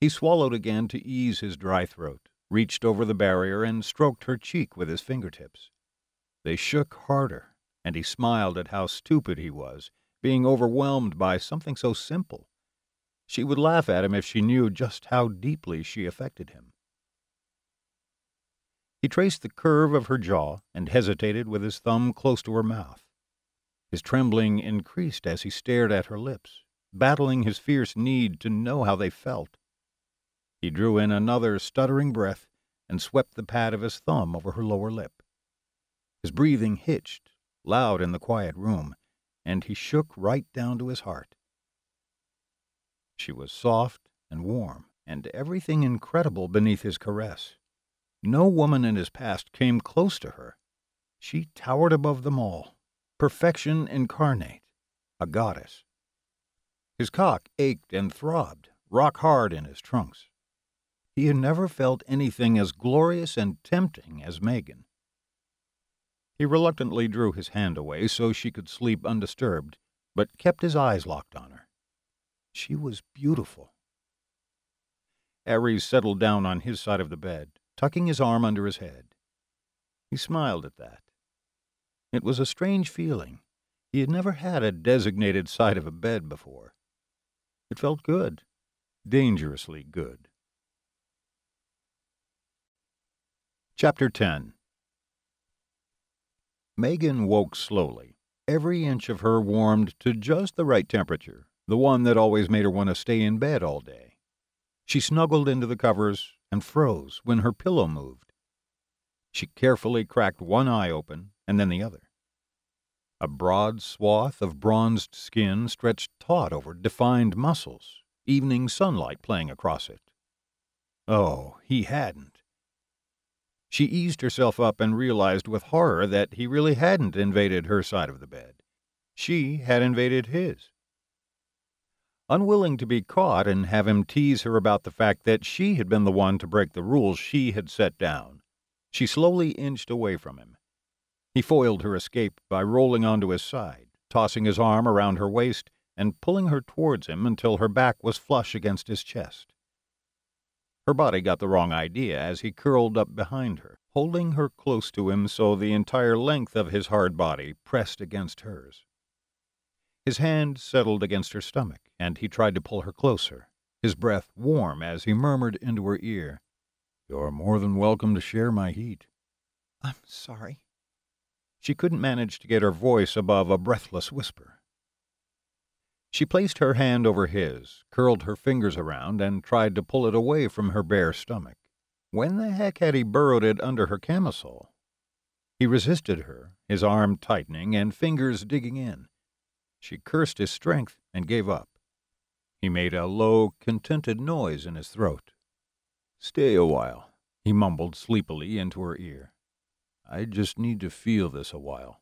He swallowed again to ease his dry throat, reached over the barrier, and stroked her cheek with his fingertips. They shook harder, and he smiled at how stupid he was, being overwhelmed by something so simple. She would laugh at him if she knew just how deeply she affected him. He traced the curve of her jaw and hesitated with his thumb close to her mouth. His trembling increased as he stared at her lips, battling his fierce need to know how they felt. He drew in another stuttering breath and swept the pad of his thumb over her lower lip. His breathing hitched, loud in the quiet room, and he shook right down to his heart. She was soft and warm, and everything incredible beneath his caress. No woman in his past came close to her. She towered above them all, perfection incarnate, a goddess. His cock ached and throbbed, rock hard in his trunks. He had never felt anything as glorious and tempting as Megan. He reluctantly drew his hand away so she could sleep undisturbed, but kept his eyes locked on her. She was beautiful. Ares settled down on his side of the bed, tucking his arm under his head. He smiled at that. It was a strange feeling. He had never had a designated side of a bed before. It felt good, dangerously good. Chapter 10 Megan woke slowly. Every inch of her warmed to just the right temperature, the one that always made her want to stay in bed all day. She snuggled into the covers and froze when her pillow moved. She carefully cracked one eye open and then the other. A broad swath of bronzed skin stretched taut over defined muscles, evening sunlight playing across it. Oh, he hadn't. She eased herself up and realized with horror that he really hadn't invaded her side of the bed. She had invaded his. Unwilling to be caught and have him tease her about the fact that she had been the one to break the rules she had set down, she slowly inched away from him. He foiled her escape by rolling onto his side, tossing his arm around her waist, and pulling her towards him until her back was flush against his chest. Her body got the wrong idea as he curled up behind her, holding her close to him so the entire length of his hard body pressed against hers. His hand settled against her stomach, and he tried to pull her closer, his breath warm as he murmured into her ear, You're more than welcome to share my heat. I'm sorry. She couldn't manage to get her voice above a breathless whisper. She placed her hand over his, curled her fingers around, and tried to pull it away from her bare stomach. When the heck had he burrowed it under her camisole? He resisted her, his arm tightening and fingers digging in. She cursed his strength and gave up. He made a low, contented noise in his throat. Stay a while, he mumbled sleepily into her ear. I just need to feel this a while.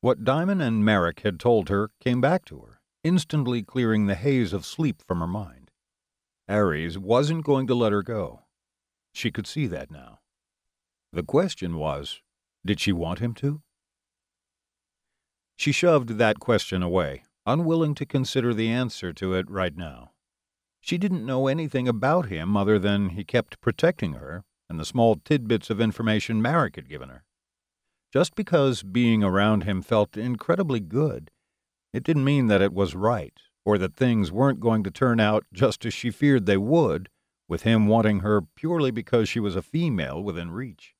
What Daimon and Marek had told her came back to her, instantly clearing the haze of sleep from her mind. Ares wasn't going to let her go. She could see that now. The question was, did she want him to? She shoved that question away, unwilling to consider the answer to it right now. She didn't know anything about him other than he kept protecting her and the small tidbits of information Marek had given her. Just because being around him felt incredibly good, it didn't mean that it was right, or that things weren't going to turn out just as she feared they would, with him wanting her purely because she was a female within reach.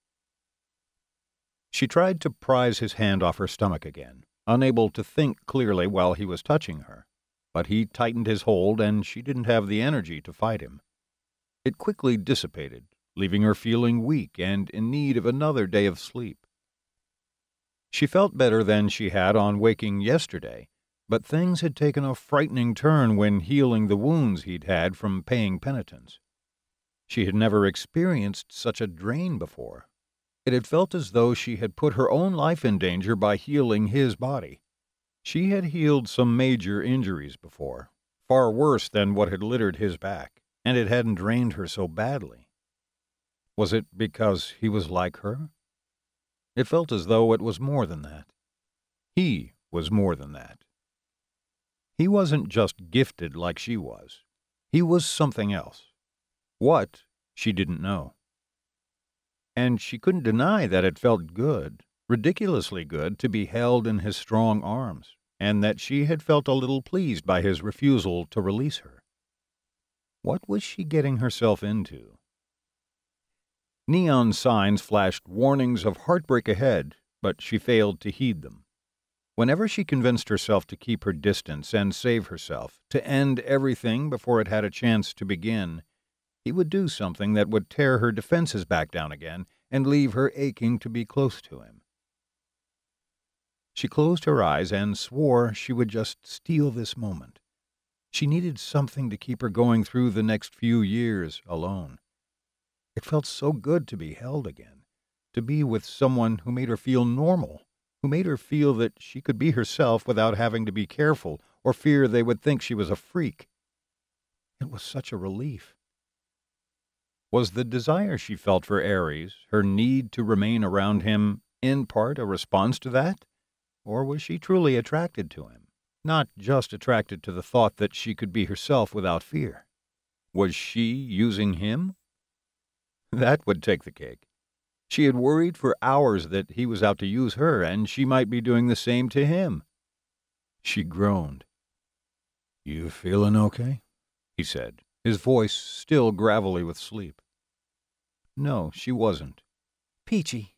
She tried to prise his hand off her stomach again, unable to think clearly while he was touching her, but he tightened his hold and she didn't have the energy to fight him. It quickly dissipated, leaving her feeling weak and in need of another day of sleep. She felt better than she had on waking yesterday, but things had taken a frightening turn when healing the wounds he'd had from paying penitence. She had never experienced such a drain before. It had felt as though she had put her own life in danger by healing his body. She had healed some major injuries before, far worse than what had littered his back, and it hadn't drained her so badly. Was it because he was like her? It felt as though it was more than that. He was more than that. He wasn't just gifted like she was. He was something else. What, she didn't know. And she couldn't deny that it felt good, ridiculously good, to be held in his strong arms, and that she had felt a little pleased by his refusal to release her. What was she getting herself into? Neon signs flashed warnings of heartbreak ahead, but she failed to heed them. Whenever she convinced herself to keep her distance and save herself, to end everything before it had a chance to begin, he would do something that would tear her defenses back down again and leave her aching to be close to him. She closed her eyes and swore she would just steal this moment. She needed something to keep her going through the next few years alone. It felt so good to be held again, to be with someone who made her feel normal, who made her feel that she could be herself without having to be careful or fear they would think she was a freak. It was such a relief. Was the desire she felt for Ares, her need to remain around him, in part a response to that? Or was she truly attracted to him, not just attracted to the thought that she could be herself without fear? Was she using him that would take the cake. She had worried for hours that he was out to use her, and she might be doing the same to him. She groaned. You feeling okay? he said, his voice still gravelly with sleep. No, she wasn't. Peachy.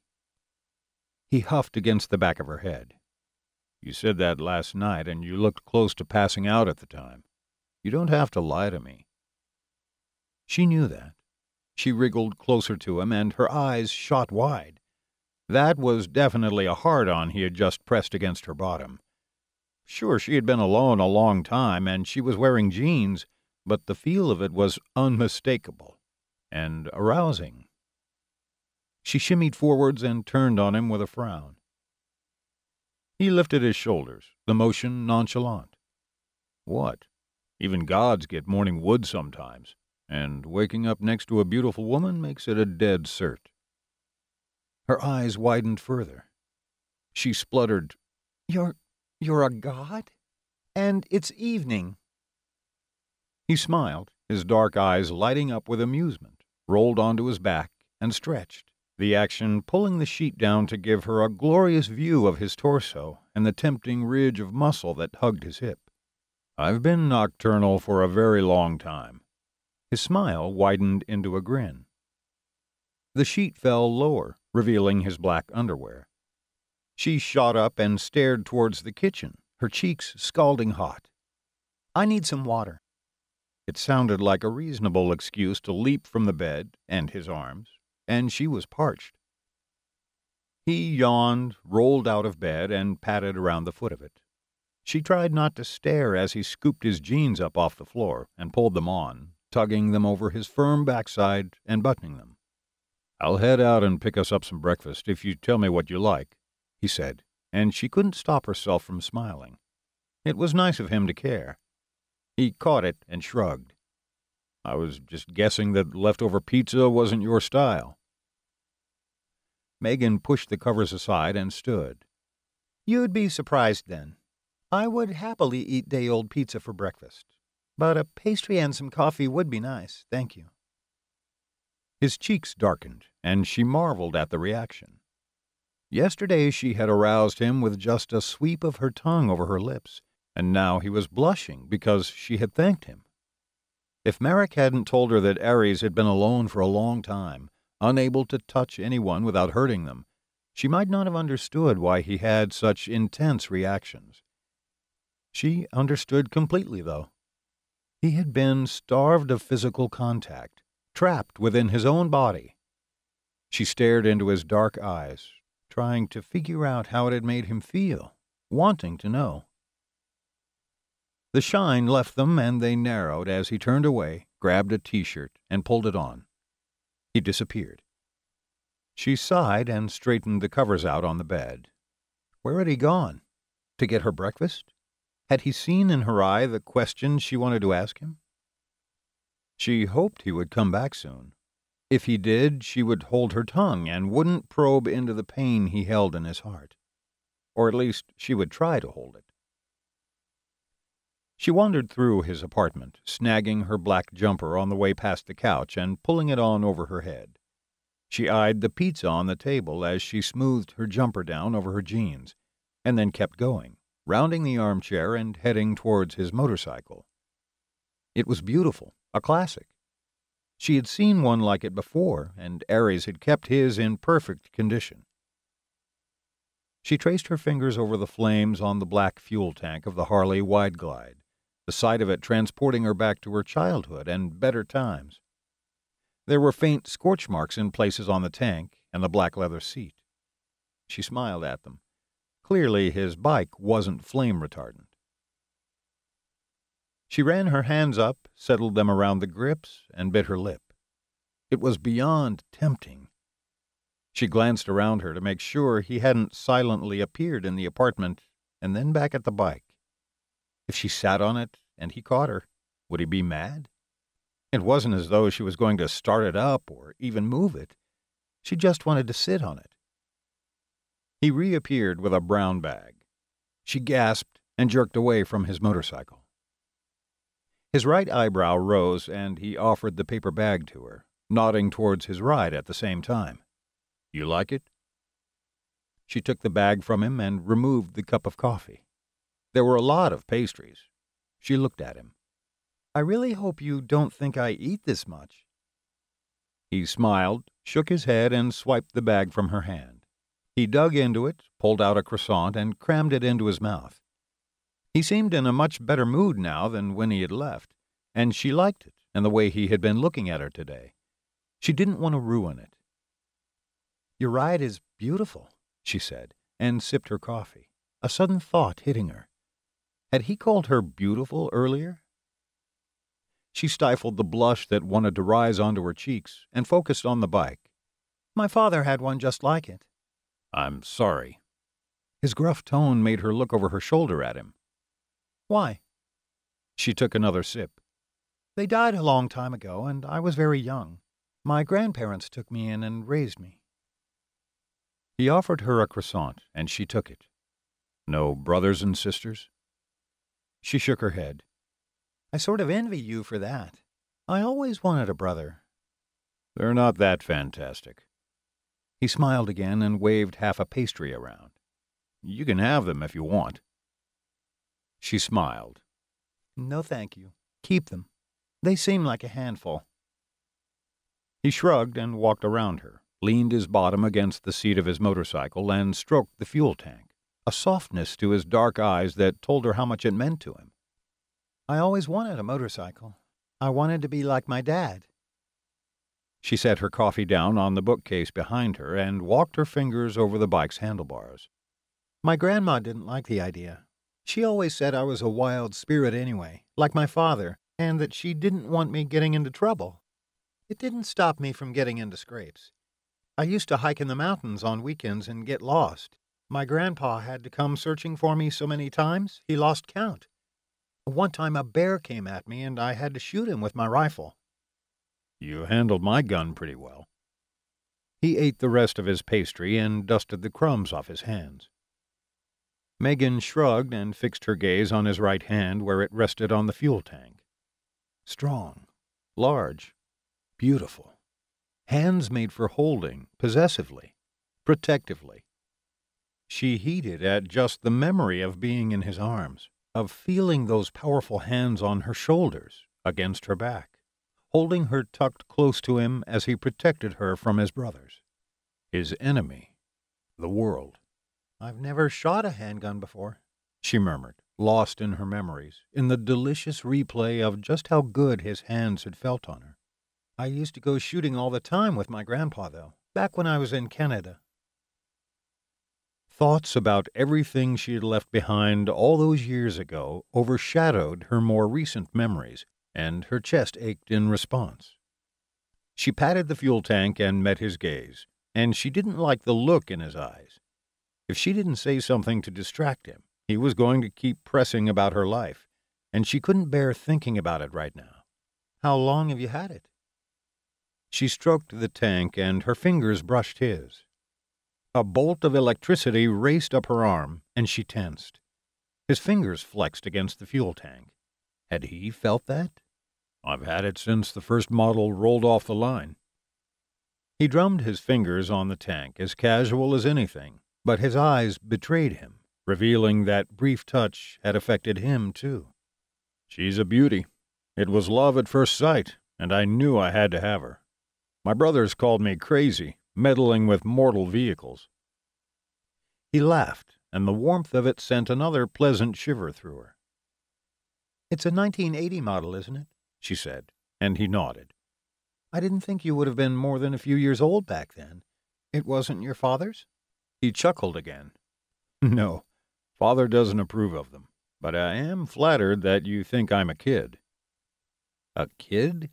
He huffed against the back of her head. You said that last night, and you looked close to passing out at the time. You don't have to lie to me. She knew that. She wriggled closer to him, and her eyes shot wide. That was definitely a hard on he had just pressed against her bottom. Sure, she had been alone a long time, and she was wearing jeans, but the feel of it was unmistakable and arousing. She shimmied forwards and turned on him with a frown. He lifted his shoulders, the motion nonchalant. What? Even gods get morning wood sometimes and waking up next to a beautiful woman makes it a dead cert. Her eyes widened further. She spluttered, You're. you're a god? And it's evening. He smiled, his dark eyes lighting up with amusement, rolled onto his back, and stretched, the action pulling the sheet down to give her a glorious view of his torso and the tempting ridge of muscle that hugged his hip. I've been nocturnal for a very long time. His smile widened into a grin. The sheet fell lower, revealing his black underwear. She shot up and stared towards the kitchen, her cheeks scalding hot. I need some water. It sounded like a reasonable excuse to leap from the bed and his arms, and she was parched. He yawned, rolled out of bed, and patted around the foot of it. She tried not to stare as he scooped his jeans up off the floor and pulled them on, tugging them over his firm backside and buttoning them. I'll head out and pick us up some breakfast if you tell me what you like, he said, and she couldn't stop herself from smiling. It was nice of him to care. He caught it and shrugged. I was just guessing that leftover pizza wasn't your style. Megan pushed the covers aside and stood. You'd be surprised then. I would happily eat day old pizza for breakfast but a pastry and some coffee would be nice, thank you. His cheeks darkened, and she marveled at the reaction. Yesterday she had aroused him with just a sweep of her tongue over her lips, and now he was blushing because she had thanked him. If Marek hadn't told her that Ares had been alone for a long time, unable to touch anyone without hurting them, she might not have understood why he had such intense reactions. She understood completely, though. He had been starved of physical contact, trapped within his own body. She stared into his dark eyes, trying to figure out how it had made him feel, wanting to know. The shine left them and they narrowed as he turned away, grabbed a t shirt, and pulled it on. He disappeared. She sighed and straightened the covers out on the bed. Where had he gone? To get her breakfast? Had he seen in her eye the question she wanted to ask him? She hoped he would come back soon. If he did, she would hold her tongue and wouldn't probe into the pain he held in his heart. Or at least she would try to hold it. She wandered through his apartment, snagging her black jumper on the way past the couch and pulling it on over her head. She eyed the pizza on the table as she smoothed her jumper down over her jeans, and then kept going, rounding the armchair and heading towards his motorcycle. It was beautiful, a classic. She had seen one like it before, and Ares had kept his in perfect condition. She traced her fingers over the flames on the black fuel tank of the Harley Wide Glide, the sight of it transporting her back to her childhood and better times. There were faint scorch marks in places on the tank and the black leather seat. She smiled at them. Clearly, his bike wasn't flame retardant. She ran her hands up, settled them around the grips, and bit her lip. It was beyond tempting. She glanced around her to make sure he hadn't silently appeared in the apartment and then back at the bike. If she sat on it and he caught her, would he be mad? It wasn't as though she was going to start it up or even move it. She just wanted to sit on it. He reappeared with a brown bag. She gasped and jerked away from his motorcycle. His right eyebrow rose, and he offered the paper bag to her, nodding towards his ride at the same time. You like it? She took the bag from him and removed the cup of coffee. There were a lot of pastries. She looked at him. I really hope you don't think I eat this much. He smiled, shook his head, and swiped the bag from her hand. He dug into it, pulled out a croissant, and crammed it into his mouth. He seemed in a much better mood now than when he had left, and she liked it and the way he had been looking at her today. She didn't want to ruin it. Your ride is beautiful, she said, and sipped her coffee, a sudden thought hitting her. Had he called her beautiful earlier? She stifled the blush that wanted to rise onto her cheeks and focused on the bike. My father had one just like it. I'm sorry. His gruff tone made her look over her shoulder at him. Why? She took another sip. They died a long time ago, and I was very young. My grandparents took me in and raised me. He offered her a croissant, and she took it. No brothers and sisters? She shook her head. I sort of envy you for that. I always wanted a brother. They're not that fantastic. He smiled again and waved half a pastry around. You can have them if you want. She smiled. No, thank you. Keep them. They seem like a handful. He shrugged and walked around her, leaned his bottom against the seat of his motorcycle, and stroked the fuel tank, a softness to his dark eyes that told her how much it meant to him. I always wanted a motorcycle. I wanted to be like my dad. She set her coffee down on the bookcase behind her and walked her fingers over the bike's handlebars. My grandma didn't like the idea. She always said I was a wild spirit anyway, like my father, and that she didn't want me getting into trouble. It didn't stop me from getting into scrapes. I used to hike in the mountains on weekends and get lost. My grandpa had to come searching for me so many times he lost count. One time a bear came at me and I had to shoot him with my rifle. You handled my gun pretty well. He ate the rest of his pastry and dusted the crumbs off his hands. Megan shrugged and fixed her gaze on his right hand where it rested on the fuel tank. Strong, large, beautiful. Hands made for holding, possessively, protectively. She heated at just the memory of being in his arms of feeling those powerful hands on her shoulders, against her back, holding her tucked close to him as he protected her from his brothers. His enemy, the world. I've never shot a handgun before, she murmured, lost in her memories, in the delicious replay of just how good his hands had felt on her. I used to go shooting all the time with my grandpa, though, back when I was in Canada. Thoughts about everything she had left behind all those years ago overshadowed her more recent memories, and her chest ached in response. She patted the fuel tank and met his gaze, and she didn't like the look in his eyes. If she didn't say something to distract him, he was going to keep pressing about her life, and she couldn't bear thinking about it right now. How long have you had it? She stroked the tank, and her fingers brushed his. A bolt of electricity raced up her arm, and she tensed. His fingers flexed against the fuel tank. Had he felt that? I've had it since the first model rolled off the line. He drummed his fingers on the tank as casual as anything, but his eyes betrayed him, revealing that brief touch had affected him, too. She's a beauty. It was love at first sight, and I knew I had to have her. My brothers called me crazy, meddling with mortal vehicles. He laughed, and the warmth of it sent another pleasant shiver through her. It's a 1980 model, isn't it? She said, and he nodded. I didn't think you would have been more than a few years old back then. It wasn't your father's? He chuckled again. No, father doesn't approve of them, but I am flattered that you think I'm a kid. A kid?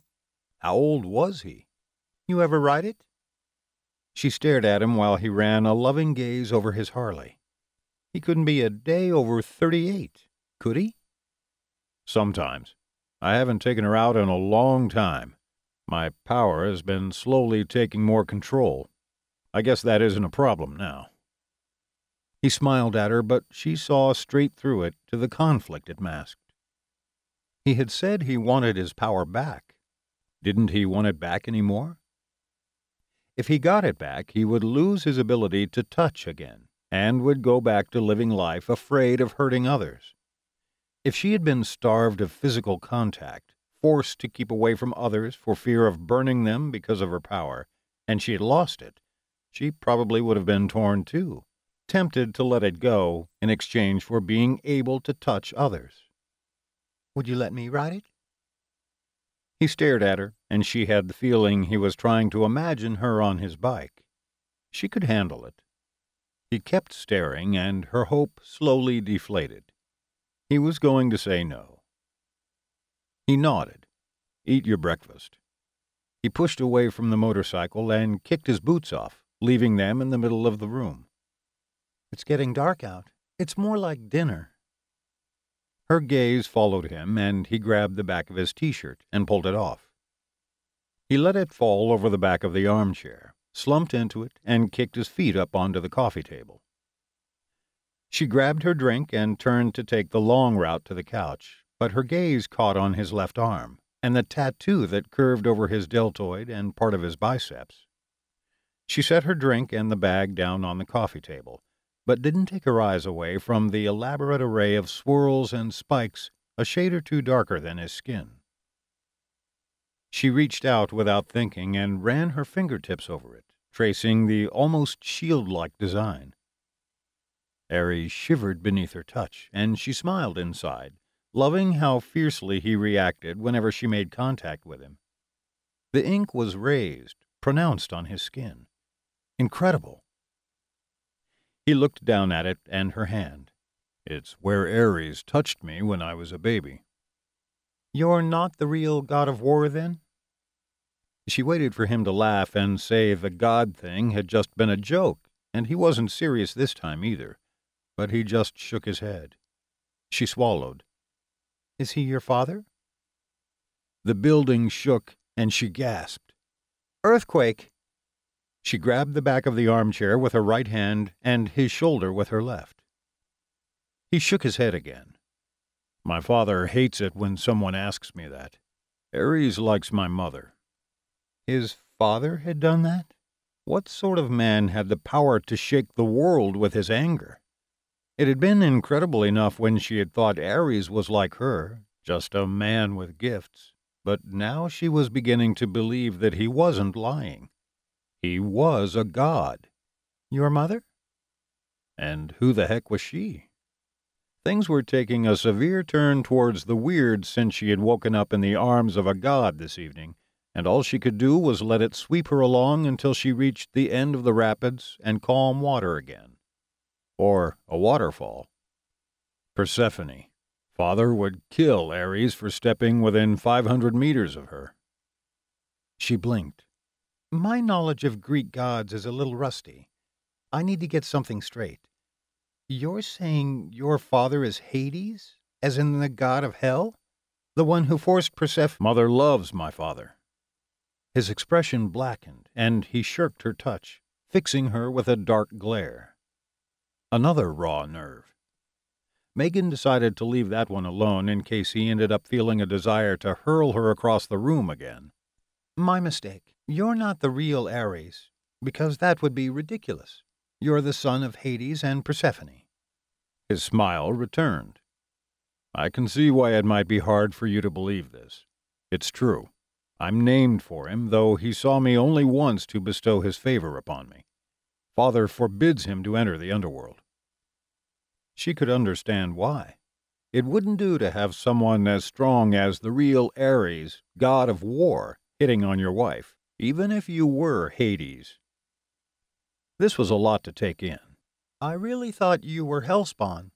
How old was he? You ever ride it? She stared at him while he ran a loving gaze over his Harley. He couldn't be a day over thirty-eight, could he? Sometimes. I haven't taken her out in a long time. My power has been slowly taking more control. I guess that isn't a problem now. He smiled at her, but she saw straight through it to the conflict it masked. He had said he wanted his power back. Didn't he want it back any more? If he got it back, he would lose his ability to touch again, and would go back to living life afraid of hurting others. If she had been starved of physical contact, forced to keep away from others for fear of burning them because of her power, and she had lost it, she probably would have been torn too, tempted to let it go in exchange for being able to touch others. Would you let me ride it? He stared at her, and she had the feeling he was trying to imagine her on his bike. She could handle it. He kept staring, and her hope slowly deflated. He was going to say no. He nodded. Eat your breakfast. He pushed away from the motorcycle and kicked his boots off, leaving them in the middle of the room. It's getting dark out. It's more like dinner. Her gaze followed him, and he grabbed the back of his t-shirt and pulled it off. He let it fall over the back of the armchair, slumped into it, and kicked his feet up onto the coffee table. She grabbed her drink and turned to take the long route to the couch, but her gaze caught on his left arm and the tattoo that curved over his deltoid and part of his biceps. She set her drink and the bag down on the coffee table, but didn't take her eyes away from the elaborate array of swirls and spikes a shade or two darker than his skin. She reached out without thinking and ran her fingertips over it, tracing the almost shield like design. Ares shivered beneath her touch, and she smiled inside, loving how fiercely he reacted whenever she made contact with him. The ink was raised, pronounced on his skin. Incredible. He looked down at it and her hand. It's where Ares touched me when I was a baby. You're not the real god of war, then? She waited for him to laugh and say the god thing had just been a joke, and he wasn't serious this time either but he just shook his head. She swallowed. Is he your father? The building shook, and she gasped. Earthquake! She grabbed the back of the armchair with her right hand and his shoulder with her left. He shook his head again. My father hates it when someone asks me that. Ares likes my mother. His father had done that? What sort of man had the power to shake the world with his anger? It had been incredible enough when she had thought Ares was like her, just a man with gifts, but now she was beginning to believe that he wasn't lying. He was a god. Your mother? And who the heck was she? Things were taking a severe turn towards the weird since she had woken up in the arms of a god this evening, and all she could do was let it sweep her along until she reached the end of the rapids and calm water again. Or a waterfall. Persephone. Father would kill Ares for stepping within 500 meters of her. She blinked. My knowledge of Greek gods is a little rusty. I need to get something straight. You're saying your father is Hades, as in the god of hell? The one who forced Persephone. Mother loves my father. His expression blackened, and he shirked her touch, fixing her with a dark glare. Another raw nerve. Megan decided to leave that one alone in case he ended up feeling a desire to hurl her across the room again. My mistake. You're not the real Ares, because that would be ridiculous. You're the son of Hades and Persephone. His smile returned. I can see why it might be hard for you to believe this. It's true. I'm named for him, though he saw me only once to bestow his favor upon me. Father forbids him to enter the underworld. She could understand why. It wouldn't do to have someone as strong as the real Ares, god of war, hitting on your wife, even if you were Hades. This was a lot to take in. I really thought you were Hellspawn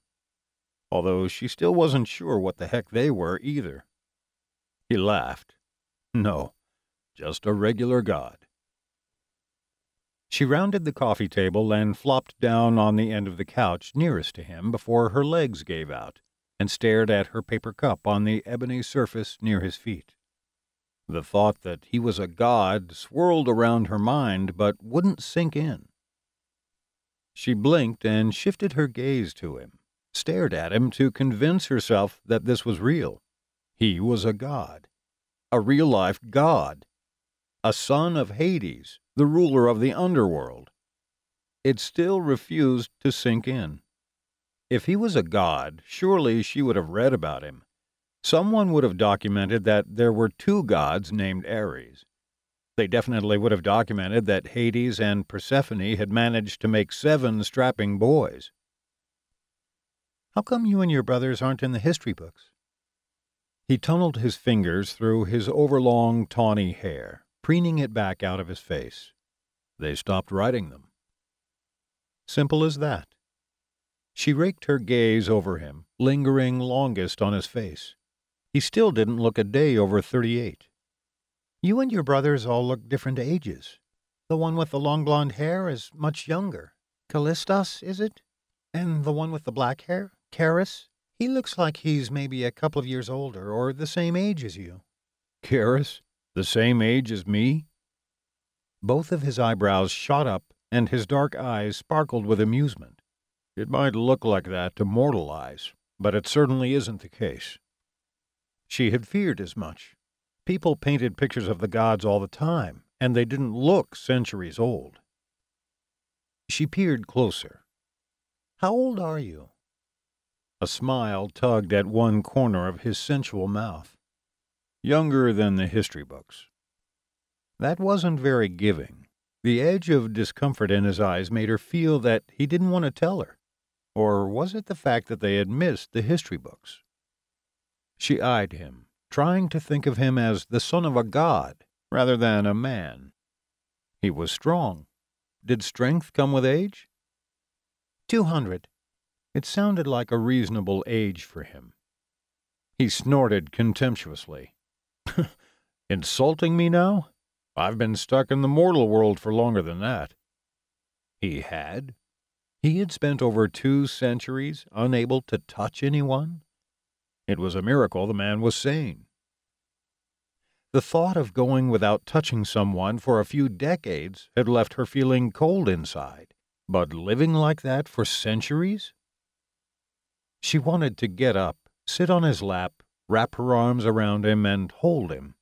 although she still wasn't sure what the heck they were either. He laughed. No, just a regular god. She rounded the coffee table and flopped down on the end of the couch nearest to him before her legs gave out, and stared at her paper cup on the ebony surface near his feet. The thought that he was a god swirled around her mind but wouldn't sink in. She blinked and shifted her gaze to him stared at him to convince herself that this was real. He was a god, a real life god, a son of Hades, the ruler of the underworld. It still refused to sink in. If he was a god, surely she would have read about him. Someone would have documented that there were two gods named Ares. They definitely would have documented that Hades and Persephone had managed to make seven strapping boys. How come you and your brothers aren't in the history books? He tunneled his fingers through his overlong, tawny hair, preening it back out of his face. They stopped writing them. Simple as that. She raked her gaze over him, lingering longest on his face. He still didn't look a day over thirty-eight. You and your brothers all look different ages. The one with the long blonde hair is much younger. Calistos, is it? And the one with the black hair? Keras, he looks like he's maybe a couple of years older or the same age as you. Keras? The same age as me? Both of his eyebrows shot up and his dark eyes sparkled with amusement. It might look like that to mortal eyes, but it certainly isn't the case. She had feared as much. People painted pictures of the gods all the time, and they didn't look centuries old. She peered closer. How old are you? A smile tugged at one corner of his sensual mouth. Younger than the history books. That wasn't very giving. The edge of discomfort in his eyes made her feel that he didn't want to tell her. Or was it the fact that they had missed the history books? She eyed him, trying to think of him as the son of a god rather than a man. He was strong. Did strength come with age? Two hundred. It sounded like a reasonable age for him. He snorted contemptuously. Insulting me now? I've been stuck in the mortal world for longer than that. He had? He had spent over two centuries unable to touch anyone? It was a miracle the man was sane. The thought of going without touching someone for a few decades had left her feeling cold inside. But living like that for centuries? She wanted to get up, sit on his lap, wrap her arms around him, and hold him.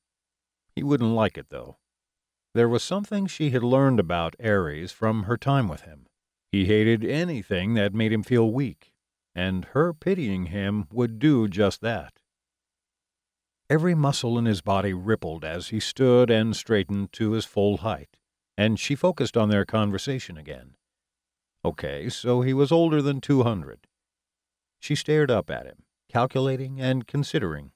He wouldn't like it, though. There was something she had learned about Ares from her time with him. He hated anything that made him feel weak, and her pitying him would do just that. Every muscle in his body rippled as he stood and straightened to his full height, and she focused on their conversation again. Okay, so he was older than two hundred. She stared up at him, calculating and considering.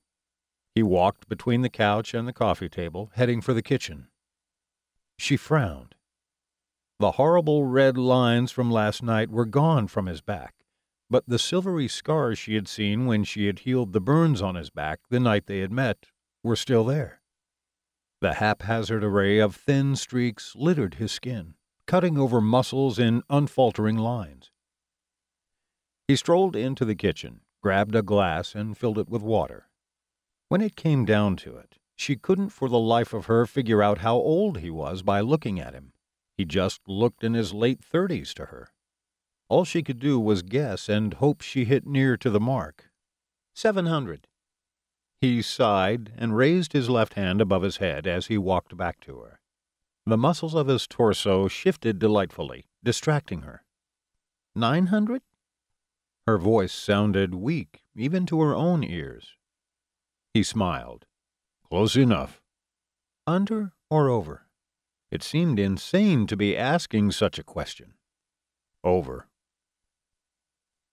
He walked between the couch and the coffee table, heading for the kitchen. She frowned. The horrible red lines from last night were gone from his back, but the silvery scars she had seen when she had healed the burns on his back the night they had met were still there. The haphazard array of thin streaks littered his skin, cutting over muscles in unfaltering lines. He strolled into the kitchen, grabbed a glass, and filled it with water. When it came down to it, she couldn't for the life of her figure out how old he was by looking at him. He just looked in his late thirties to her. All she could do was guess and hope she hit near to the mark. Seven hundred. He sighed and raised his left hand above his head as he walked back to her. The muscles of his torso shifted delightfully, distracting her. Nine hundred? Her voice sounded weak, even to her own ears. He smiled. Close enough. Under or over? It seemed insane to be asking such a question. Over.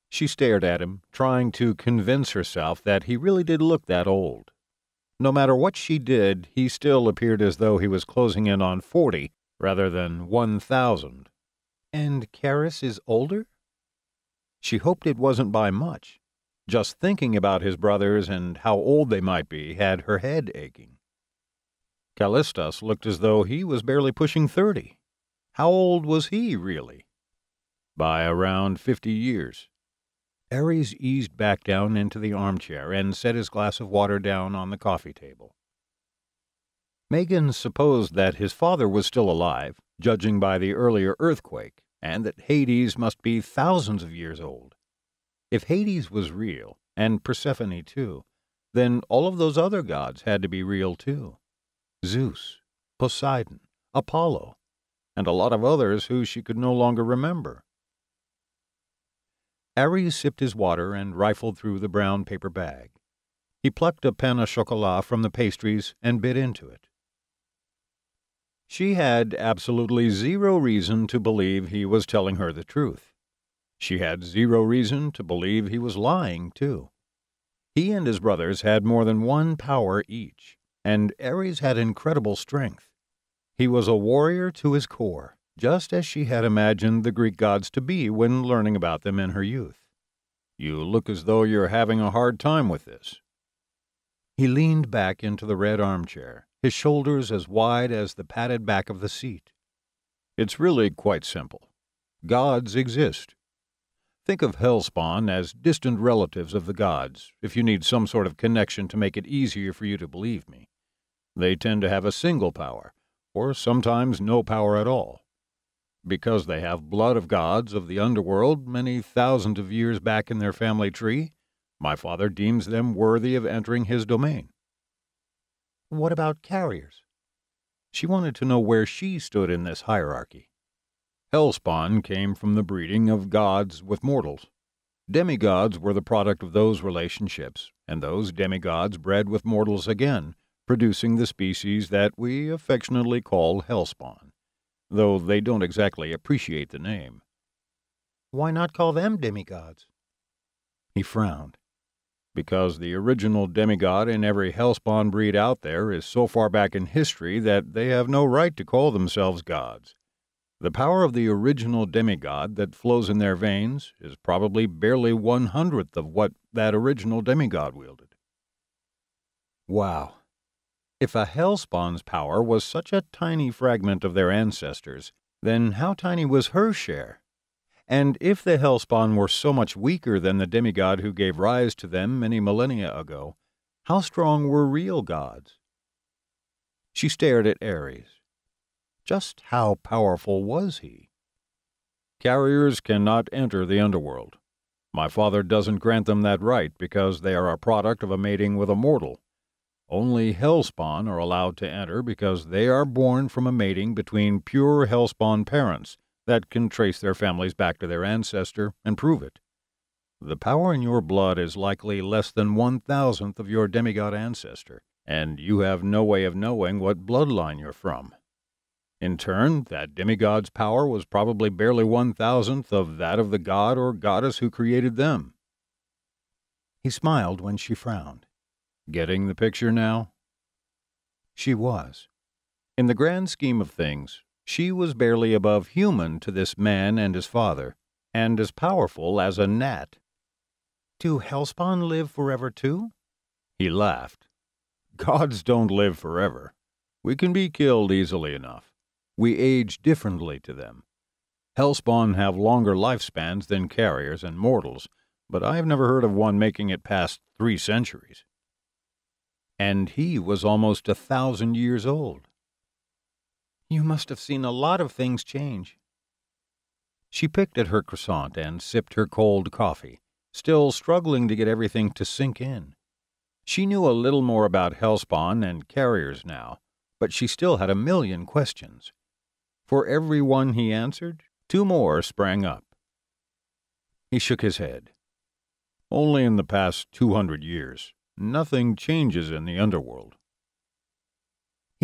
She stared at him, trying to convince herself that he really did look that old. No matter what she did, he still appeared as though he was closing in on forty rather than one thousand. And Keras is older? She hoped it wasn't by much. Just thinking about his brothers and how old they might be had her head aching. Calistos looked as though he was barely pushing thirty. How old was he, really? By around fifty years. Ares eased back down into the armchair and set his glass of water down on the coffee table. Megan supposed that his father was still alive, judging by the earlier earthquake, and that Hades must be thousands of years old. If Hades was real, and Persephone too, then all of those other gods had to be real too. Zeus, Poseidon, Apollo, and a lot of others who she could no longer remember. Ares sipped his water and rifled through the brown paper bag. He plucked a pan au chocolat from the pastries and bit into it. She had absolutely zero reason to believe he was telling her the truth. She had zero reason to believe he was lying, too. He and his brothers had more than one power each, and Ares had incredible strength. He was a warrior to his core, just as she had imagined the Greek gods to be when learning about them in her youth. You look as though you're having a hard time with this. He leaned back into the red armchair, his shoulders as wide as the padded back of the seat. It's really quite simple. Gods exist. Think of Hellspawn as distant relatives of the gods, if you need some sort of connection to make it easier for you to believe me. They tend to have a single power, or sometimes no power at all because they have blood of gods of the underworld many thousands of years back in their family tree, my father deems them worthy of entering his domain. What about carriers? She wanted to know where she stood in this hierarchy. Hellspawn came from the breeding of gods with mortals. Demigods were the product of those relationships, and those demigods bred with mortals again, producing the species that we affectionately call Hellspawn though they don't exactly appreciate the name. Why not call them demigods? He frowned. Because the original demigod in every hellspawn breed out there is so far back in history that they have no right to call themselves gods. The power of the original demigod that flows in their veins is probably barely one hundredth of what that original demigod wielded. Wow, if a Hellspawn's power was such a tiny fragment of their ancestors, then how tiny was her share? And if the Hellspawn were so much weaker than the demigod who gave rise to them many millennia ago, how strong were real gods? She stared at Ares. Just how powerful was he? Carriers cannot enter the underworld. My father doesn't grant them that right because they are a product of a mating with a mortal. Only hellspawn are allowed to enter because they are born from a mating between pure hellspawn parents that can trace their families back to their ancestor and prove it. The power in your blood is likely less than one thousandth of your demigod ancestor, and you have no way of knowing what bloodline you're from. In turn, that demigod's power was probably barely one thousandth of that of the god or goddess who created them. He smiled when she frowned. Getting the picture now? She was. In the grand scheme of things, she was barely above human to this man and his father, and as powerful as a gnat. Do Hellspawn live forever too? He laughed. Gods don't live forever. We can be killed easily enough. We age differently to them. Hellspawn have longer lifespans than carriers and mortals, but I have never heard of one making it past three centuries. And he was almost a thousand years old. You must have seen a lot of things change. She picked at her croissant and sipped her cold coffee, still struggling to get everything to sink in. She knew a little more about Hellspawn and carriers now, but she still had a million questions. For every one he answered, two more sprang up. He shook his head. Only in the past two hundred years. Nothing changes in the underworld.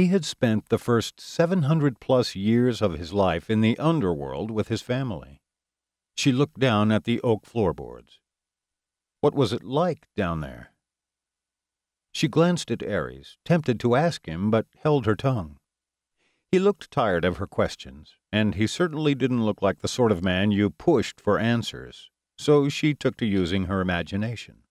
He had spent the first 700 plus years of his life in the underworld with his family. She looked down at the oak floorboards. What was it like down there? She glanced at Ares, tempted to ask him, but held her tongue. He looked tired of her questions, and he certainly didn't look like the sort of man you pushed for answers, so she took to using her imagination.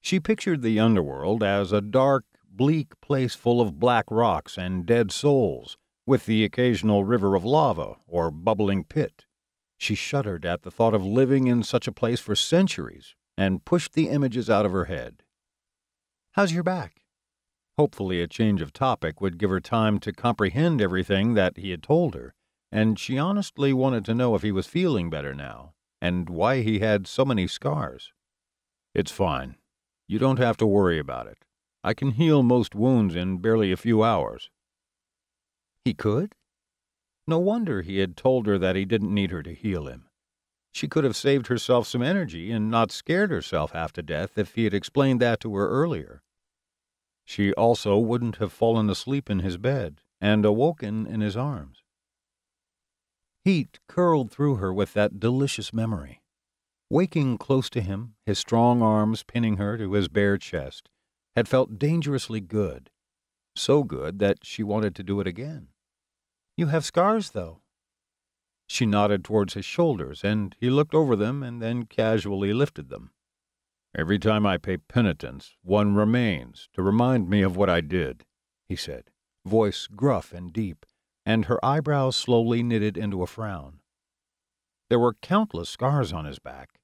She pictured the underworld as a dark, bleak place full of black rocks and dead souls, with the occasional river of lava or bubbling pit. She shuddered at the thought of living in such a place for centuries and pushed the images out of her head. How's your back? Hopefully, a change of topic would give her time to comprehend everything that he had told her, and she honestly wanted to know if he was feeling better now, and why he had so many scars. It's fine, you don't have to worry about it. I can heal most wounds in barely a few hours. He could? No wonder he had told her that he didn't need her to heal him. She could have saved herself some energy and not scared herself half to death if he had explained that to her earlier. She also wouldn't have fallen asleep in his bed and awoken in his arms. Heat curled through her with that delicious memory. Waking close to him, his strong arms pinning her to his bare chest, had felt dangerously good. So good that she wanted to do it again. You have scars, though. She nodded towards his shoulders, and he looked over them and then casually lifted them. Every time I pay penitence, one remains to remind me of what I did, he said, voice gruff and deep, and her eyebrows slowly knitted into a frown. There were countless scars on his back,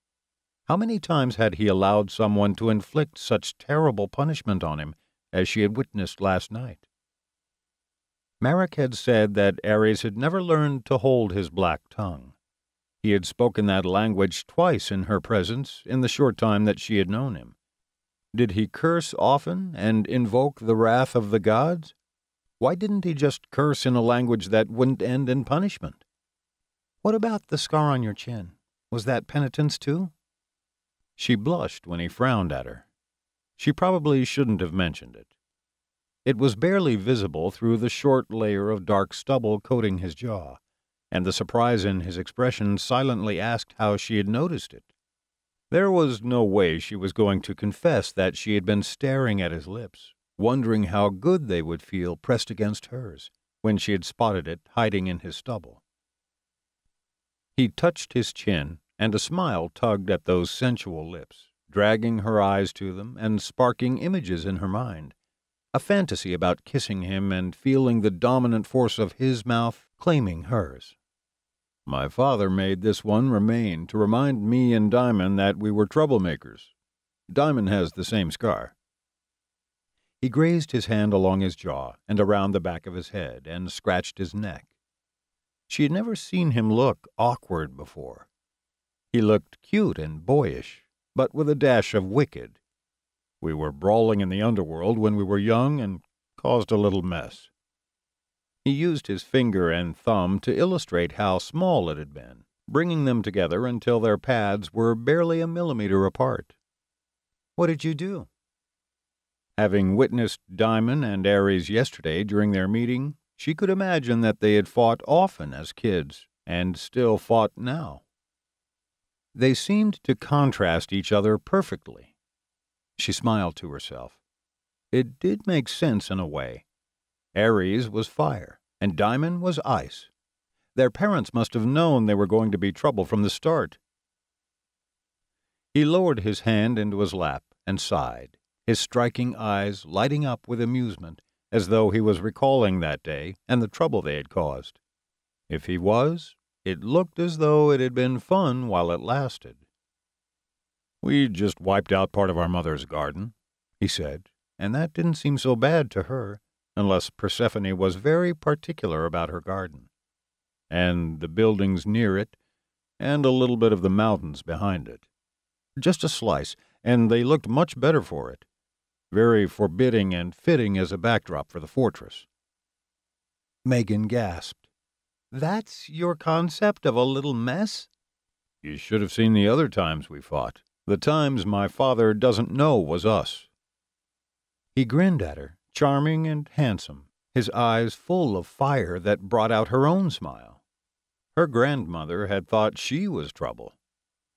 how many times had he allowed someone to inflict such terrible punishment on him as she had witnessed last night? Marek had said that Ares had never learned to hold his black tongue. He had spoken that language twice in her presence in the short time that she had known him. Did he curse often and invoke the wrath of the gods? Why didn't he just curse in a language that wouldn't end in punishment? What about the scar on your chin? Was that penitence too? She blushed when he frowned at her. She probably shouldn't have mentioned it. It was barely visible through the short layer of dark stubble coating his jaw, and the surprise in his expression silently asked how she had noticed it. There was no way she was going to confess that she had been staring at his lips, wondering how good they would feel pressed against hers, when she had spotted it hiding in his stubble. He touched his chin and a smile tugged at those sensual lips, dragging her eyes to them and sparking images in her mind. A fantasy about kissing him and feeling the dominant force of his mouth claiming hers. My father made this one remain to remind me and Daimon that we were troublemakers. Daimon has the same scar. He grazed his hand along his jaw and around the back of his head and scratched his neck. She had never seen him look awkward before. He looked cute and boyish, but with a dash of wicked. We were brawling in the underworld when we were young and caused a little mess. He used his finger and thumb to illustrate how small it had been, bringing them together until their pads were barely a millimeter apart. What did you do? Having witnessed Daimon and Ares yesterday during their meeting, she could imagine that they had fought often as kids, and still fought now. They seemed to contrast each other perfectly. She smiled to herself. It did make sense in a way. Ares was fire, and Daimon was ice. Their parents must have known they were going to be trouble from the start. He lowered his hand into his lap and sighed, his striking eyes lighting up with amusement, as though he was recalling that day and the trouble they had caused. If he was, it looked as though it had been fun while it lasted. We just wiped out part of our mother's garden, he said, and that didn't seem so bad to her, unless Persephone was very particular about her garden, and the buildings near it, and a little bit of the mountains behind it. Just a slice, and they looked much better for it. Very forbidding and fitting as a backdrop for the fortress. Megan gasped. That's your concept of a little mess? You should have seen the other times we fought. The times my father doesn't know was us. He grinned at her, charming and handsome, his eyes full of fire that brought out her own smile. Her grandmother had thought she was trouble.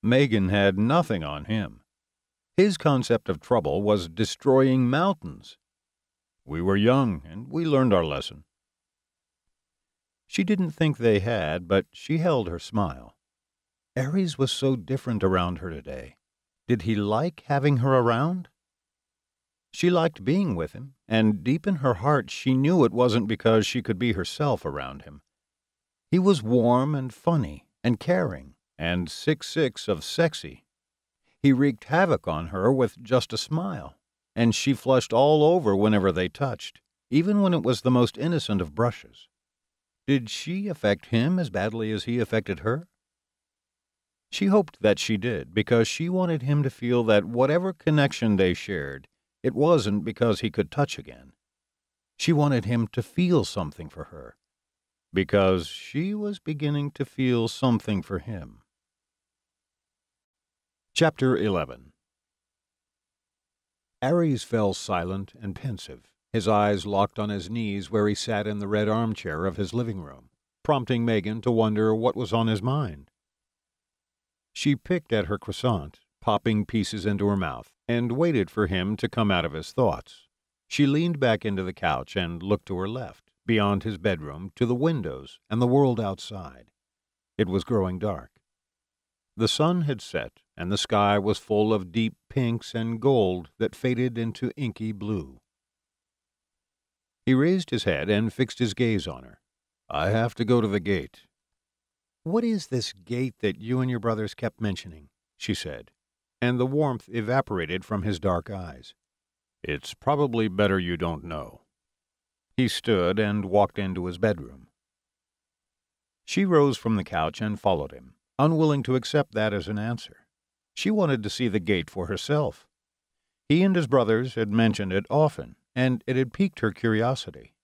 Megan had nothing on him. His concept of trouble was destroying mountains. We were young, and we learned our lesson. She didn't think they had, but she held her smile. Ares was so different around her today. Did he like having her around? She liked being with him, and deep in her heart she knew it wasn't because she could be herself around him. He was warm and funny and caring and six six of sexy. He wreaked havoc on her with just a smile, and she flushed all over whenever they touched, even when it was the most innocent of brushes. Did she affect him as badly as he affected her? She hoped that she did, because she wanted him to feel that whatever connection they shared, it wasn't because he could touch again. She wanted him to feel something for her, because she was beginning to feel something for him. Chapter 11 Ares fell silent and pensive his eyes locked on his knees where he sat in the red armchair of his living room, prompting Megan to wonder what was on his mind. She picked at her croissant, popping pieces into her mouth, and waited for him to come out of his thoughts. She leaned back into the couch and looked to her left, beyond his bedroom, to the windows and the world outside. It was growing dark. The sun had set, and the sky was full of deep pinks and gold that faded into inky blue. He raised his head and fixed his gaze on her. I have to go to the gate. What is this gate that you and your brothers kept mentioning? she said, and the warmth evaporated from his dark eyes. It's probably better you don't know. He stood and walked into his bedroom. She rose from the couch and followed him, unwilling to accept that as an answer. She wanted to see the gate for herself. He and his brothers had mentioned it often, and it had piqued her curiosity.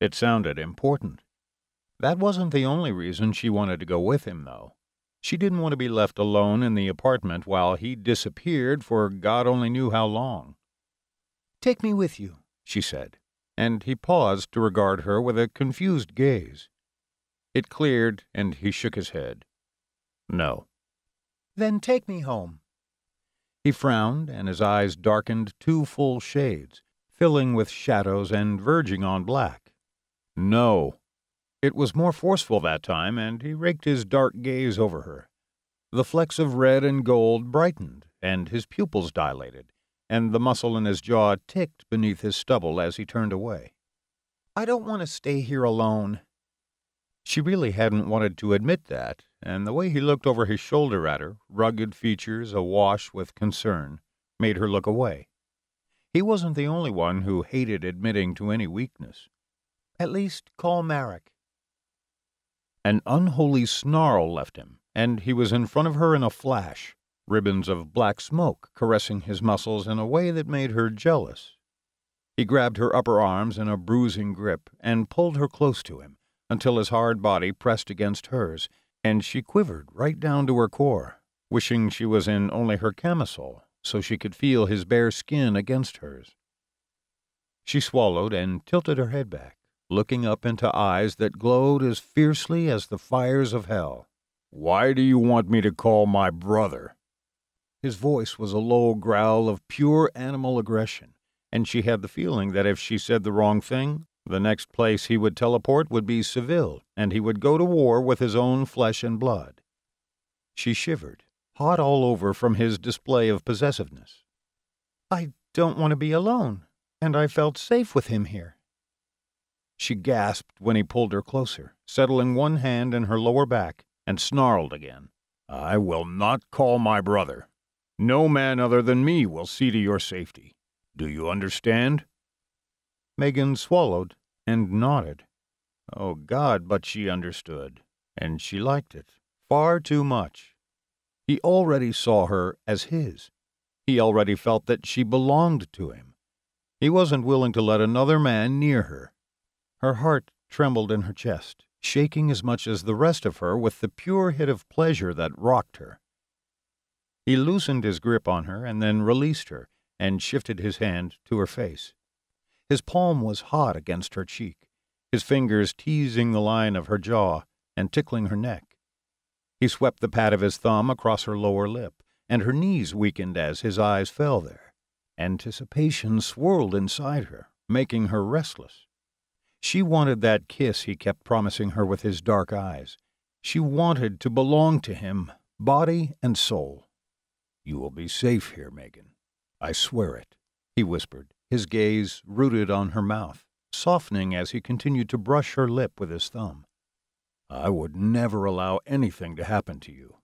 It sounded important. That wasn't the only reason she wanted to go with him, though. She didn't want to be left alone in the apartment while he disappeared for God only knew how long. Take me with you, she said, and he paused to regard her with a confused gaze. It cleared, and he shook his head. No. Then take me home. He frowned, and his eyes darkened two full shades, filling with shadows and verging on black. No. It was more forceful that time, and he raked his dark gaze over her. The flecks of red and gold brightened, and his pupils dilated, and the muscle in his jaw ticked beneath his stubble as he turned away. I don't want to stay here alone. She really hadn't wanted to admit that, and the way he looked over his shoulder at her, rugged features awash with concern, made her look away. He wasn't the only one who hated admitting to any weakness. At least call Marek. An unholy snarl left him, and he was in front of her in a flash, ribbons of black smoke caressing his muscles in a way that made her jealous. He grabbed her upper arms in a bruising grip and pulled her close to him until his hard body pressed against hers, and she quivered right down to her core, wishing she was in only her camisole so she could feel his bare skin against hers. She swallowed and tilted her head back, looking up into eyes that glowed as fiercely as the fires of hell. Why do you want me to call my brother? His voice was a low growl of pure animal aggression, and she had the feeling that if she said the wrong thing, the next place he would teleport would be Seville, and he would go to war with his own flesh and blood. She shivered, hot all over from his display of possessiveness. I don't want to be alone, and I felt safe with him here. She gasped when he pulled her closer, settling one hand in her lower back, and snarled again. I will not call my brother. No man other than me will see to your safety. Do you understand? Megan swallowed and nodded. Oh, God, but she understood, and she liked it far too much. He already saw her as his. He already felt that she belonged to him. He wasn't willing to let another man near her. Her heart trembled in her chest, shaking as much as the rest of her with the pure hit of pleasure that rocked her. He loosened his grip on her and then released her and shifted his hand to her face. His palm was hot against her cheek, his fingers teasing the line of her jaw and tickling her neck. He swept the pad of his thumb across her lower lip, and her knees weakened as his eyes fell there. Anticipation swirled inside her, making her restless. She wanted that kiss he kept promising her with his dark eyes. She wanted to belong to him, body and soul. You will be safe here, Megan. I swear it, he whispered, his gaze rooted on her mouth, softening as he continued to brush her lip with his thumb. I would never allow anything to happen to you.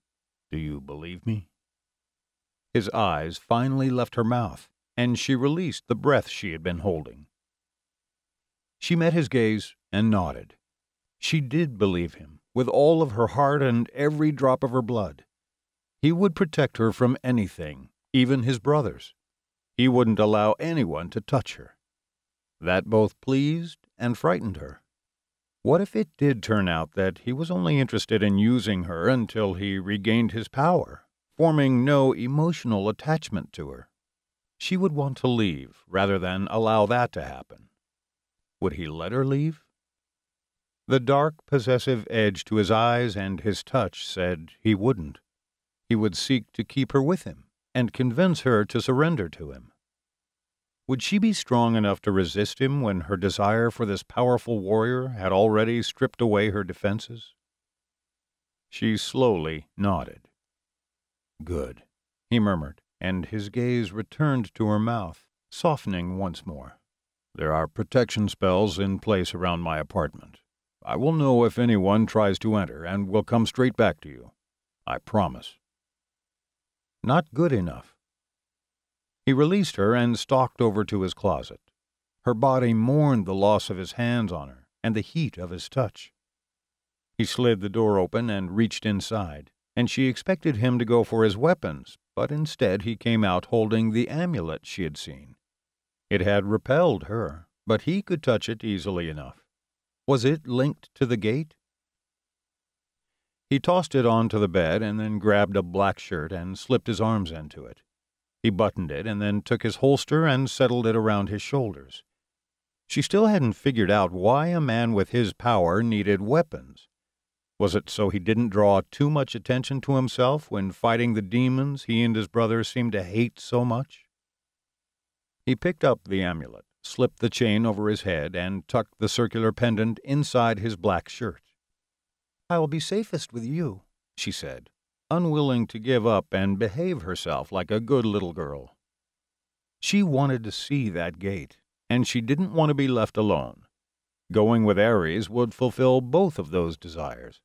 Do you believe me? His eyes finally left her mouth, and she released the breath she had been holding. She met his gaze and nodded. She did believe him, with all of her heart and every drop of her blood. He would protect her from anything, even his brothers. He wouldn't allow anyone to touch her. That both pleased and frightened her. What if it did turn out that he was only interested in using her until he regained his power, forming no emotional attachment to her? She would want to leave rather than allow that to happen. Would he let her leave? The dark, possessive edge to his eyes and his touch said he wouldn't. He would seek to keep her with him and convince her to surrender to him. Would she be strong enough to resist him when her desire for this powerful warrior had already stripped away her defenses? She slowly nodded. Good, he murmured, and his gaze returned to her mouth, softening once more. There are protection spells in place around my apartment. I will know if anyone tries to enter and will come straight back to you. I promise. Not good enough. He released her and stalked over to his closet. Her body mourned the loss of his hands on her and the heat of his touch. He slid the door open and reached inside, and she expected him to go for his weapons, but instead he came out holding the amulet she had seen. It had repelled her, but he could touch it easily enough. Was it linked to the gate? He tossed it onto the bed and then grabbed a black shirt and slipped his arms into it. He buttoned it and then took his holster and settled it around his shoulders. She still hadn't figured out why a man with his power needed weapons. Was it so he didn't draw too much attention to himself when fighting the demons he and his brother seemed to hate so much? He picked up the amulet, slipped the chain over his head, and tucked the circular pendant inside his black shirt. I will be safest with you, she said, unwilling to give up and behave herself like a good little girl. She wanted to see that gate, and she didn't want to be left alone. Going with Ares would fulfill both of those desires.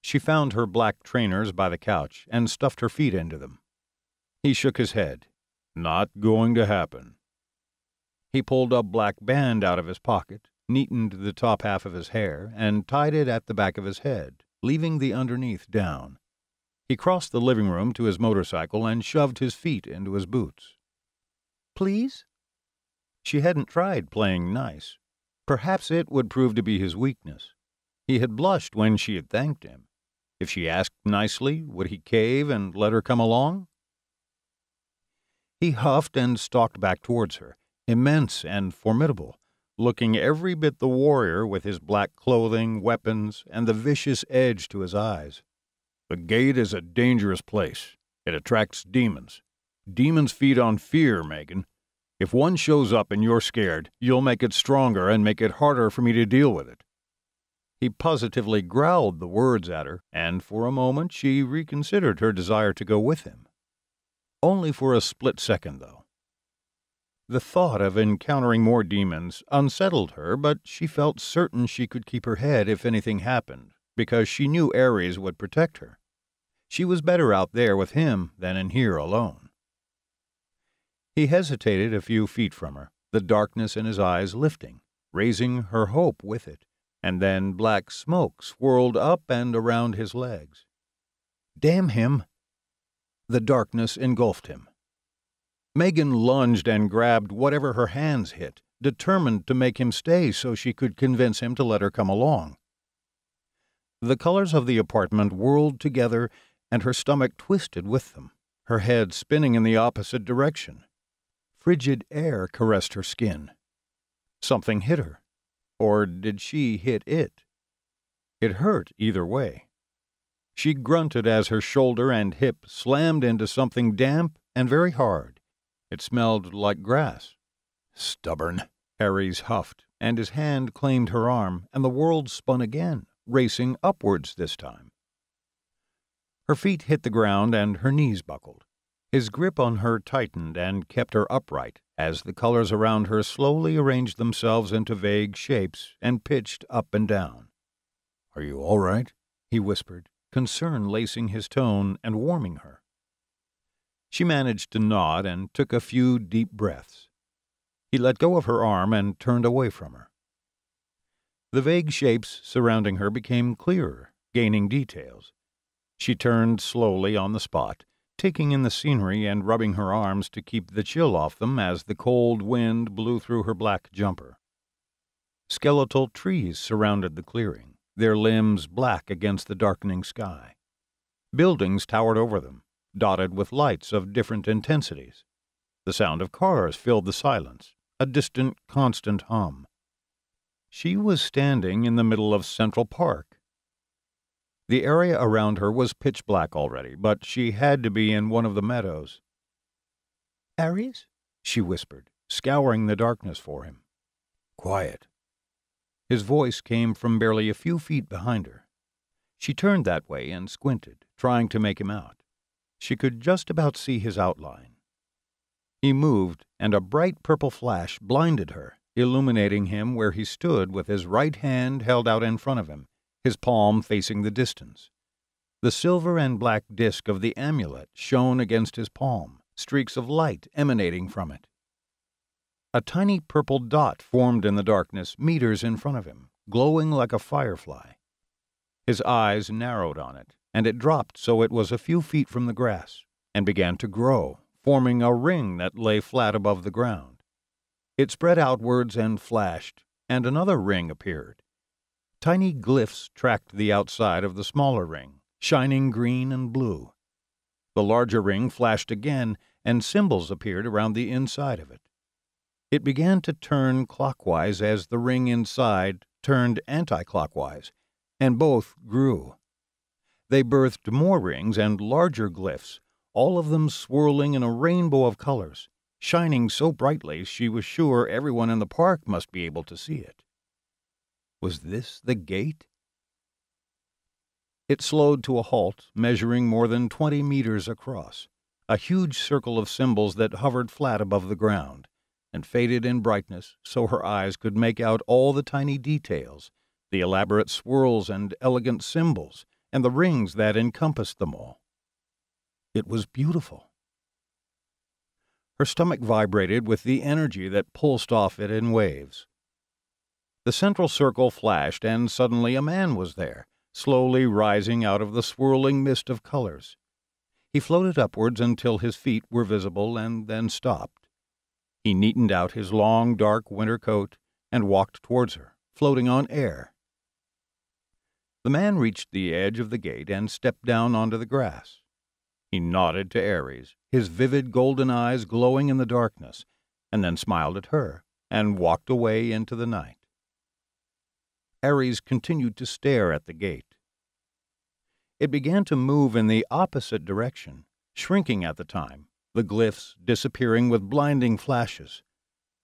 She found her black trainers by the couch and stuffed her feet into them. He shook his head. Not going to happen. He pulled a black band out of his pocket neatened the top half of his hair, and tied it at the back of his head, leaving the underneath down. He crossed the living room to his motorcycle and shoved his feet into his boots. Please? She hadn't tried playing nice. Perhaps it would prove to be his weakness. He had blushed when she had thanked him. If she asked nicely, would he cave and let her come along? He huffed and stalked back towards her, immense and formidable, looking every bit the warrior with his black clothing, weapons, and the vicious edge to his eyes. The gate is a dangerous place. It attracts demons. Demons feed on fear, Megan. If one shows up and you're scared, you'll make it stronger and make it harder for me to deal with it. He positively growled the words at her, and for a moment she reconsidered her desire to go with him. Only for a split second, though. The thought of encountering more demons unsettled her, but she felt certain she could keep her head if anything happened, because she knew Ares would protect her. She was better out there with him than in here alone. He hesitated a few feet from her, the darkness in his eyes lifting, raising her hope with it, and then black smoke swirled up and around his legs. Damn him! The darkness engulfed him. Megan lunged and grabbed whatever her hands hit, determined to make him stay so she could convince him to let her come along. The colors of the apartment whirled together, and her stomach twisted with them, her head spinning in the opposite direction. Frigid air caressed her skin. Something hit her. Or did she hit it? It hurt either way. She grunted as her shoulder and hip slammed into something damp and very hard. It smelled like grass. Stubborn, Ares huffed, and his hand claimed her arm, and the world spun again, racing upwards this time. Her feet hit the ground and her knees buckled. His grip on her tightened and kept her upright as the colors around her slowly arranged themselves into vague shapes and pitched up and down. Are you all right? he whispered, concern lacing his tone and warming her. She managed to nod and took a few deep breaths. He let go of her arm and turned away from her. The vague shapes surrounding her became clearer, gaining details. She turned slowly on the spot taking in the scenery and rubbing her arms to keep the chill off them as the cold wind blew through her black jumper. Skeletal trees surrounded the clearing, their limbs black against the darkening sky. Buildings towered over them, dotted with lights of different intensities. The sound of cars filled the silence, a distant, constant hum. She was standing in the middle of Central Park, the area around her was pitch black already, but she had to be in one of the meadows. Ares? she whispered, scouring the darkness for him. Quiet. His voice came from barely a few feet behind her. She turned that way and squinted, trying to make him out. She could just about see his outline. He moved, and a bright purple flash blinded her, illuminating him where he stood with his right hand held out in front of him his palm facing the distance. The silver and black disk of the amulet shone against his palm, streaks of light emanating from it. A tiny purple dot formed in the darkness meters in front of him, glowing like a firefly. His eyes narrowed on it, and it dropped so it was a few feet from the grass, and began to grow, forming a ring that lay flat above the ground. It spread outwards and flashed, and another ring appeared, Tiny glyphs tracked the outside of the smaller ring, shining green and blue. The larger ring flashed again, and symbols appeared around the inside of it. It began to turn clockwise as the ring inside turned anti clockwise, and both grew. They birthed more rings and larger glyphs, all of them swirling in a rainbow of colors, shining so brightly she was sure everyone in the park must be able to see it. Was this the gate? It slowed to a halt, measuring more than twenty meters across, a huge circle of symbols that hovered flat above the ground, and faded in brightness so her eyes could make out all the tiny details, the elaborate swirls and elegant symbols, and the rings that encompassed them all. It was beautiful. Her stomach vibrated with the energy that pulsed off it in waves. The central circle flashed, and suddenly a man was there, slowly rising out of the swirling mist of colors. He floated upwards until his feet were visible and then stopped. He neatened out his long, dark winter coat and walked towards her, floating on air. The man reached the edge of the gate and stepped down onto the grass. He nodded to Ares, his vivid golden eyes glowing in the darkness, and then smiled at her and walked away into the night. Ares continued to stare at the gate. It began to move in the opposite direction, shrinking at the time, the glyphs disappearing with blinding flashes.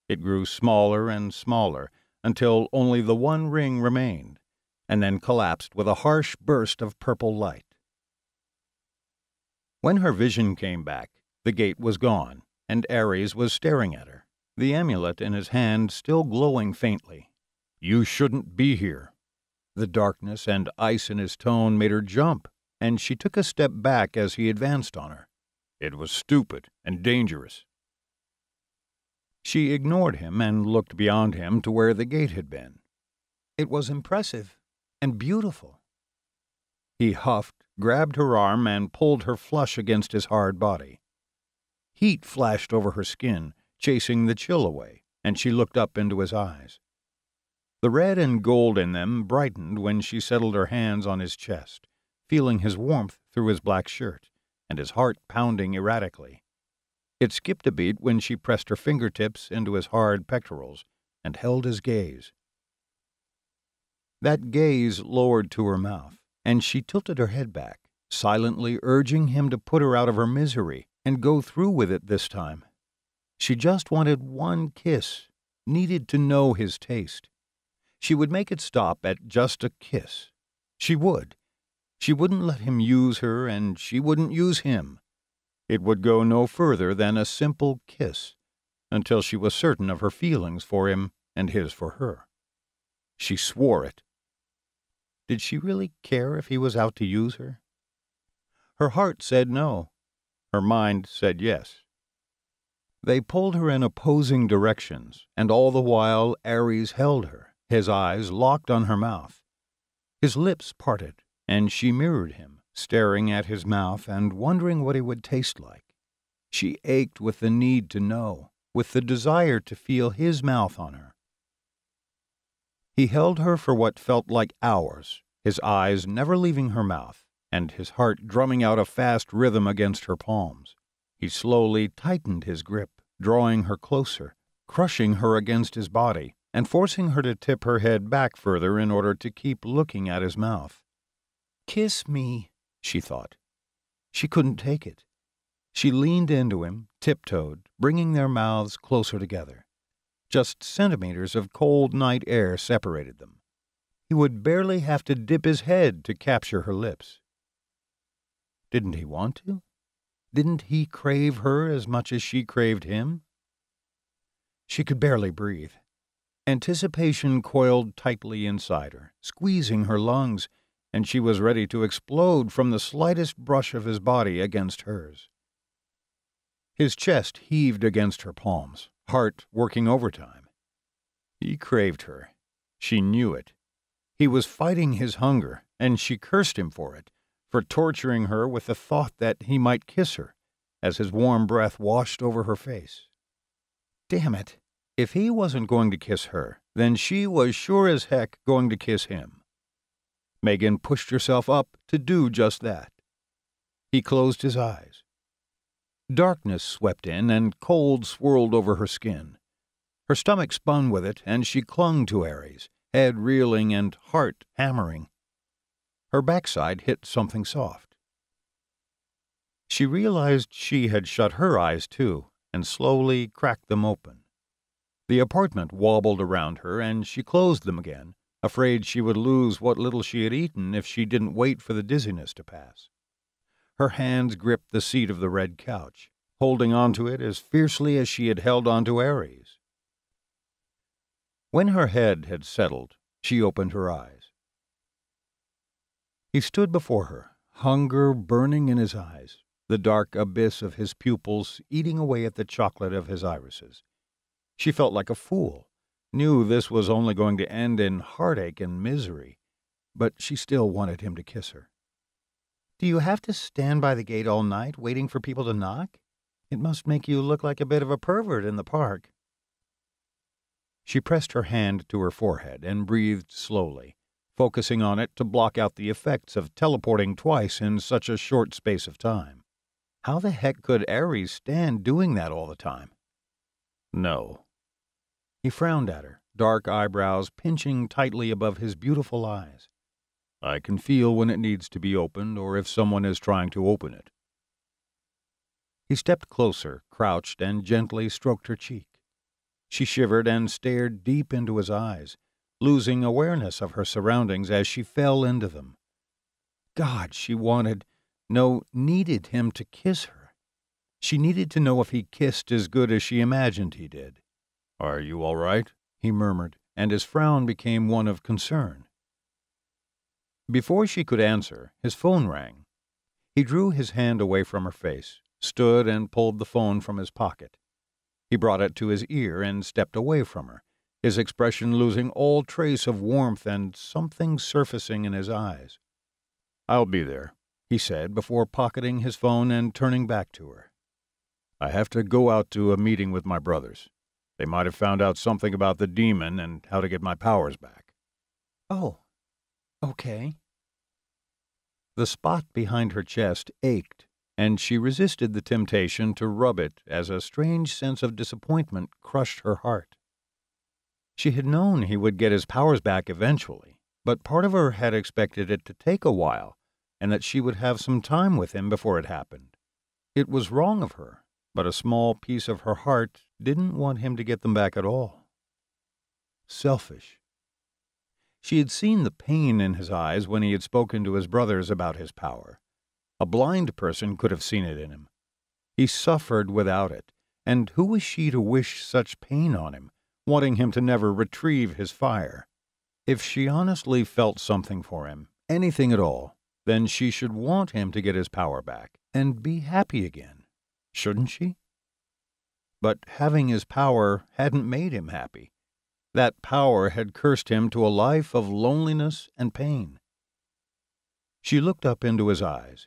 It grew smaller and smaller until only the one ring remained, and then collapsed with a harsh burst of purple light. When her vision came back, the gate was gone, and Ares was staring at her, the amulet in his hand still glowing faintly. You shouldn't be here. The darkness and ice in his tone made her jump, and she took a step back as he advanced on her. It was stupid and dangerous. She ignored him and looked beyond him to where the gate had been. It was impressive and beautiful. He huffed, grabbed her arm, and pulled her flush against his hard body. Heat flashed over her skin, chasing the chill away, and she looked up into his eyes. The red and gold in them brightened when she settled her hands on his chest, feeling his warmth through his black shirt, and his heart pounding erratically. It skipped a beat when she pressed her fingertips into his hard pectorals and held his gaze. That gaze lowered to her mouth, and she tilted her head back, silently urging him to put her out of her misery and go through with it this time. She just wanted one kiss, needed to know his taste. She would make it stop at just a kiss. She would. She wouldn't let him use her, and she wouldn't use him. It would go no further than a simple kiss, until she was certain of her feelings for him and his for her. She swore it. Did she really care if he was out to use her? Her heart said no. Her mind said yes. They pulled her in opposing directions, and all the while Ares held her, his eyes locked on her mouth. His lips parted, and she mirrored him, staring at his mouth and wondering what he would taste like. She ached with the need to know, with the desire to feel his mouth on her. He held her for what felt like hours, his eyes never leaving her mouth, and his heart drumming out a fast rhythm against her palms. He slowly tightened his grip, drawing her closer, crushing her against his body, and forcing her to tip her head back further in order to keep looking at his mouth. Kiss me, she thought. She couldn't take it. She leaned into him, tiptoed, bringing their mouths closer together. Just centimeters of cold night air separated them. He would barely have to dip his head to capture her lips. Didn't he want to? Didn't he crave her as much as she craved him? She could barely breathe. Anticipation coiled tightly inside her, squeezing her lungs, and she was ready to explode from the slightest brush of his body against hers. His chest heaved against her palms, heart working overtime. He craved her. She knew it. He was fighting his hunger, and she cursed him for it, for torturing her with the thought that he might kiss her, as his warm breath washed over her face. Damn it! If he wasn't going to kiss her, then she was sure as heck going to kiss him. Megan pushed herself up to do just that. He closed his eyes. Darkness swept in and cold swirled over her skin. Her stomach spun with it, and she clung to Ares, head reeling and heart hammering. Her backside hit something soft. She realized she had shut her eyes too, and slowly cracked them open. The apartment wobbled around her, and she closed them again, afraid she would lose what little she had eaten if she didn't wait for the dizziness to pass. Her hands gripped the seat of the red couch, holding onto it as fiercely as she had held onto Ares. When her head had settled, she opened her eyes. He stood before her, hunger burning in his eyes, the dark abyss of his pupils eating away at the chocolate of his irises. She felt like a fool, knew this was only going to end in heartache and misery, but she still wanted him to kiss her. Do you have to stand by the gate all night waiting for people to knock? It must make you look like a bit of a pervert in the park. She pressed her hand to her forehead and breathed slowly, focusing on it to block out the effects of teleporting twice in such a short space of time. How the heck could Ares stand doing that all the time? No, he frowned at her, dark eyebrows pinching tightly above his beautiful eyes. I can feel when it needs to be opened or if someone is trying to open it. He stepped closer, crouched, and gently stroked her cheek. She shivered and stared deep into his eyes, losing awareness of her surroundings as she fell into them. God, she wanted, no, needed him to kiss her. She needed to know if he kissed as good as she imagined he did. Are you all right? he murmured, and his frown became one of concern. Before she could answer, his phone rang. He drew his hand away from her face, stood and pulled the phone from his pocket. He brought it to his ear and stepped away from her, his expression losing all trace of warmth and something surfacing in his eyes. I'll be there, he said before pocketing his phone and turning back to her. I have to go out to a meeting with my brothers. They might have found out something about the demon and how to get my powers back. Oh, okay. The spot behind her chest ached, and she resisted the temptation to rub it as a strange sense of disappointment crushed her heart. She had known he would get his powers back eventually, but part of her had expected it to take a while and that she would have some time with him before it happened. It was wrong of her, but a small piece of her heart didn't want him to get them back at all. Selfish. She had seen the pain in his eyes when he had spoken to his brothers about his power. A blind person could have seen it in him. He suffered without it, and who was she to wish such pain on him, wanting him to never retrieve his fire? If she honestly felt something for him, anything at all, then she should want him to get his power back and be happy again, shouldn't she? But having his power hadn't made him happy. That power had cursed him to a life of loneliness and pain. She looked up into his eyes.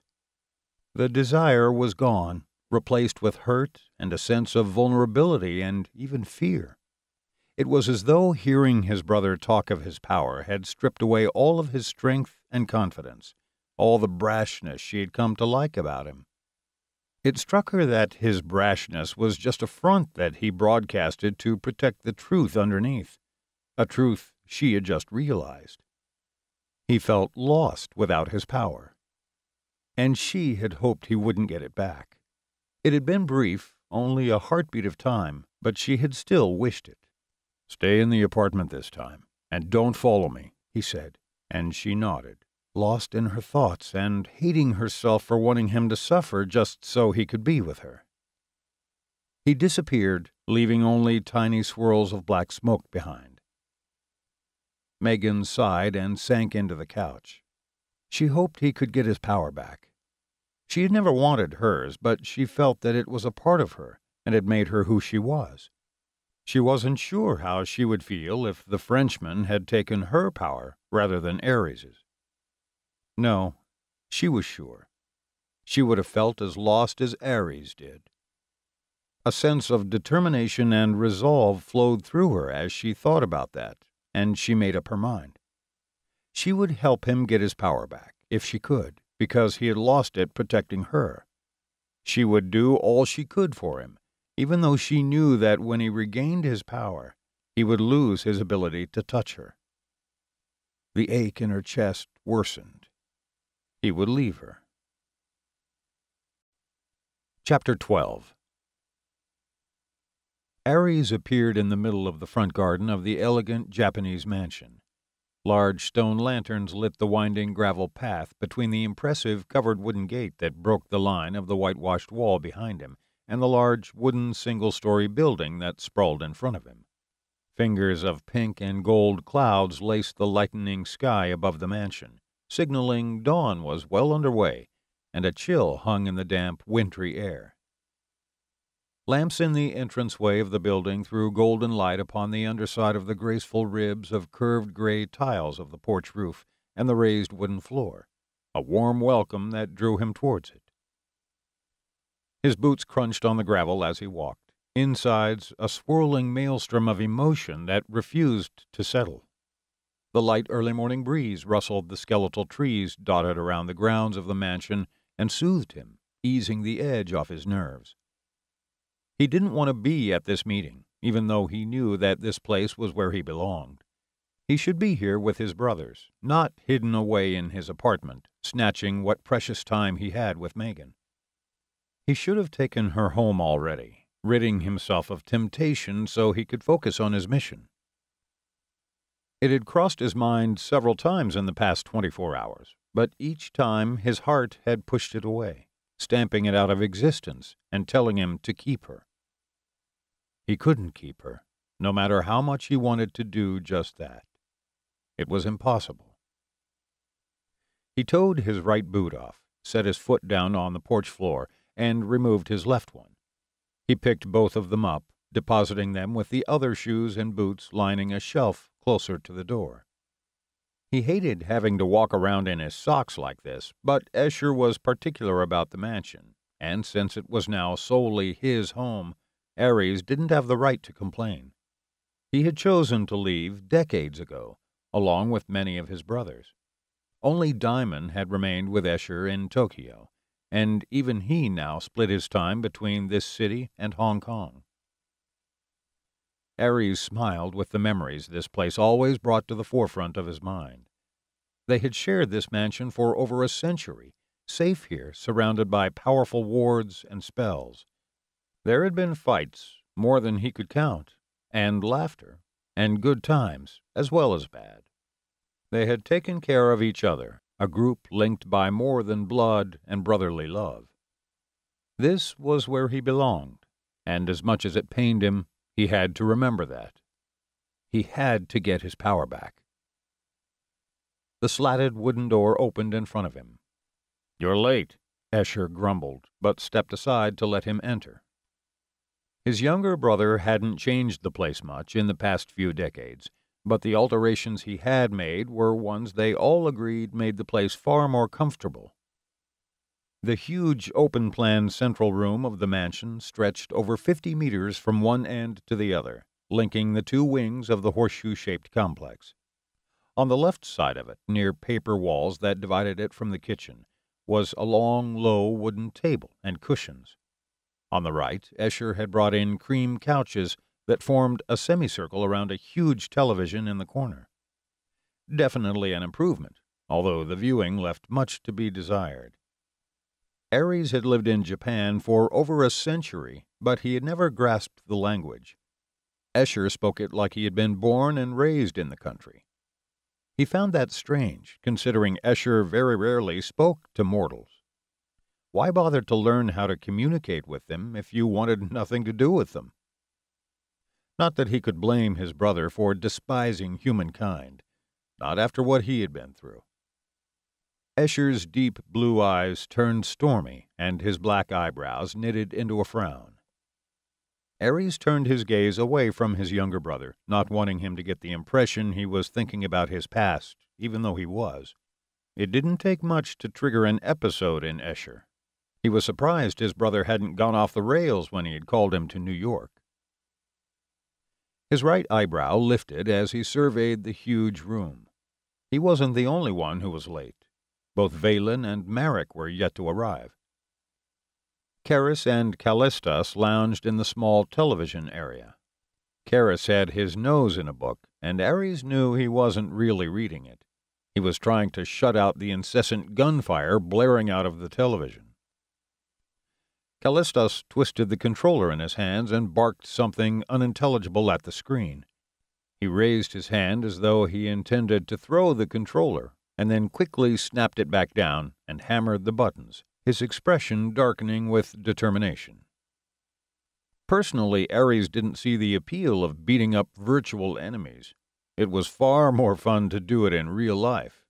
The desire was gone, replaced with hurt and a sense of vulnerability and even fear. It was as though hearing his brother talk of his power had stripped away all of his strength and confidence, all the brashness she had come to like about him. It struck her that his brashness was just a front that he broadcasted to protect the truth underneath, a truth she had just realized. He felt lost without his power. And she had hoped he wouldn't get it back. It had been brief, only a heartbeat of time, but she had still wished it. Stay in the apartment this time, and don't follow me, he said, and she nodded, lost in her thoughts and hating herself for wanting him to suffer just so he could be with her. He disappeared, leaving only tiny swirls of black smoke behind. Megan sighed and sank into the couch. She hoped he could get his power back. She had never wanted hers, but she felt that it was a part of her and had made her who she was. She wasn't sure how she would feel if the Frenchman had taken her power rather than Ares's. No, she was sure. She would have felt as lost as Ares did. A sense of determination and resolve flowed through her as she thought about that, and she made up her mind. She would help him get his power back, if she could, because he had lost it protecting her. She would do all she could for him, even though she knew that when he regained his power, he would lose his ability to touch her. The ache in her chest worsened. He would leave her. Chapter 12 Ares appeared in the middle of the front garden of the elegant Japanese mansion. Large stone lanterns lit the winding gravel path between the impressive covered wooden gate that broke the line of the whitewashed wall behind him and the large wooden single story building that sprawled in front of him. Fingers of pink and gold clouds laced the lightening sky above the mansion, signaling dawn was well under way, and a chill hung in the damp, wintry air. Lamps in the entranceway of the building threw golden light upon the underside of the graceful ribs of curved gray tiles of the porch roof and the raised wooden floor, a warm welcome that drew him towards it. His boots crunched on the gravel as he walked, insides a swirling maelstrom of emotion that refused to settle. The light early morning breeze rustled the skeletal trees dotted around the grounds of the mansion and soothed him, easing the edge off his nerves. He didn't want to be at this meeting, even though he knew that this place was where he belonged. He should be here with his brothers, not hidden away in his apartment, snatching what precious time he had with Megan. He should have taken her home already, ridding himself of temptation so he could focus on his mission. It had crossed his mind several times in the past 24 hours, but each time his heart had pushed it away, stamping it out of existence and telling him to keep her. He couldn't keep her, no matter how much he wanted to do just that. It was impossible. He toed his right boot off, set his foot down on the porch floor, and removed his left one. He picked both of them up, depositing them with the other shoes and boots lining a shelf closer to the door. He hated having to walk around in his socks like this, but Esher was particular about the mansion, and since it was now solely his home, Ares didn't have the right to complain. He had chosen to leave decades ago, along with many of his brothers. Only Daimon had remained with Esher in Tokyo, and even he now split his time between this city and Hong Kong. Ares smiled with the memories this place always brought to the forefront of his mind. They had shared this mansion for over a century, safe here, surrounded by powerful wards and spells. There had been fights, more than he could count, and laughter, and good times, as well as bad. They had taken care of each other, a group linked by more than blood and brotherly love. This was where he belonged, and as much as it pained him, he had to remember that. He had to get his power back. The slatted wooden door opened in front of him. You're late, Esher grumbled, but stepped aside to let him enter. His younger brother hadn't changed the place much in the past few decades, but the alterations he had made were ones they all agreed made the place far more comfortable. The huge open plan central room of the mansion stretched over 50 meters from one end to the other, linking the two wings of the horseshoe shaped complex. On the left side of it, near paper walls that divided it from the kitchen, was a long, low wooden table and cushions. On the right, Esher had brought in cream couches that formed a semicircle around a huge television in the corner. Definitely an improvement, although the viewing left much to be desired. Ares had lived in Japan for over a century, but he had never grasped the language. Esher spoke it like he had been born and raised in the country. He found that strange, considering Esher very rarely spoke to mortals. Why bother to learn how to communicate with them if you wanted nothing to do with them? Not that he could blame his brother for despising humankind, not after what he had been through. Esher's deep blue eyes turned stormy, and his black eyebrows knitted into a frown. Ares turned his gaze away from his younger brother, not wanting him to get the impression he was thinking about his past, even though he was. It didn't take much to trigger an episode in Esher. He was surprised his brother hadn't gone off the rails when he had called him to New York. His right eyebrow lifted as he surveyed the huge room. He wasn't the only one who was late. Both Valen and Marek were yet to arrive. Keras and Calistos lounged in the small television area. Keras had his nose in a book, and Ares knew he wasn't really reading it. He was trying to shut out the incessant gunfire blaring out of the television. Calistos twisted the controller in his hands and barked something unintelligible at the screen. He raised his hand as though he intended to throw the controller, and then quickly snapped it back down and hammered the buttons, his expression darkening with determination. Personally, Ares didn't see the appeal of beating up virtual enemies. It was far more fun to do it in real life.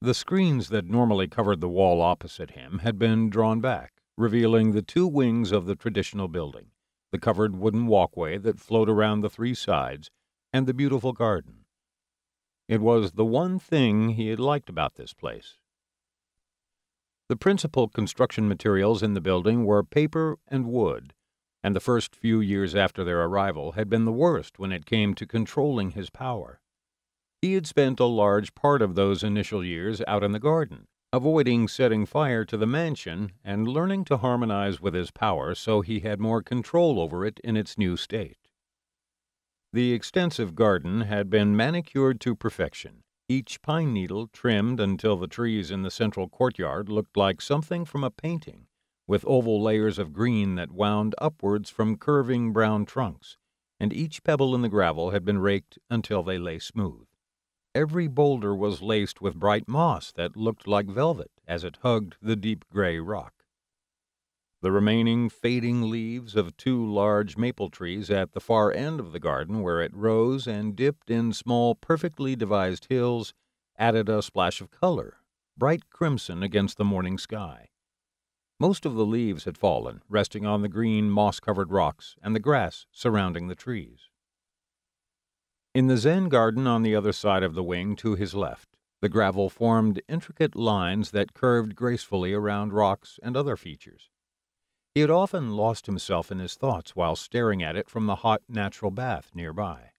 The screens that normally covered the wall opposite him had been drawn back revealing the two wings of the traditional building, the covered wooden walkway that flowed around the three sides, and the beautiful garden. It was the one thing he had liked about this place. The principal construction materials in the building were paper and wood, and the first few years after their arrival had been the worst when it came to controlling his power. He had spent a large part of those initial years out in the garden, avoiding setting fire to the mansion and learning to harmonize with his power so he had more control over it in its new state. The extensive garden had been manicured to perfection, each pine needle trimmed until the trees in the central courtyard looked like something from a painting, with oval layers of green that wound upwards from curving brown trunks, and each pebble in the gravel had been raked until they lay smooth. Every boulder was laced with bright moss that looked like velvet as it hugged the deep gray rock. The remaining fading leaves of two large maple trees at the far end of the garden, where it rose and dipped in small, perfectly devised hills, added a splash of color, bright crimson against the morning sky. Most of the leaves had fallen, resting on the green, moss covered rocks and the grass surrounding the trees. In the Zen garden on the other side of the wing to his left, the gravel formed intricate lines that curved gracefully around rocks and other features. He had often lost himself in his thoughts while staring at it from the hot natural bath nearby.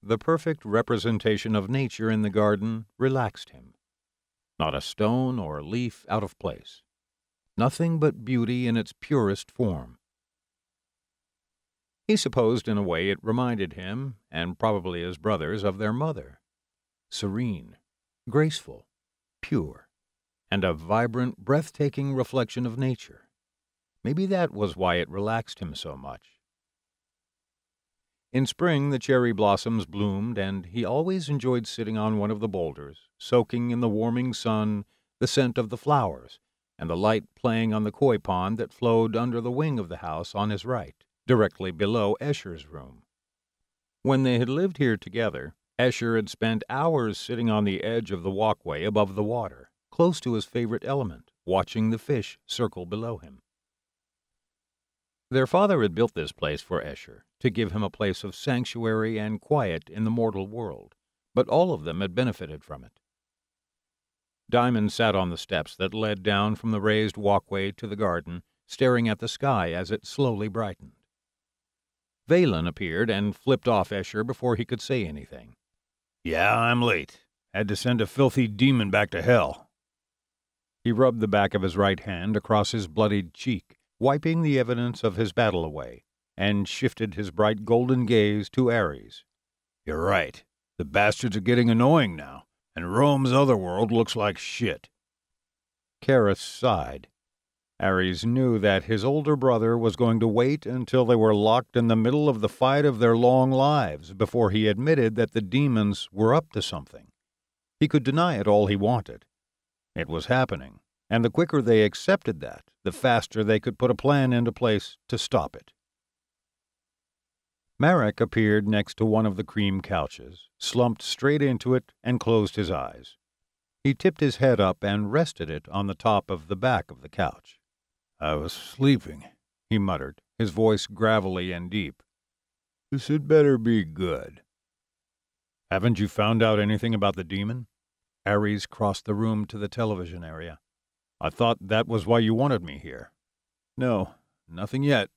The perfect representation of nature in the garden relaxed him. Not a stone or leaf out of place nothing but beauty in its purest form. He supposed in a way it reminded him, and probably his brothers, of their mother. Serene, graceful, pure, and a vibrant, breathtaking reflection of nature. Maybe that was why it relaxed him so much. In spring, the cherry blossoms bloomed, and he always enjoyed sitting on one of the boulders, soaking in the warming sun the scent of the flowers and the light playing on the koi pond that flowed under the wing of the house on his right, directly below Esher's room. When they had lived here together, Esher had spent hours sitting on the edge of the walkway above the water, close to his favorite element, watching the fish circle below him. Their father had built this place for Esher, to give him a place of sanctuary and quiet in the mortal world, but all of them had benefited from it. Daimon sat on the steps that led down from the raised walkway to the garden, staring at the sky as it slowly brightened. Valen appeared and flipped off Esher before he could say anything. Yeah, I'm late. Had to send a filthy demon back to hell. He rubbed the back of his right hand across his bloodied cheek, wiping the evidence of his battle away, and shifted his bright golden gaze to Ares. You're right. The bastards are getting annoying now and Rome's other world looks like shit. Keras sighed. Ares knew that his older brother was going to wait until they were locked in the middle of the fight of their long lives before he admitted that the demons were up to something. He could deny it all he wanted. It was happening, and the quicker they accepted that, the faster they could put a plan into place to stop it. Marek appeared next to one of the cream couches, slumped straight into it, and closed his eyes. He tipped his head up and rested it on the top of the back of the couch. I was sleeping, he muttered, his voice gravelly and deep. This had better be good. Haven't you found out anything about the demon? Ares crossed the room to the television area. I thought that was why you wanted me here. No, nothing yet.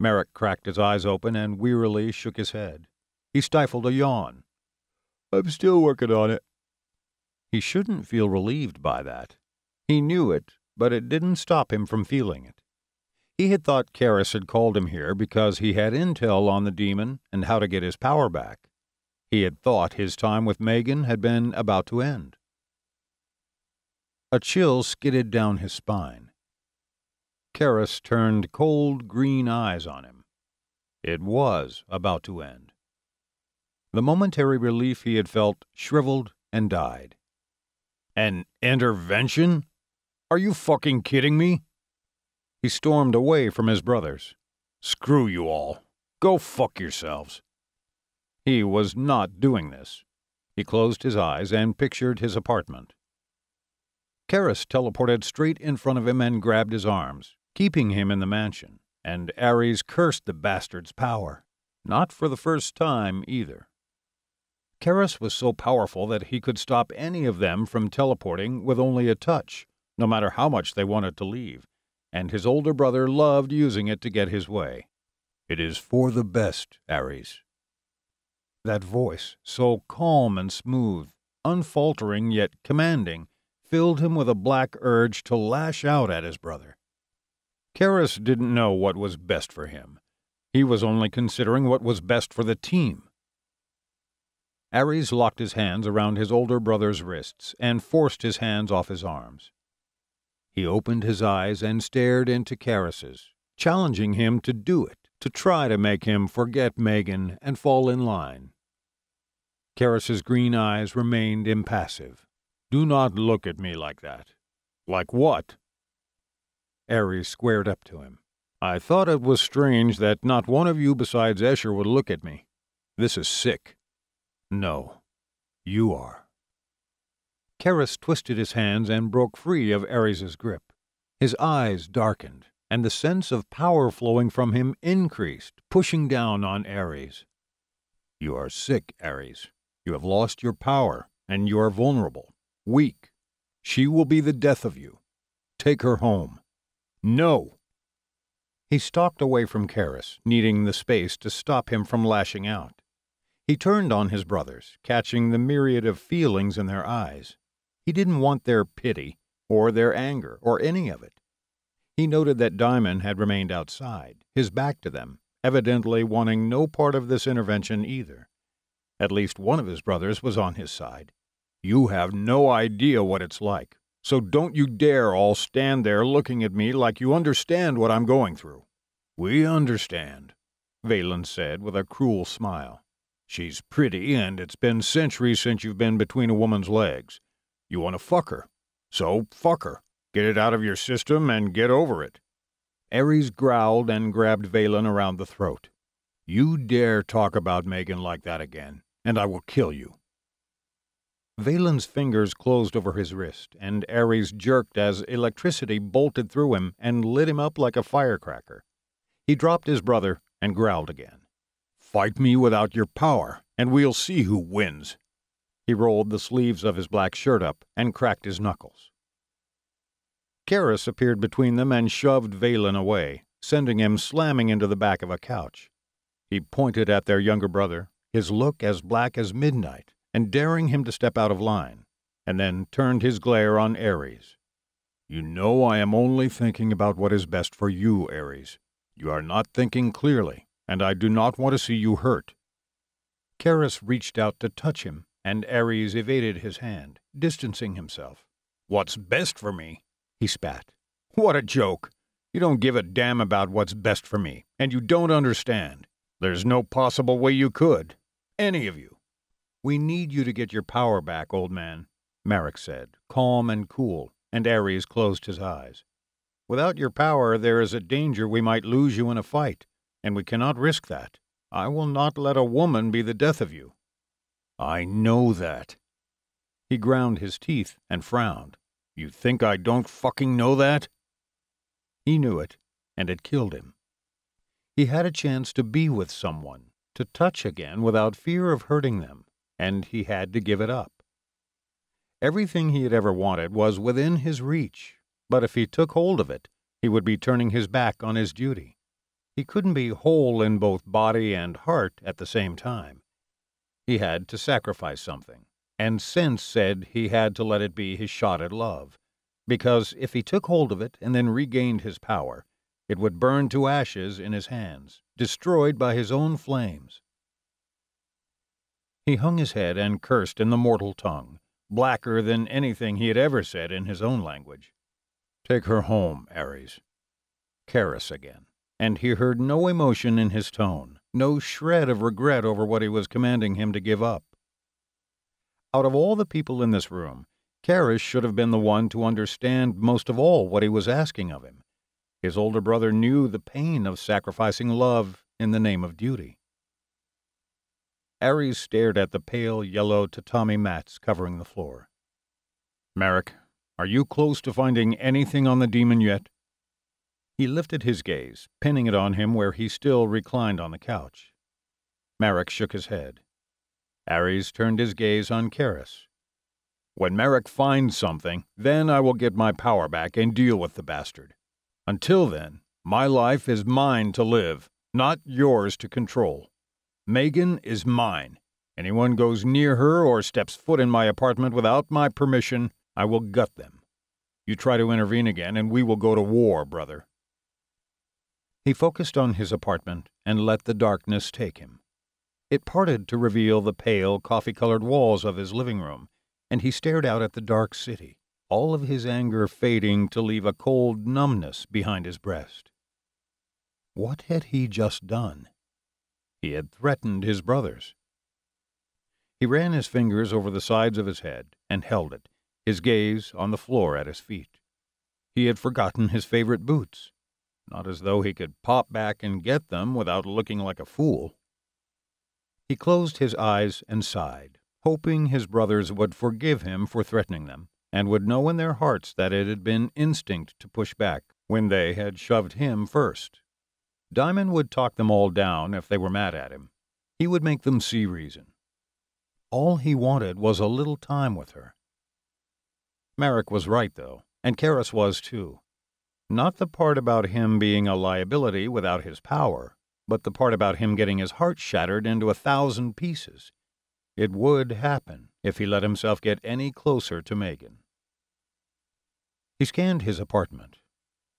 Marek cracked his eyes open and wearily shook his head. He stifled a yawn. I'm still working on it. He shouldn't feel relieved by that. He knew it, but it didn't stop him from feeling it. He had thought Keras had called him here because he had intel on the demon and how to get his power back. He had thought his time with Megan had been about to end. A chill skidded down his spine. Keras turned cold green eyes on him. It was about to end. The momentary relief he had felt shriveled and died. An intervention? Are you fucking kidding me? He stormed away from his brothers. Screw you all. Go fuck yourselves. He was not doing this. He closed his eyes and pictured his apartment. Keras teleported straight in front of him and grabbed his arms keeping him in the mansion, and Ares cursed the bastard's power. Not for the first time, either. Keras was so powerful that he could stop any of them from teleporting with only a touch, no matter how much they wanted to leave, and his older brother loved using it to get his way. It is for the best, Ares. That voice, so calm and smooth, unfaltering yet commanding, filled him with a black urge to lash out at his brother. Keras didn't know what was best for him. He was only considering what was best for the team. Ares locked his hands around his older brother's wrists and forced his hands off his arms. He opened his eyes and stared into Keras's, challenging him to do it, to try to make him forget Megan and fall in line. Keras's green eyes remained impassive. Do not look at me like that. Like what? Ares squared up to him. I thought it was strange that not one of you besides Esher would look at me. This is sick. No, you are. Keras twisted his hands and broke free of Ares's grip. His eyes darkened, and the sense of power flowing from him increased, pushing down on Ares. You are sick, Ares. You have lost your power, and you are vulnerable, weak. She will be the death of you. Take her home. No! He stalked away from Keras, needing the space to stop him from lashing out. He turned on his brothers, catching the myriad of feelings in their eyes. He didn't want their pity, or their anger, or any of it. He noted that Daimon had remained outside, his back to them, evidently wanting no part of this intervention either. At least one of his brothers was on his side. You have no idea what it's like, so don't you dare all stand there looking at me like you understand what I'm going through. We understand, Valen said with a cruel smile. She's pretty, and it's been centuries since you've been between a woman's legs. You want to fuck her. So fuck her. Get it out of your system and get over it. Ares growled and grabbed Valen around the throat. You dare talk about Megan like that again, and I will kill you. Valen's fingers closed over his wrist, and Ares jerked as electricity bolted through him and lit him up like a firecracker. He dropped his brother and growled again. Fight me without your power, and we'll see who wins. He rolled the sleeves of his black shirt up and cracked his knuckles. Keras appeared between them and shoved Valen away, sending him slamming into the back of a couch. He pointed at their younger brother, his look as black as midnight, and daring him to step out of line, and then turned his glare on Ares. You know I am only thinking about what is best for you, Ares. You are not thinking clearly, and I do not want to see you hurt. Keras reached out to touch him, and Ares evaded his hand, distancing himself. What's best for me? he spat. What a joke! You don't give a damn about what's best for me, and you don't understand. There's no possible way you could. Any of you. We need you to get your power back, old man, Marek said, calm and cool, and Ares closed his eyes. Without your power, there is a danger we might lose you in a fight, and we cannot risk that. I will not let a woman be the death of you. I know that. He ground his teeth and frowned. You think I don't fucking know that? He knew it, and it killed him. He had a chance to be with someone, to touch again without fear of hurting them and he had to give it up. Everything he had ever wanted was within his reach, but if he took hold of it, he would be turning his back on his duty. He couldn't be whole in both body and heart at the same time. He had to sacrifice something, and sense said he had to let it be his shot at love, because if he took hold of it and then regained his power, it would burn to ashes in his hands, destroyed by his own flames. He hung his head and cursed in the mortal tongue, blacker than anything he had ever said in his own language. Take her home, Ares. Keras again, and he heard no emotion in his tone, no shred of regret over what he was commanding him to give up. Out of all the people in this room, Keras should have been the one to understand most of all what he was asking of him. His older brother knew the pain of sacrificing love in the name of duty. Ares stared at the pale yellow tatami mats covering the floor. Marek, are you close to finding anything on the demon yet? He lifted his gaze, pinning it on him where he still reclined on the couch. Marek shook his head. Ares turned his gaze on Keras. When Marek finds something, then I will get my power back and deal with the bastard. Until then, my life is mine to live, not yours to control. Megan is mine. Anyone goes near her or steps foot in my apartment without my permission, I will gut them. You try to intervene again, and we will go to war, brother. He focused on his apartment and let the darkness take him. It parted to reveal the pale, coffee colored walls of his living room, and he stared out at the dark city, all of his anger fading to leave a cold numbness behind his breast. What had he just done? He had threatened his brothers. He ran his fingers over the sides of his head and held it, his gaze on the floor at his feet. He had forgotten his favorite boots, not as though he could pop back and get them without looking like a fool. He closed his eyes and sighed, hoping his brothers would forgive him for threatening them, and would know in their hearts that it had been instinct to push back when they had shoved him first. Daimon would talk them all down if they were mad at him. He would make them see reason. All he wanted was a little time with her. Marek was right, though, and Keras was too. Not the part about him being a liability without his power, but the part about him getting his heart shattered into a thousand pieces. It would happen if he let himself get any closer to Megan. He scanned his apartment.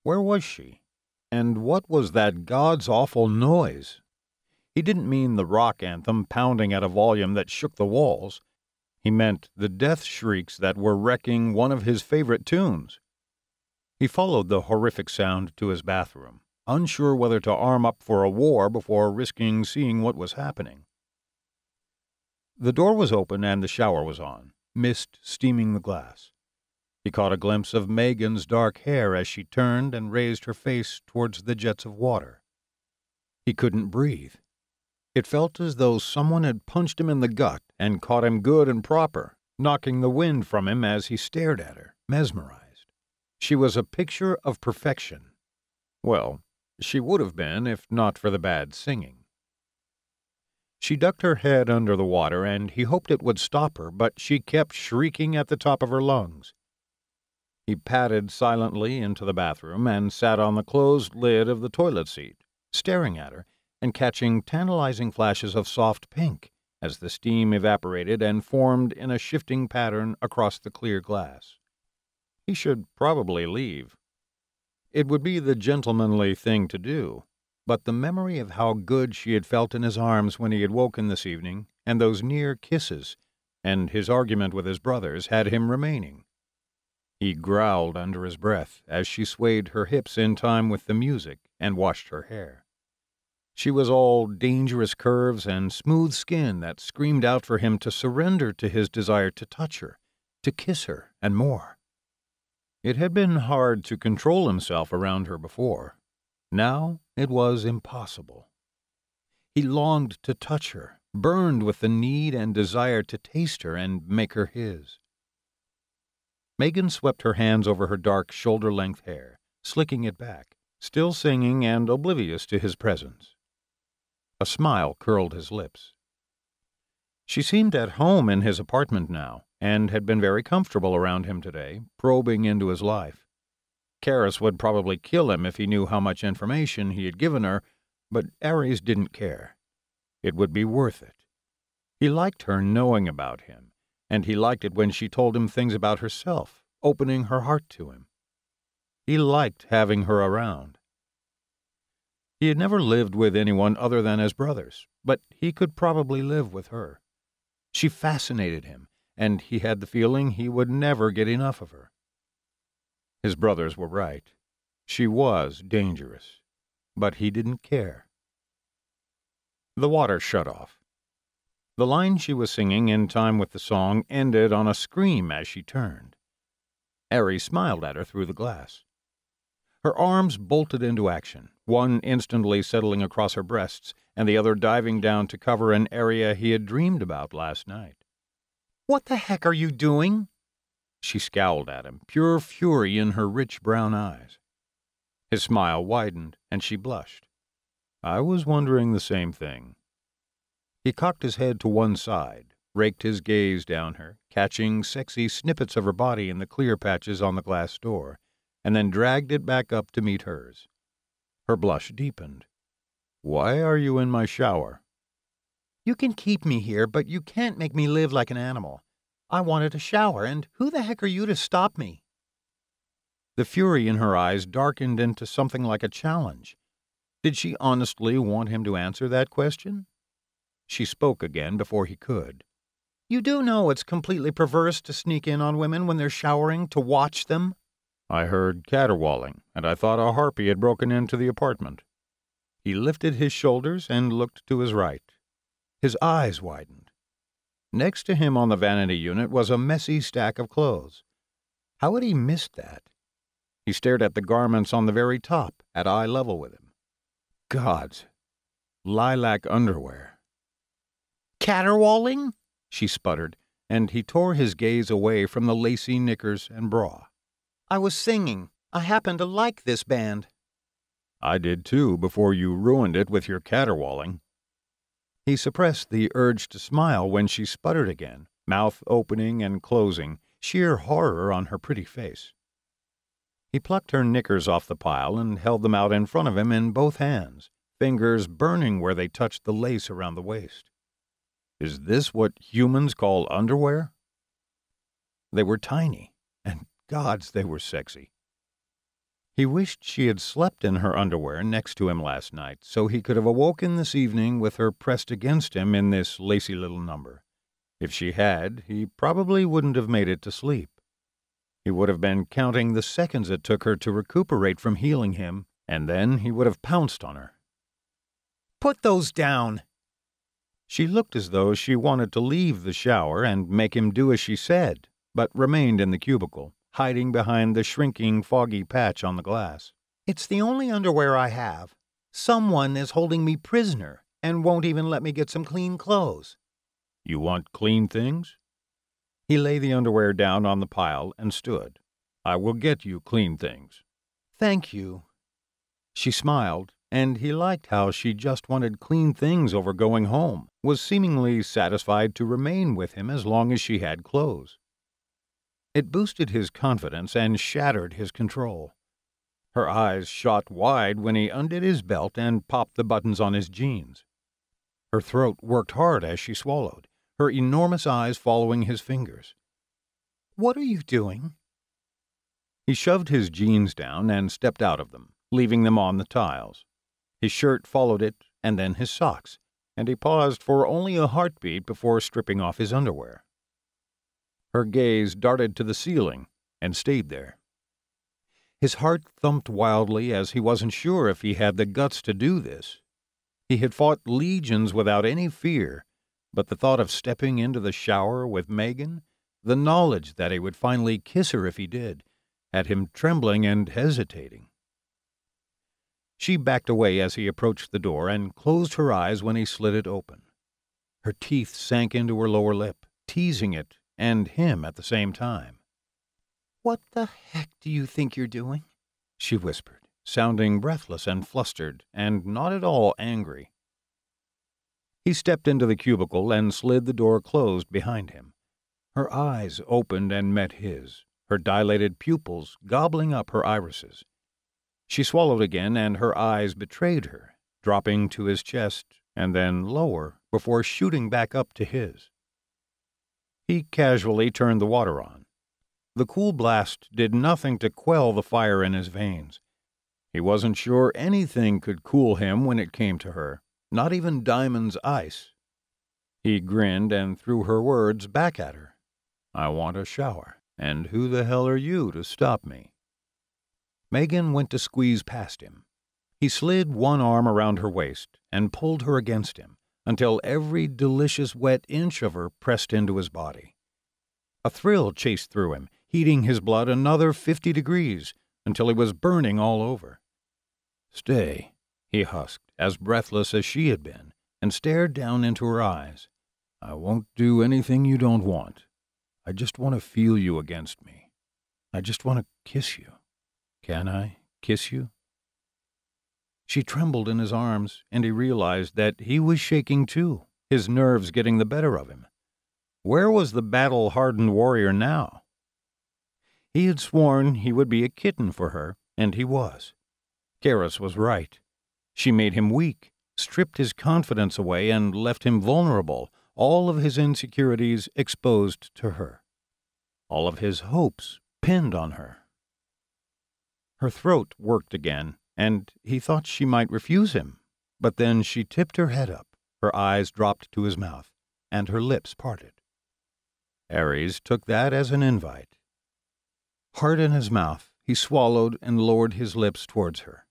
Where was she? And what was that God's awful noise? He didn't mean the rock anthem pounding at a volume that shook the walls. He meant the death shrieks that were wrecking one of his favorite tunes. He followed the horrific sound to his bathroom, unsure whether to arm up for a war before risking seeing what was happening. The door was open and the shower was on, mist steaming the glass. He caught a glimpse of Megan's dark hair as she turned and raised her face towards the jets of water. He couldn't breathe. It felt as though someone had punched him in the gut and caught him good and proper, knocking the wind from him as he stared at her, mesmerized. She was a picture of perfection. Well, she would have been if not for the bad singing. She ducked her head under the water, and he hoped it would stop her, but she kept shrieking at the top of her lungs. He padded silently into the bathroom and sat on the closed lid of the toilet seat, staring at her and catching tantalizing flashes of soft pink as the steam evaporated and formed in a shifting pattern across the clear glass. He should probably leave. It would be the gentlemanly thing to do, but the memory of how good she had felt in his arms when he had woken this evening, and those near kisses, and his argument with his brothers, had him remaining. He growled under his breath as she swayed her hips in time with the music and washed her hair. She was all dangerous curves and smooth skin that screamed out for him to surrender to his desire to touch her, to kiss her, and more. It had been hard to control himself around her before. Now it was impossible. He longed to touch her, burned with the need and desire to taste her and make her his. Megan swept her hands over her dark shoulder length hair, slicking it back, still singing and oblivious to his presence. A smile curled his lips. She seemed at home in his apartment now, and had been very comfortable around him today, probing into his life. Keras would probably kill him if he knew how much information he had given her, but Ares didn't care. It would be worth it. He liked her knowing about him, and he liked it when she told him things about herself, opening her heart to him. He liked having her around. He had never lived with anyone other than his brothers, but he could probably live with her. She fascinated him, and he had the feeling he would never get enough of her. His brothers were right. She was dangerous, but he didn't care. The water shut off. The line she was singing in time with the song ended on a scream as she turned. Ares smiled at her through the glass. Her arms bolted into action, one instantly settling across her breasts and the other diving down to cover an area he had dreamed about last night. What the heck are you doing? She scowled at him, pure fury in her rich brown eyes. His smile widened, and she blushed. I was wondering the same thing. He cocked his head to one side, raked his gaze down her, catching sexy snippets of her body in the clear patches on the glass door, and then dragged it back up to meet hers. Her blush deepened. Why are you in my shower? You can keep me here, but you can't make me live like an animal. I wanted a shower, and who the heck are you to stop me? The fury in her eyes darkened into something like a challenge. Did she honestly want him to answer that question? She spoke again before he could. You do know it's completely perverse to sneak in on women when they're showering to watch them? I heard caterwauling, and I thought a harpy had broken into the apartment. He lifted his shoulders and looked to his right. His eyes widened. Next to him on the vanity unit was a messy stack of clothes. How had he missed that? He stared at the garments on the very top, at eye level with him. Gods! Lilac underwear. Caterwauling? She sputtered, and he tore his gaze away from the lacy knickers and bra. I was singing. I happen to like this band. I did too before you ruined it with your caterwauling. He suppressed the urge to smile when she sputtered again, mouth opening and closing, sheer horror on her pretty face. He plucked her knickers off the pile and held them out in front of him in both hands, fingers burning where they touched the lace around the waist. Is this what humans call underwear? They were tiny, and gods, they were sexy. He wished she had slept in her underwear next to him last night, so he could have awoken this evening with her pressed against him in this lacy little number. If she had, he probably wouldn't have made it to sleep. He would have been counting the seconds it took her to recuperate from healing him, and then he would have pounced on her. Put those down. She looked as though she wanted to leave the shower and make him do as she said, but remained in the cubicle hiding behind the shrinking, foggy patch on the glass. It's the only underwear I have. Someone is holding me prisoner and won't even let me get some clean clothes. You want clean things? He lay the underwear down on the pile and stood. I will get you clean things. Thank you. She smiled, and he liked how she just wanted clean things over going home, was seemingly satisfied to remain with him as long as she had clothes. It boosted his confidence and shattered his control. Her eyes shot wide when he undid his belt and popped the buttons on his jeans. Her throat worked hard as she swallowed, her enormous eyes following his fingers. What are you doing? He shoved his jeans down and stepped out of them, leaving them on the tiles. His shirt followed it, and then his socks, and he paused for only a heartbeat before stripping off his underwear. Her gaze darted to the ceiling and stayed there. His heart thumped wildly as he wasn't sure if he had the guts to do this. He had fought legions without any fear, but the thought of stepping into the shower with Megan, the knowledge that he would finally kiss her if he did, had him trembling and hesitating. She backed away as he approached the door and closed her eyes when he slid it open. Her teeth sank into her lower lip, teasing it and him at the same time. What the heck do you think you're doing? she whispered, sounding breathless and flustered, and not at all angry. He stepped into the cubicle and slid the door closed behind him. Her eyes opened and met his, her dilated pupils gobbling up her irises. She swallowed again, and her eyes betrayed her, dropping to his chest and then lower before shooting back up to his. He casually turned the water on. The cool blast did nothing to quell the fire in his veins. He wasn't sure anything could cool him when it came to her, not even Daimon's ice. He grinned and threw her words back at her. I want a shower, and who the hell are you to stop me? Megan went to squeeze past him. He slid one arm around her waist and pulled her against him until every delicious wet inch of her pressed into his body. A thrill chased through him, heating his blood another fifty degrees until he was burning all over. Stay, he husked, as breathless as she had been, and stared down into her eyes. I won't do anything you don't want. I just want to feel you against me. I just want to kiss you. Can I kiss you? She trembled in his arms, and he realized that he was shaking too, his nerves getting the better of him. Where was the battle hardened warrior now? He had sworn he would be a kitten for her, and he was. Keras was right. She made him weak, stripped his confidence away, and left him vulnerable, all of his insecurities exposed to her. All of his hopes pinned on her. Her throat worked again, and he thought she might refuse him. But then she tipped her head up, her eyes dropped to his mouth, and her lips parted. Ares took that as an invite. Heart in his mouth, he swallowed and lowered his lips towards her.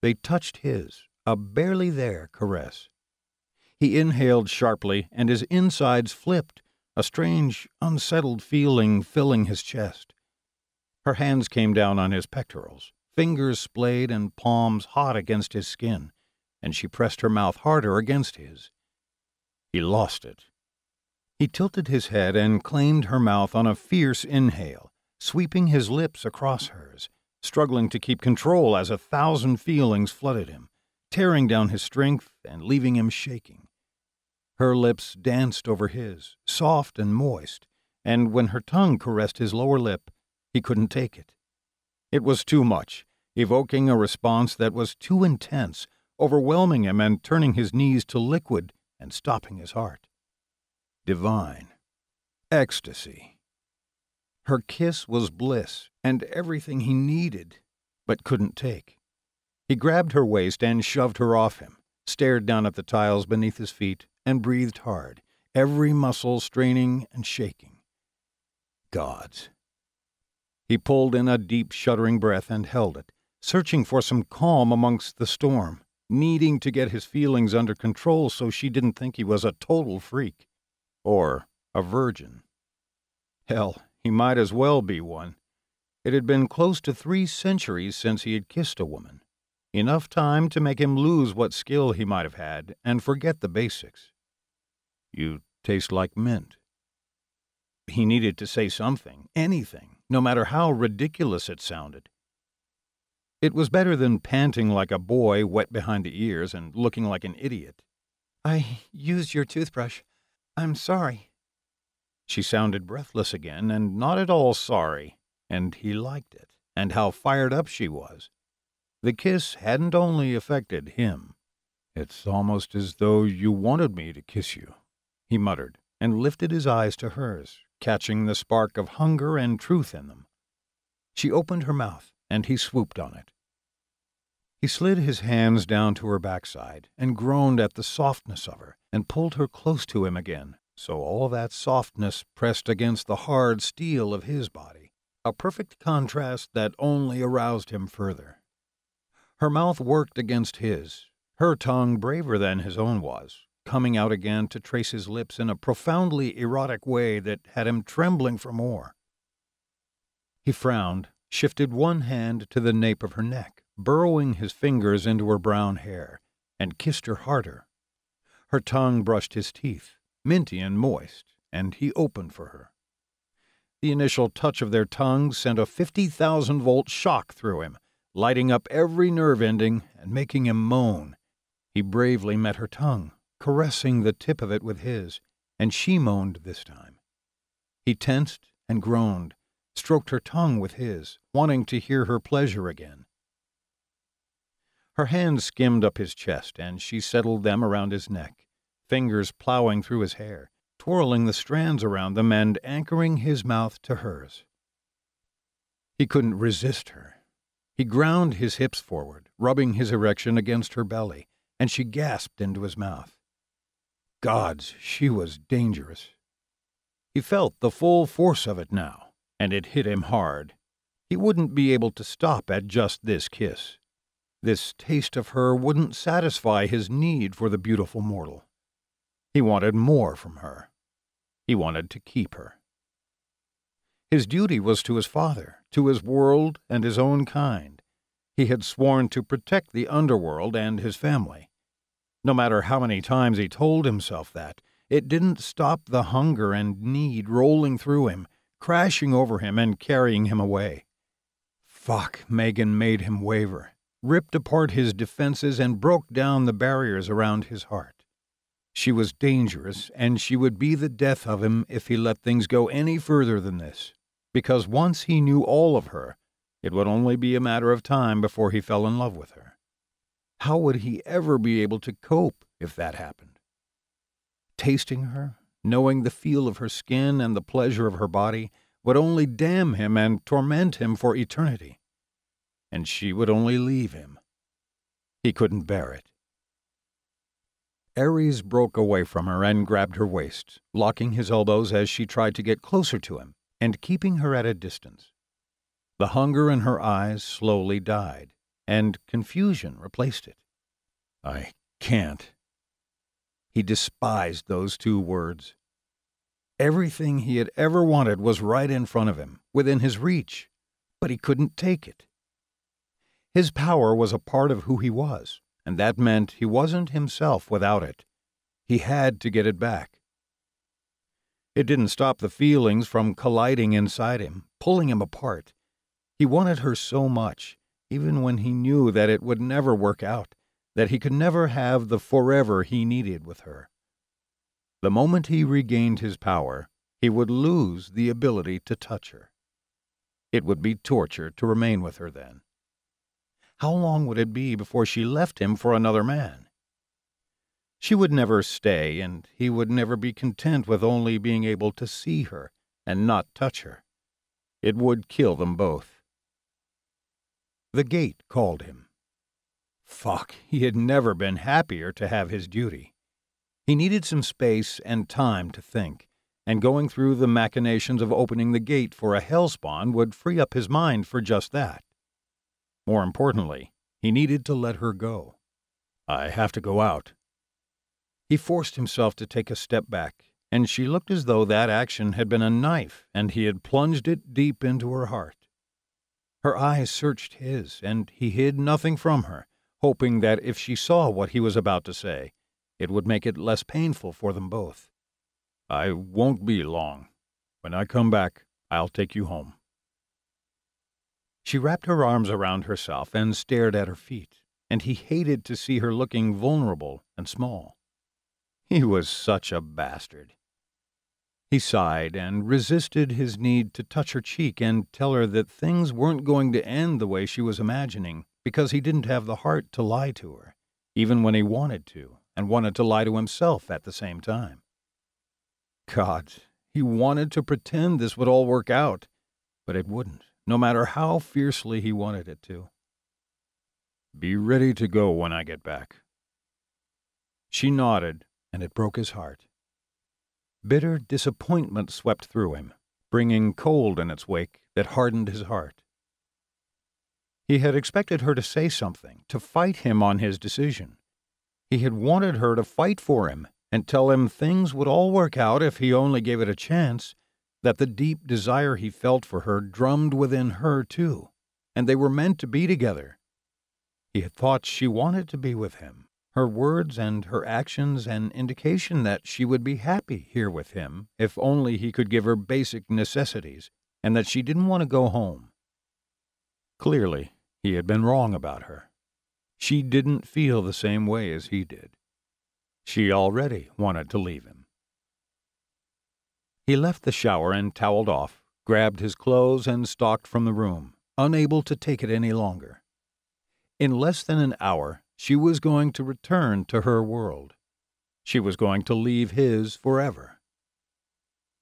They touched his, a barely there caress. He inhaled sharply, and his insides flipped, a strange, unsettled feeling filling his chest. Her hands came down on his pectorals, fingers splayed and palms hot against his skin, and she pressed her mouth harder against his. He lost it. He tilted his head and claimed her mouth on a fierce inhale, sweeping his lips across hers, struggling to keep control as a thousand feelings flooded him, tearing down his strength and leaving him shaking. Her lips danced over his, soft and moist, and when her tongue caressed his lower lip, he couldn't take it. It was too much, evoking a response that was too intense, overwhelming him and turning his knees to liquid and stopping his heart. Divine. Ecstasy. Her kiss was bliss and everything he needed, but couldn't take. He grabbed her waist and shoved her off him, stared down at the tiles beneath his feet, and breathed hard, every muscle straining and shaking. Gods. He pulled in a deep, shuddering breath and held it, searching for some calm amongst the storm, needing to get his feelings under control so she didn't think he was a total freak. Or a virgin. Hell, he might as well be one. It had been close to three centuries since he had kissed a woman. Enough time to make him lose what skill he might have had and forget the basics. You taste like mint. He needed to say something, anything, no matter how ridiculous it sounded. It was better than panting like a boy wet behind the ears and looking like an idiot. I used your toothbrush. I'm sorry. She sounded breathless again and not at all sorry, and he liked it, and how fired up she was. The kiss hadn't only affected him. It's almost as though you wanted me to kiss you, he muttered, and lifted his eyes to hers, catching the spark of hunger and truth in them. She opened her mouth, and he swooped on it. He slid his hands down to her backside and groaned at the softness of her and pulled her close to him again, so all that softness pressed against the hard steel of his body, a perfect contrast that only aroused him further. Her mouth worked against his, her tongue braver than his own was, coming out again to trace his lips in a profoundly erotic way that had him trembling for more. He frowned, shifted one hand to the nape of her neck, burrowing his fingers into her brown hair, and kissed her harder. Her tongue brushed his teeth, minty and moist, and he opened for her. The initial touch of their tongues sent a 50,000 volt shock through him, lighting up every nerve ending and making him moan. He bravely met her tongue, caressing the tip of it with his, and she moaned this time. He tensed and groaned, stroked her tongue with his, wanting to hear her pleasure again. Her hands skimmed up his chest, and she settled them around his neck, fingers plowing through his hair, twirling the strands around them and anchoring his mouth to hers. He couldn't resist her. He ground his hips forward, rubbing his erection against her belly, and she gasped into his mouth. Gods, she was dangerous. He felt the full force of it now, and it hit him hard. He wouldn't be able to stop at just this kiss. This taste of her wouldn't satisfy his need for the beautiful mortal. He wanted more from her. He wanted to keep her. His duty was to his father, to his world, and his own kind. He had sworn to protect the underworld and his family. No matter how many times he told himself that, it didn't stop the hunger and need rolling through him, crashing over him and carrying him away. Fuck, Megan made him waver, ripped apart his defenses, and broke down the barriers around his heart. She was dangerous, and she would be the death of him if he let things go any further than this, because once he knew all of her, it would only be a matter of time before he fell in love with her. How would he ever be able to cope if that happened? Tasting her, knowing the feel of her skin and the pleasure of her body, would only damn him and torment him for eternity. And she would only leave him. He couldn't bear it. Ares broke away from her and grabbed her waist, locking his elbows as she tried to get closer to him and keeping her at a distance. The hunger in her eyes slowly died, and confusion replaced it. I can't. He despised those two words. Everything he had ever wanted was right in front of him, within his reach, but he couldn't take it. His power was a part of who he was, and that meant he wasn't himself without it. He had to get it back. It didn't stop the feelings from colliding inside him, pulling him apart. He wanted her so much, even when he knew that it would never work out, that he could never have the forever he needed with her. The moment he regained his power, he would lose the ability to touch her. It would be torture to remain with her then. How long would it be before she left him for another man? She would never stay, and he would never be content with only being able to see her and not touch her. It would kill them both. The gate called him. Fuck, he had never been happier to have his duty. He needed some space and time to think, and going through the machinations of opening the gate for a hellspawn would free up his mind for just that. More importantly, he needed to let her go. I have to go out. He forced himself to take a step back, and she looked as though that action had been a knife and he had plunged it deep into her heart. Her eyes searched his, and he hid nothing from her, hoping that if she saw what he was about to say, it would make it less painful for them both. I won't be long. When I come back, I'll take you home. She wrapped her arms around herself and stared at her feet, and he hated to see her looking vulnerable and small. He was such a bastard. He sighed and resisted his need to touch her cheek and tell her that things weren't going to end the way she was imagining because he didn't have the heart to lie to her, even when he wanted to and wanted to lie to himself at the same time. God, he wanted to pretend this would all work out, but it wouldn't, no matter how fiercely he wanted it to. Be ready to go when I get back. She nodded, and it broke his heart. Bitter disappointment swept through him, bringing cold in its wake that hardened his heart. He had expected her to say something, to fight him on his decision, he had wanted her to fight for him and tell him things would all work out if he only gave it a chance, that the deep desire he felt for her drummed within her, too, and they were meant to be together. He had thought she wanted to be with him, her words and her actions an indication that she would be happy here with him if only he could give her basic necessities, and that she didn't want to go home. Clearly, he had been wrong about her. She didn't feel the same way as he did. She already wanted to leave him. He left the shower and toweled off, grabbed his clothes, and stalked from the room, unable to take it any longer. In less than an hour, she was going to return to her world. She was going to leave his forever.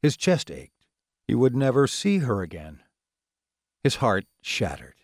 His chest ached. He would never see her again. His heart shattered.